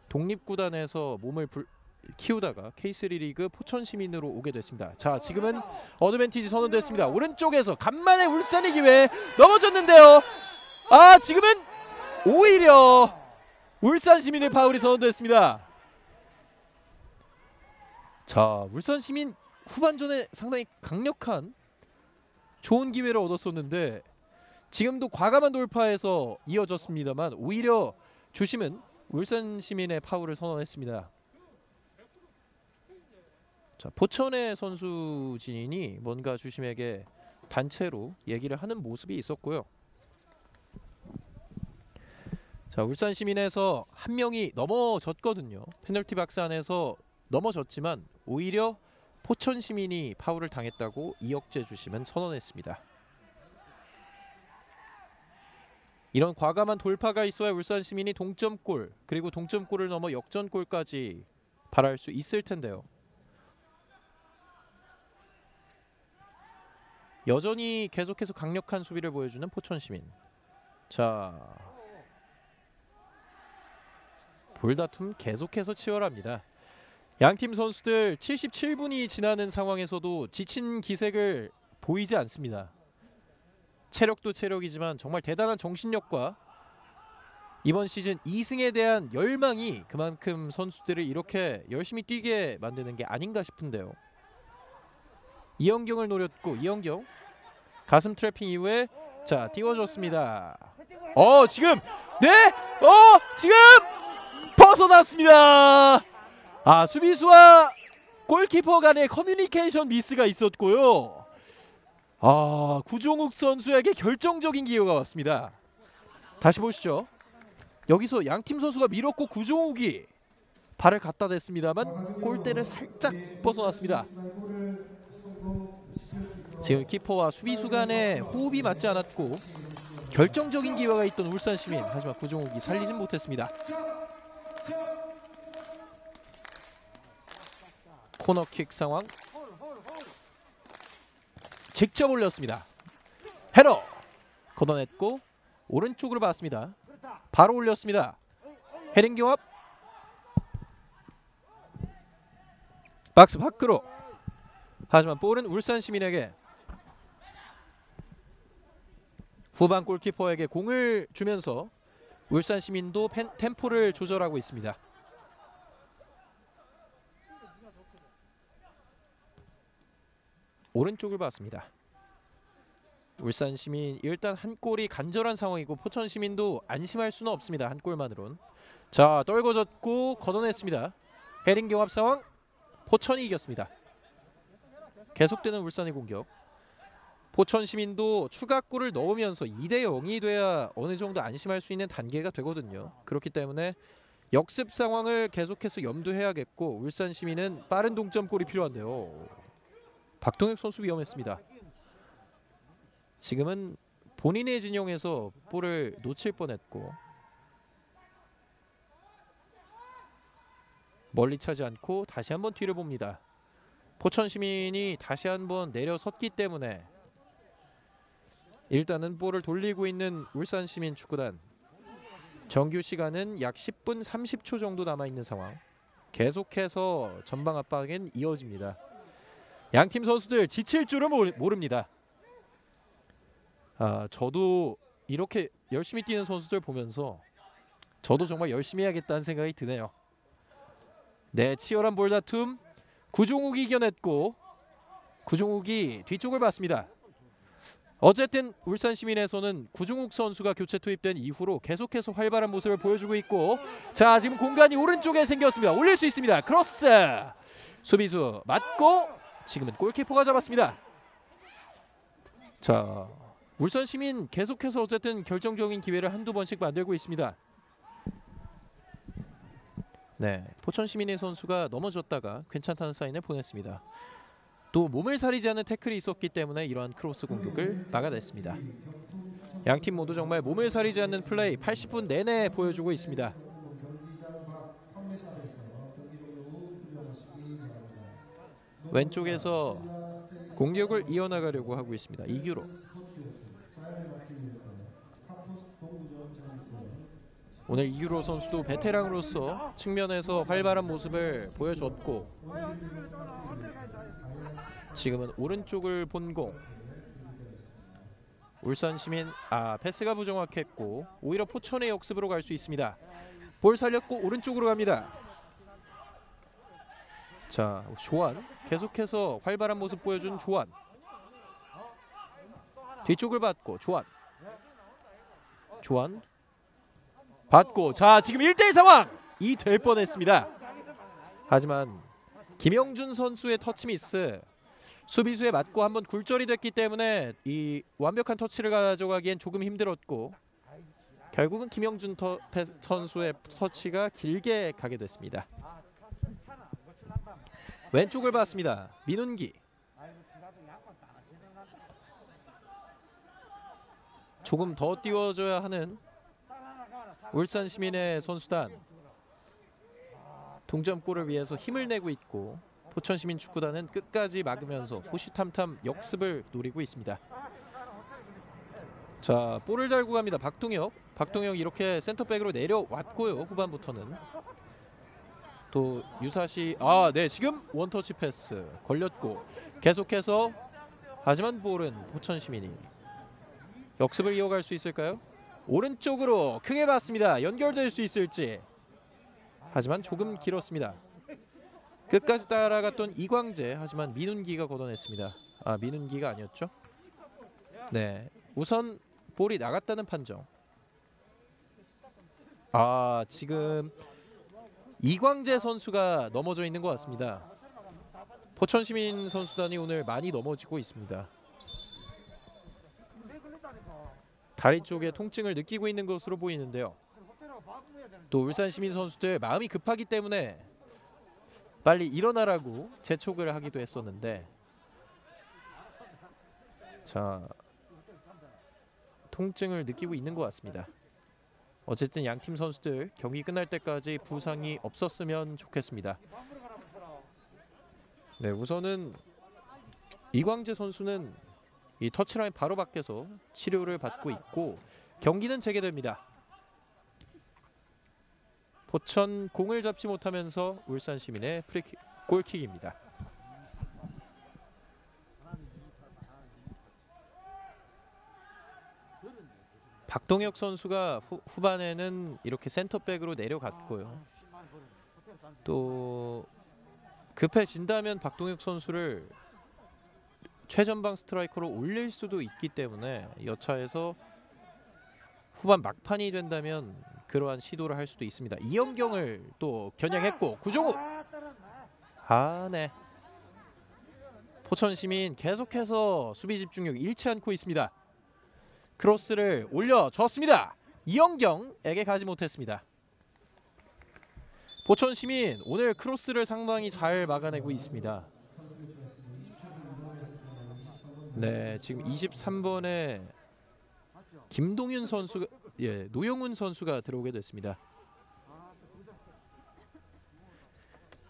S1: 독립구단에서 몸을 불, 키우다가 K3 리그 포천 시민으로 오게 됐습니다. 자, 지금은 어드밴티지 선언됐습니다. 오른쪽에서 간만에 울산의 기회 넘어졌는데요. 아, 지금은 오히려 울산 시민의 파울이 선언됐습니다. 자, 울산 시민 후반전에 상당히 강력한 좋은 기회를 얻었었는데 지금도 과감한 돌파에서 이어졌습니다만 오히려 주심은 울산 시민의 파울을 선언했습니다. 자 포천의 선수진이 뭔가 주심에게 단체로 얘기를 하는 모습이 있었고요. 자 울산 시민에서 한 명이 넘어졌거든요. 페널티 박스 안에서 넘어졌지만 오히려 포천 시민이 파울을 당했다고 이혁재 주심은 선언했습니다. 이런 과감한 돌파가 있어야 울산 시민이 동점골 그리고 동점골을 넘어 역전골까지 바랄 수 있을 텐데요. 여전히 계속해서 강력한 수비를 보여주는 포천 시민. 자, 볼다툼 계속해서 치열합니다. 양팀 선수들 77분이 지나는 상황에서도 지친 기색을 보이지 않습니다. 체력도 체력이지만 정말 대단한 정신력과 이번 시즌 2승에 대한 열망이 그만큼 선수들을 이렇게 열심히 뛰게 만드는 게 아닌가 싶은데요. 이영경을 노렸고 이영경 가슴 트래핑 이후에 자 띄워줬습니다. 어 지금 네 어 지금 벗어났습니다. 아 수비수와 골키퍼 간의 커뮤니케이션 미스가 있었고요. 아 구종욱 선수에게 결정적인 기회가 왔습니다. 다시 보시죠. 여기서 양팀 선수가 밀었고 구종욱이 발을 갖다 댔습니다만 골대를 살짝 벗어났습니다. 지금 키퍼와 수비수 간의 호흡이 맞지 않았고 결정적인 기회가 있던 울산 시민 하지만 구종욱이 살리진 못했습니다. 코너킥 상황 직접 올렸습니다. 헤더 걷어냈고 오른쪽으로 봤습니다. 바로 올렸습니다. 헤딩 경합 박스 밖으로 하지만 볼은 울산 시민에게 후반 골키퍼에게 공을 주면서 울산 시민도 펜, 템포를 조절하고 있습니다. 오른쪽을 봤습니다. 울산 시민 일단 한 골이 간절한 상황이고 포천 시민도 안심할 수는 없습니다. 한 골만으론. 자 떨궈졌고 걷어냈습니다. 헤딩 경합 상황 포천이 이겼습니다. 계속되는 울산의 공격. 포천 시민도 추가골을 넣으면서 2대 0이 돼야 어느 정도 안심할 수 있는 단계가 되거든요. 그렇기 때문에 역습 상황을 계속해서 염두해야겠고 울산 시민은 빠른 동점골이 필요한데요. 박동혁 선수 위험했습니다. 지금은 본인의 진영에서 볼을 놓칠 뻔했고 멀리 차지 않고 다시 한번 뒤를 봅니다. 포천 시민이 다시 한번 내려섰기 때문에 일단은 볼을 돌리고 있는 울산 시민 축구단 정규 시간은 약 10분 30초 정도 남아 있는 상황. 계속해서 전방 압박은 이어집니다. 양팀 선수들 지칠 줄은 모릅니다. 아, 저도 이렇게 열심히 뛰는 선수들 보면서 저도 정말 열심히 해야겠다는 생각이 드네요. 네, 치열한 볼다툼 구종욱이 이겨냈고 구종욱이 뒤쪽을 봤습니다. 어쨌든 울산 시민에서는 구종욱 선수가 교체 투입된 이후로 계속해서 활발한 모습을 보여주고 있고 자 지금 공간이 오른쪽에 생겼습니다. 올릴 수 있습니다. 크로스 수비수 맞고 지금은 골키퍼가 잡았습니다. 자 울산 시민 계속해서 어쨌든 결정적인 기회를 한두 번씩 만들고 있습니다. 네, 포천 시민의 선수가 넘어졌다가 괜찮다는 사인을 보냈습니다. 또 몸을 사리지 않는 태클이 있었기 때문에 이러한 크로스 공격을 막아냈습니다. 양 팀 모두 정말 몸을 사리지 않는 플레이 80분 내내 보여주고 있습니다. 왼쪽에서 공격을 이어나가려고 하고 있습니다. 이규로 오늘 이규로 선수도 베테랑으로서 측면에서 활발한 모습을 보여줬고 지금은 오른쪽을 본공 울산 시민 아 패스가 부정확했고 오히려 포천의 역습으로 갈 수 있습니다. 볼 살렸고 오른쪽으로 갑니다. 자 조한 계속해서 활발한 모습 보여준 조한 뒤쪽을 받고 조한 조한 받고 자 지금 1대1 상황 이 될 뻔했습니다. 하지만 김영준 선수의 터치 미스 수비수에 맞고 한번 굴절이 됐기 때문에 이 완벽한 터치를 가져가기엔 조금 힘들었고 결국은 김영준 터, 패, 선수의 터치가 길게 가게 됐습니다. 왼쪽을 봤습니다. 민훈기 조금 더 띄워줘야 하는 울산 시민의 선수단 동점골을 위해서 힘을 내고 있고 포천 시민 축구단은 끝까지 막으면서 호시탐탐 역습을 노리고 있습니다. 자 볼을 달고 갑니다. 박동혁. 박동혁 이렇게 센터백으로 내려왔고요. 후반부터는 또 유사시 아 네 지금 원터치 패스 걸렸고 계속해서 하지만 볼은 포천 시민이 역습을 이어갈 수 있을까요? 오른쪽으로 크게 봤습니다. 연결될 수 있을지 하지만 조금 길었습니다. 끝까지 따라갔던 이광재 하지만 민훈기가 걷어냈습니다. 아 민훈기가 아니었죠? 네 우선 볼이 나갔다는 판정. 아 지금 이광재 선수가 넘어져 있는 것 같습니다. 포천 시민 선수단이 오늘 많이 넘어지고 있습니다. 다리 쪽에 통증을 느끼고 있는 것으로 보이는데요. 또 울산 시민 선수들 마음이 급하기 때문에 빨리 일어나라고 재촉을 하기도 했었는데 자 통증을 느끼고 있는 것 같습니다. 어쨌든 양 팀 선수들 경기 끝날 때까지 부상이 없었으면 좋겠습니다. 네, 우선은 이광재 선수는 이 터치라인 바로 밖에서 치료를 받고 있고 경기는 재개됩니다. 포천 공을 잡지 못하면서 울산 시민의 프리킥 골킥입니다. 박동혁 선수가 후, 후반에는 이렇게 센터백으로 내려갔고요. 또 급해진다면 박동혁 선수를 최전방 스트라이커로 올릴 수도 있기 때문에 여차해서 후반 막판이 된다면 그러한 시도를 할 수도 있습니다. 이영경을 또 겨냥했고 구종욱 아 네. 포천 시민 계속해서 수비 집중력 잃지 않고 있습니다. 크로스를 올려줬습니다. 이영경에게 가지 못했습니다. 포천 시민 오늘 크로스를 상당히 잘 막아내고 있습니다. 네, 지금 23번에 김동윤 선수가 예, 노영훈 선수가 들어오게 됐습니다.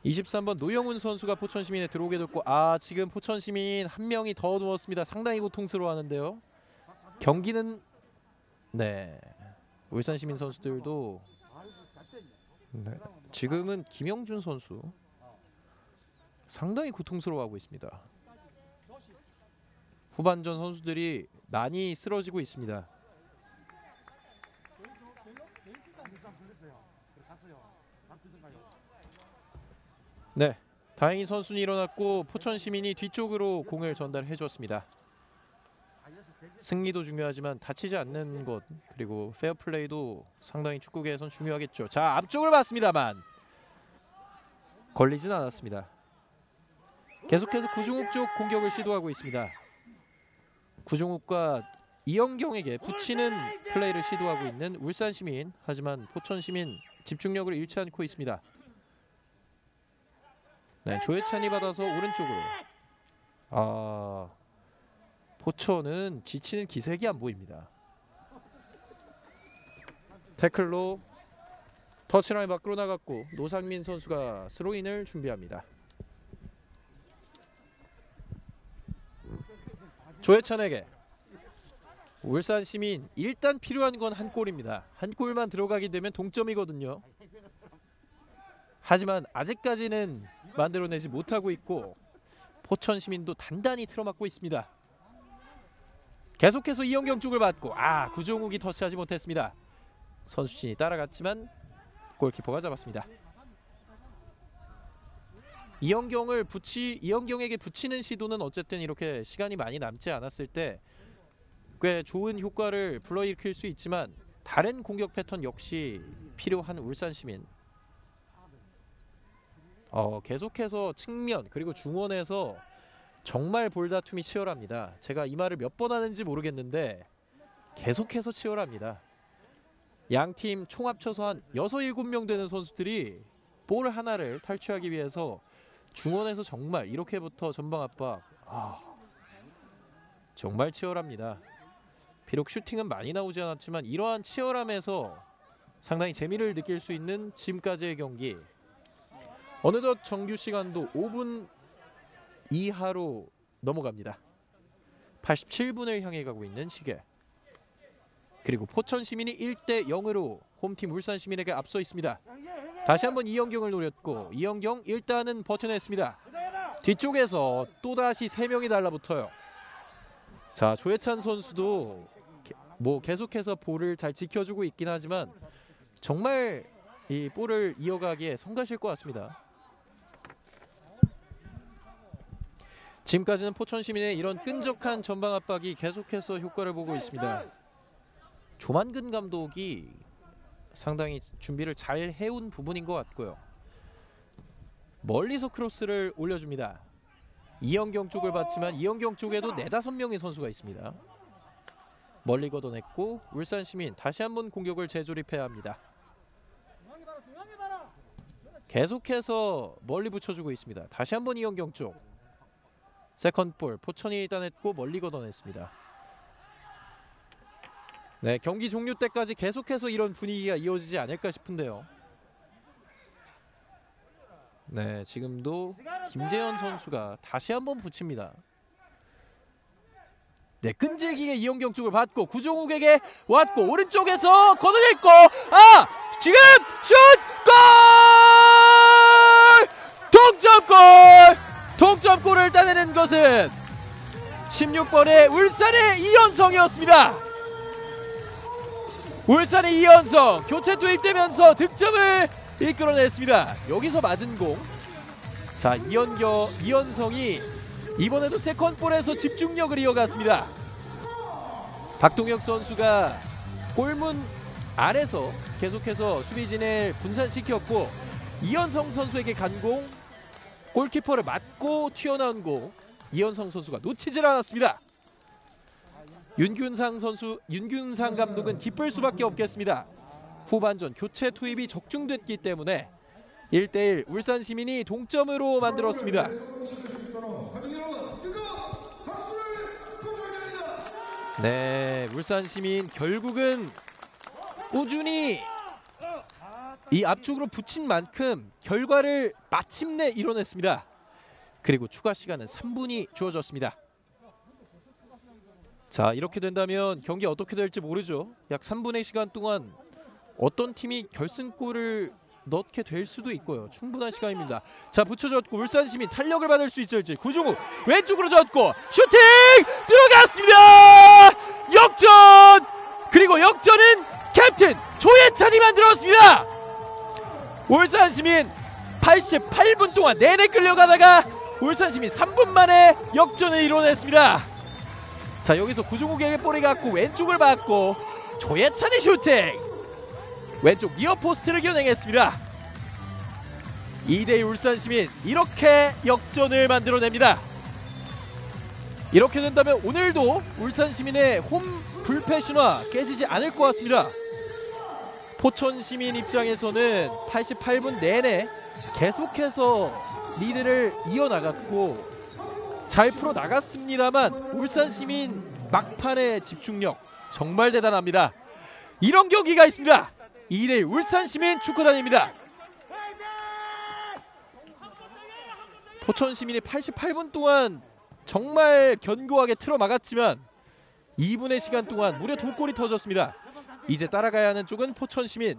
S1: 23번 노영훈 선수가 포천 시민에 들어오게 됐고 아, 지금 포천 시민 한 명이 더 누웠습니다. 상당히 고통스러워하는데요. 경기는 네. 울산 시민 선수들도 네. 지금은 김영준 선수 상당히 고통스러워하고 있습니다. 후반전 선수들이 많이 쓰러지고 있습니다. 네, 다행히 선수는 일어났고 포천 시민이 뒤쪽으로 공을 전달해 줬습니다. 승리도 중요하지만 다치지 않는 것 그리고 페어플레이도 상당히 축구계에선 중요하겠죠. 자 앞쪽을 봤습니다만 걸리진 않았습니다. 계속해서 구종욱 쪽 공격을 시도하고 있습니다. 구종욱과 이영경에게 붙이는 플레이를 시도하고 있는 울산 시민 하지만 포천 시민 집중력을 잃지 않고 있습니다. 네 조혜찬이 받아서 오른쪽으로 아 포천은 지치는 기색이 안 보입니다. 태클로 터치라인 밖으로 나갔고 노상민 선수가 스로인을 준비합니다. 조혜찬에게 울산 시민 일단 필요한 건 한 골입니다. 한 골만 들어가게 되면 동점이거든요. 하지만 아직까지는 만들어내지 못하고 있고 포천 시민도 단단히 틀어막고 있습니다. 계속해서 이영경 쪽을 받고 아 구종욱이 터치하지 못했습니다. 선수진이 따라갔지만 골키퍼가 잡았습니다. 이영경을 붙이 이영경에게 붙이는 시도는 어쨌든 이렇게 시간이 많이 남지 않았을 때 꽤 좋은 효과를 불러일으킬 수 있지만 다른 공격 패턴 역시 필요한 울산 시민. 어 계속해서 측면 그리고 중원에서 정말 볼다툼이 치열합니다. 제가 이 말을 몇 번 하는지 모르겠는데 계속해서 치열합니다. 양 팀 총 합쳐서 한 6, 7명 되는 선수들이 볼 하나를 탈취하기 위해서 중원에서 정말 이렇게부터 전방 압박 아, 정말 치열합니다. 비록 슈팅은 많이 나오지 않았지만 이러한 치열함에서 상당히 재미를 느낄 수 있는 지금까지의 경기 어느덧 정규 시간도 5분 이하로 넘어갑니다. 87분을 향해 가고 있는 시계. 그리고 포천 시민이 1대 0으로 홈팀 울산 시민에게 앞서 있습니다. 다시 한번 이영경을 노렸고 이영경 일단은 버텨냈습니다. 뒤쪽에서 또다시 3명이 달라붙어요. 자 조혜찬 선수도 게- 뭐 계속해서 볼을 잘 지켜주고 있긴 하지만 정말 이 볼을 이어가기에 성가실 것 같습니다. 지금까지는 포천 시민의 이런 끈적한 전방 압박이 계속해서 효과를 보고 있습니다. 조만근 감독이 상당히 준비를 잘 해온 부분인 것 같고요. 멀리서 크로스를 올려줍니다. 이영경 쪽을 봤지만 이영경 쪽에도 네다섯 명의 선수가 있습니다. 멀리 걷어냈고 울산 시민 다시 한번 공격을 재조립해야 합니다. 계속해서 멀리 붙여주고 있습니다. 다시 한번 이현경 쪽 세컨볼 포천이 따냈고 멀리 걷어냈습니다. 네 경기 종료 때까지 계속해서 이런 분위기가 이어지지 않을까 싶은데요. 네 지금도 김재현 선수가 다시 한번 붙입니다. 네 끈질기게 이영경 쪽을 받고 구종욱에게 왔고 오른쪽에서 걷어냈고 아 지금 슛 골! 동점골! 동점골을 따내는 것은 16번의 울산의 이현성이었습니다. 울산의 이현성 교체 투입되면서 득점을 이끌어냈습니다. 여기서 맞은 공. 자 이현겨 이현성이 이번에도 세컨볼에서 집중력을 이어갔습니다. 박동혁 선수가 골문 안에서 계속해서 수비진을 분산시켰고 이현성 선수에게 간 공 골키퍼를 맞고 튀어나온 공 이현성 선수가 놓치질 않았습니다. 윤균상 선수 윤균상 감독은 기쁠 수밖에 없겠습니다. 후반전 교체 투입이 적중됐기 때문에 1대1 울산 시민이 동점으로 만들었습니다. 네, 울산 시민 결국은 꾸준히 이 앞쪽으로 붙인 만큼 결과를 마침내 이뤄냈습니다. 그리고 추가 시간은 3분이 주어졌습니다. 자, 이렇게 된다면 경기 어떻게 될지 모르죠. 약 3분의 시간 동안 어떤 팀이 결승골을 넣게 될 수도 있고요. 충분한 시간입니다. 자, 붙여줬고 울산 시민 탄력을 받을 수 있을지 구종욱 왼쪽으로 줬고 슈팅 들어갔습니다. 역전 그리고 역전은 캡틴 조예찬이 만들었습니다. 울산 시민 88분 동안 내내 끌려가다가 울산 시민 3분 만에 역전을 이뤄냈습니다. 자 여기서 구종욱에게 볼이 갔고 왼쪽을 봤고 조예찬의 슈팅 왼쪽 near post를 겨냥했습니다. 2대1 울산 시민 이렇게 역전을 만들어냅니다. 이렇게 된다면 오늘도 울산 시민의 홈 불패 신화 깨지지 않을 것 같습니다. 포천 시민 입장에서는 88분 내내 계속해서 리드를 이어나갔고 잘 풀어 나갔습니다만 울산 시민 막판의 집중력 정말 대단합니다. 이런 경기가 있습니다. 2대1 울산 시민 축구단입니다. 포천 시민이 88분 동안 정말 견고하게 틀어 막았지만 2분의 시간 동안 무려 두 골이 터졌습니다. 이제 따라가야 하는 쪽은 포천 시민.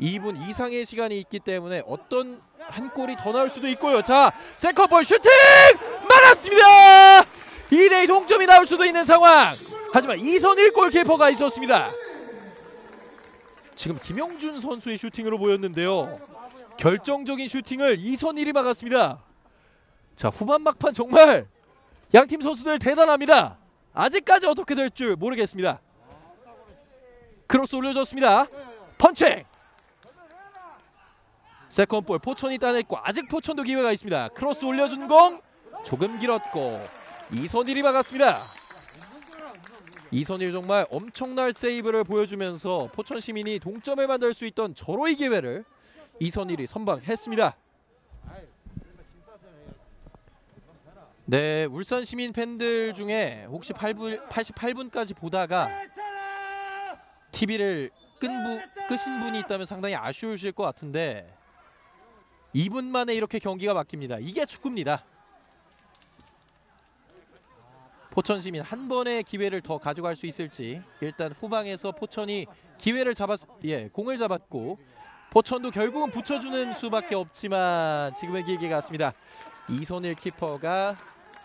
S1: 2분 이상의 시간이 있기 때문에 어떤 한 골이 더 나올 수도 있고요. 자, 세컨볼 슈팅 막았습니다. 2대2 동점이 나올 수도 있는 상황. 하지만 이선일 골키퍼가 있었습니다. 지금 김영준 선수의 슈팅으로 보였는데요. 결정적인 슈팅을 이선일이 막았습니다. 자 후반 막판 정말 양팀 선수들 대단합니다. 아직까지 어떻게 될 줄 모르겠습니다. 크로스 올려줬습니다. 펀칭. second ball 포천이 따냈고 아직 포천도 기회가 있습니다. 크로스 올려준 공 조금 길었고 이선일이 막았습니다. 이선일 정말 엄청난 세이브를 보여주면서 포천 시민이 동점을 만들 수 있던 절호의 기회를 이선일이 선방했습니다. 네, 울산 시민 팬들 중에 혹시 8분, 88분까지 보다가 TV를 끈 부, 끄신 분이 있다면 상당히 아쉬우실 것 같은데 2분 만에 이렇게 경기가 바뀝니다. 이게 축구입니다. 포천 시민 한 번의 기회를 더 가져갈 수 있을지 일단 후방에서 포천이 기회를 잡았 예 공을 잡았고 포천도 결국은 붙여주는 수밖에 없지만 지금은 길게 갔습니다. 이선일 키퍼가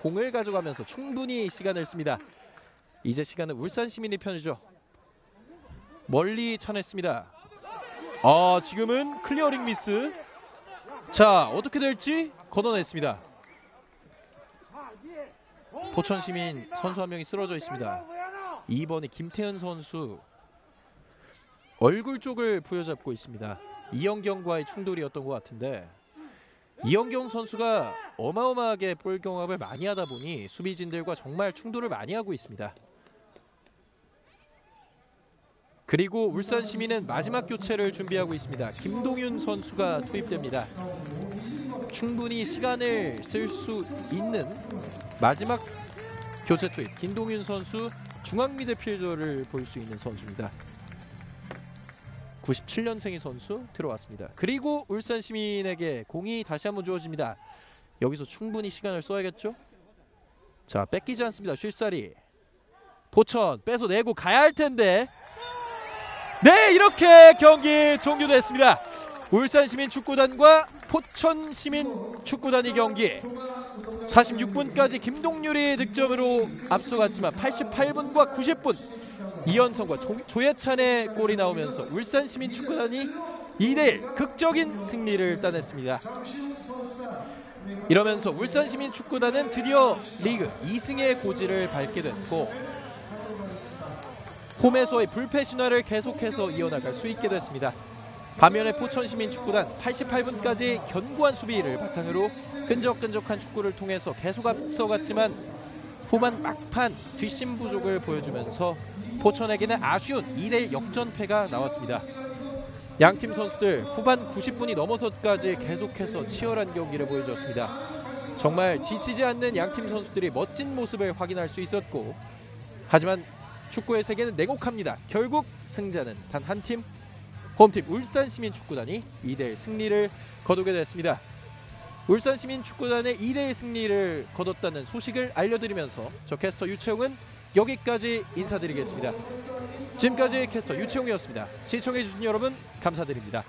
S1: 공을 가져가면서 충분히 시간을 씁니다. 이제 시간은 울산 시민의 편이죠. 멀리 쳐냈습니다. 아 지금은 clearing 미스. 자 어떻게 될지 걷어냈습니다. 포천 시민 선수 한 명이 쓰러져 있습니다. 2번의 김태현 선수 얼굴 쪽을 부여잡고 있습니다. 이영경과의 충돌이었던 것 같은데 이영경 선수가 어마어마하게 볼 경합을 많이 하다 보니 수비진들과 정말 충돌을 많이 하고 있습니다. 그리고 울산 시민은 마지막 교체를 준비하고 있습니다. 김동윤 선수가 투입됩니다. 충분히 시간을 쓸 수 있는 마지막 교체 투입. 김동윤 선수 중앙 미드필더를 볼 수 있는 선수입니다. 97년생의 선수 들어왔습니다. 그리고 울산 시민에게 공이 다시 한번 주어집니다. 여기서 충분히 시간을 써야겠죠? 자, 뺏기지 않습니다. 쉴사리. 포천 뺏어내고 가야 할 텐데. 네, 이렇게 경기 종료됐습니다. 울산 시민 축구단과 포천 시민 축구단의 경기 46분까지 김동률이 득점으로 앞서갔지만 88분과 90분 이현성과 조, 조예찬의 골이 나오면서 울산 시민 축구단이 2대1 극적인 승리를 따냈습니다. 이러면서 울산 시민 축구단은 드디어 리그 2승의 고지를 밟게 됐고 홈에서의 불패 신화를 계속해서 이어나갈 수 있게 됐습니다. 반면에 포천 시민 축구단 88분까지 견고한 수비를 바탕으로 끈적끈적한 축구를 통해서 계속 앞서갔지만 후반 막판 뒷심 부족을 보여주면서 포천에게는 아쉬운 2대1 역전패가 나왔습니다. 양팀 선수들 후반 90분이 넘어서까지 계속해서 치열한 경기를 보여줬습니다. 정말 지치지 않는 양팀 선수들이 멋진 모습을 확인할 수 있었고 하지만 축구의 세계는 냉혹합니다. 결국 승자는 단 한 팀 홈팀 울산 시민 축구단이 2대1 승리를 거두게 됐습니다. 울산 시민 축구단의 2대1 승리를 거뒀다는 소식을 알려드리면서 저 캐스터 유채웅은 여기까지 인사드리겠습니다. 지금까지 캐스터 유채웅이었습니다. 시청해주신 여러분 감사드립니다.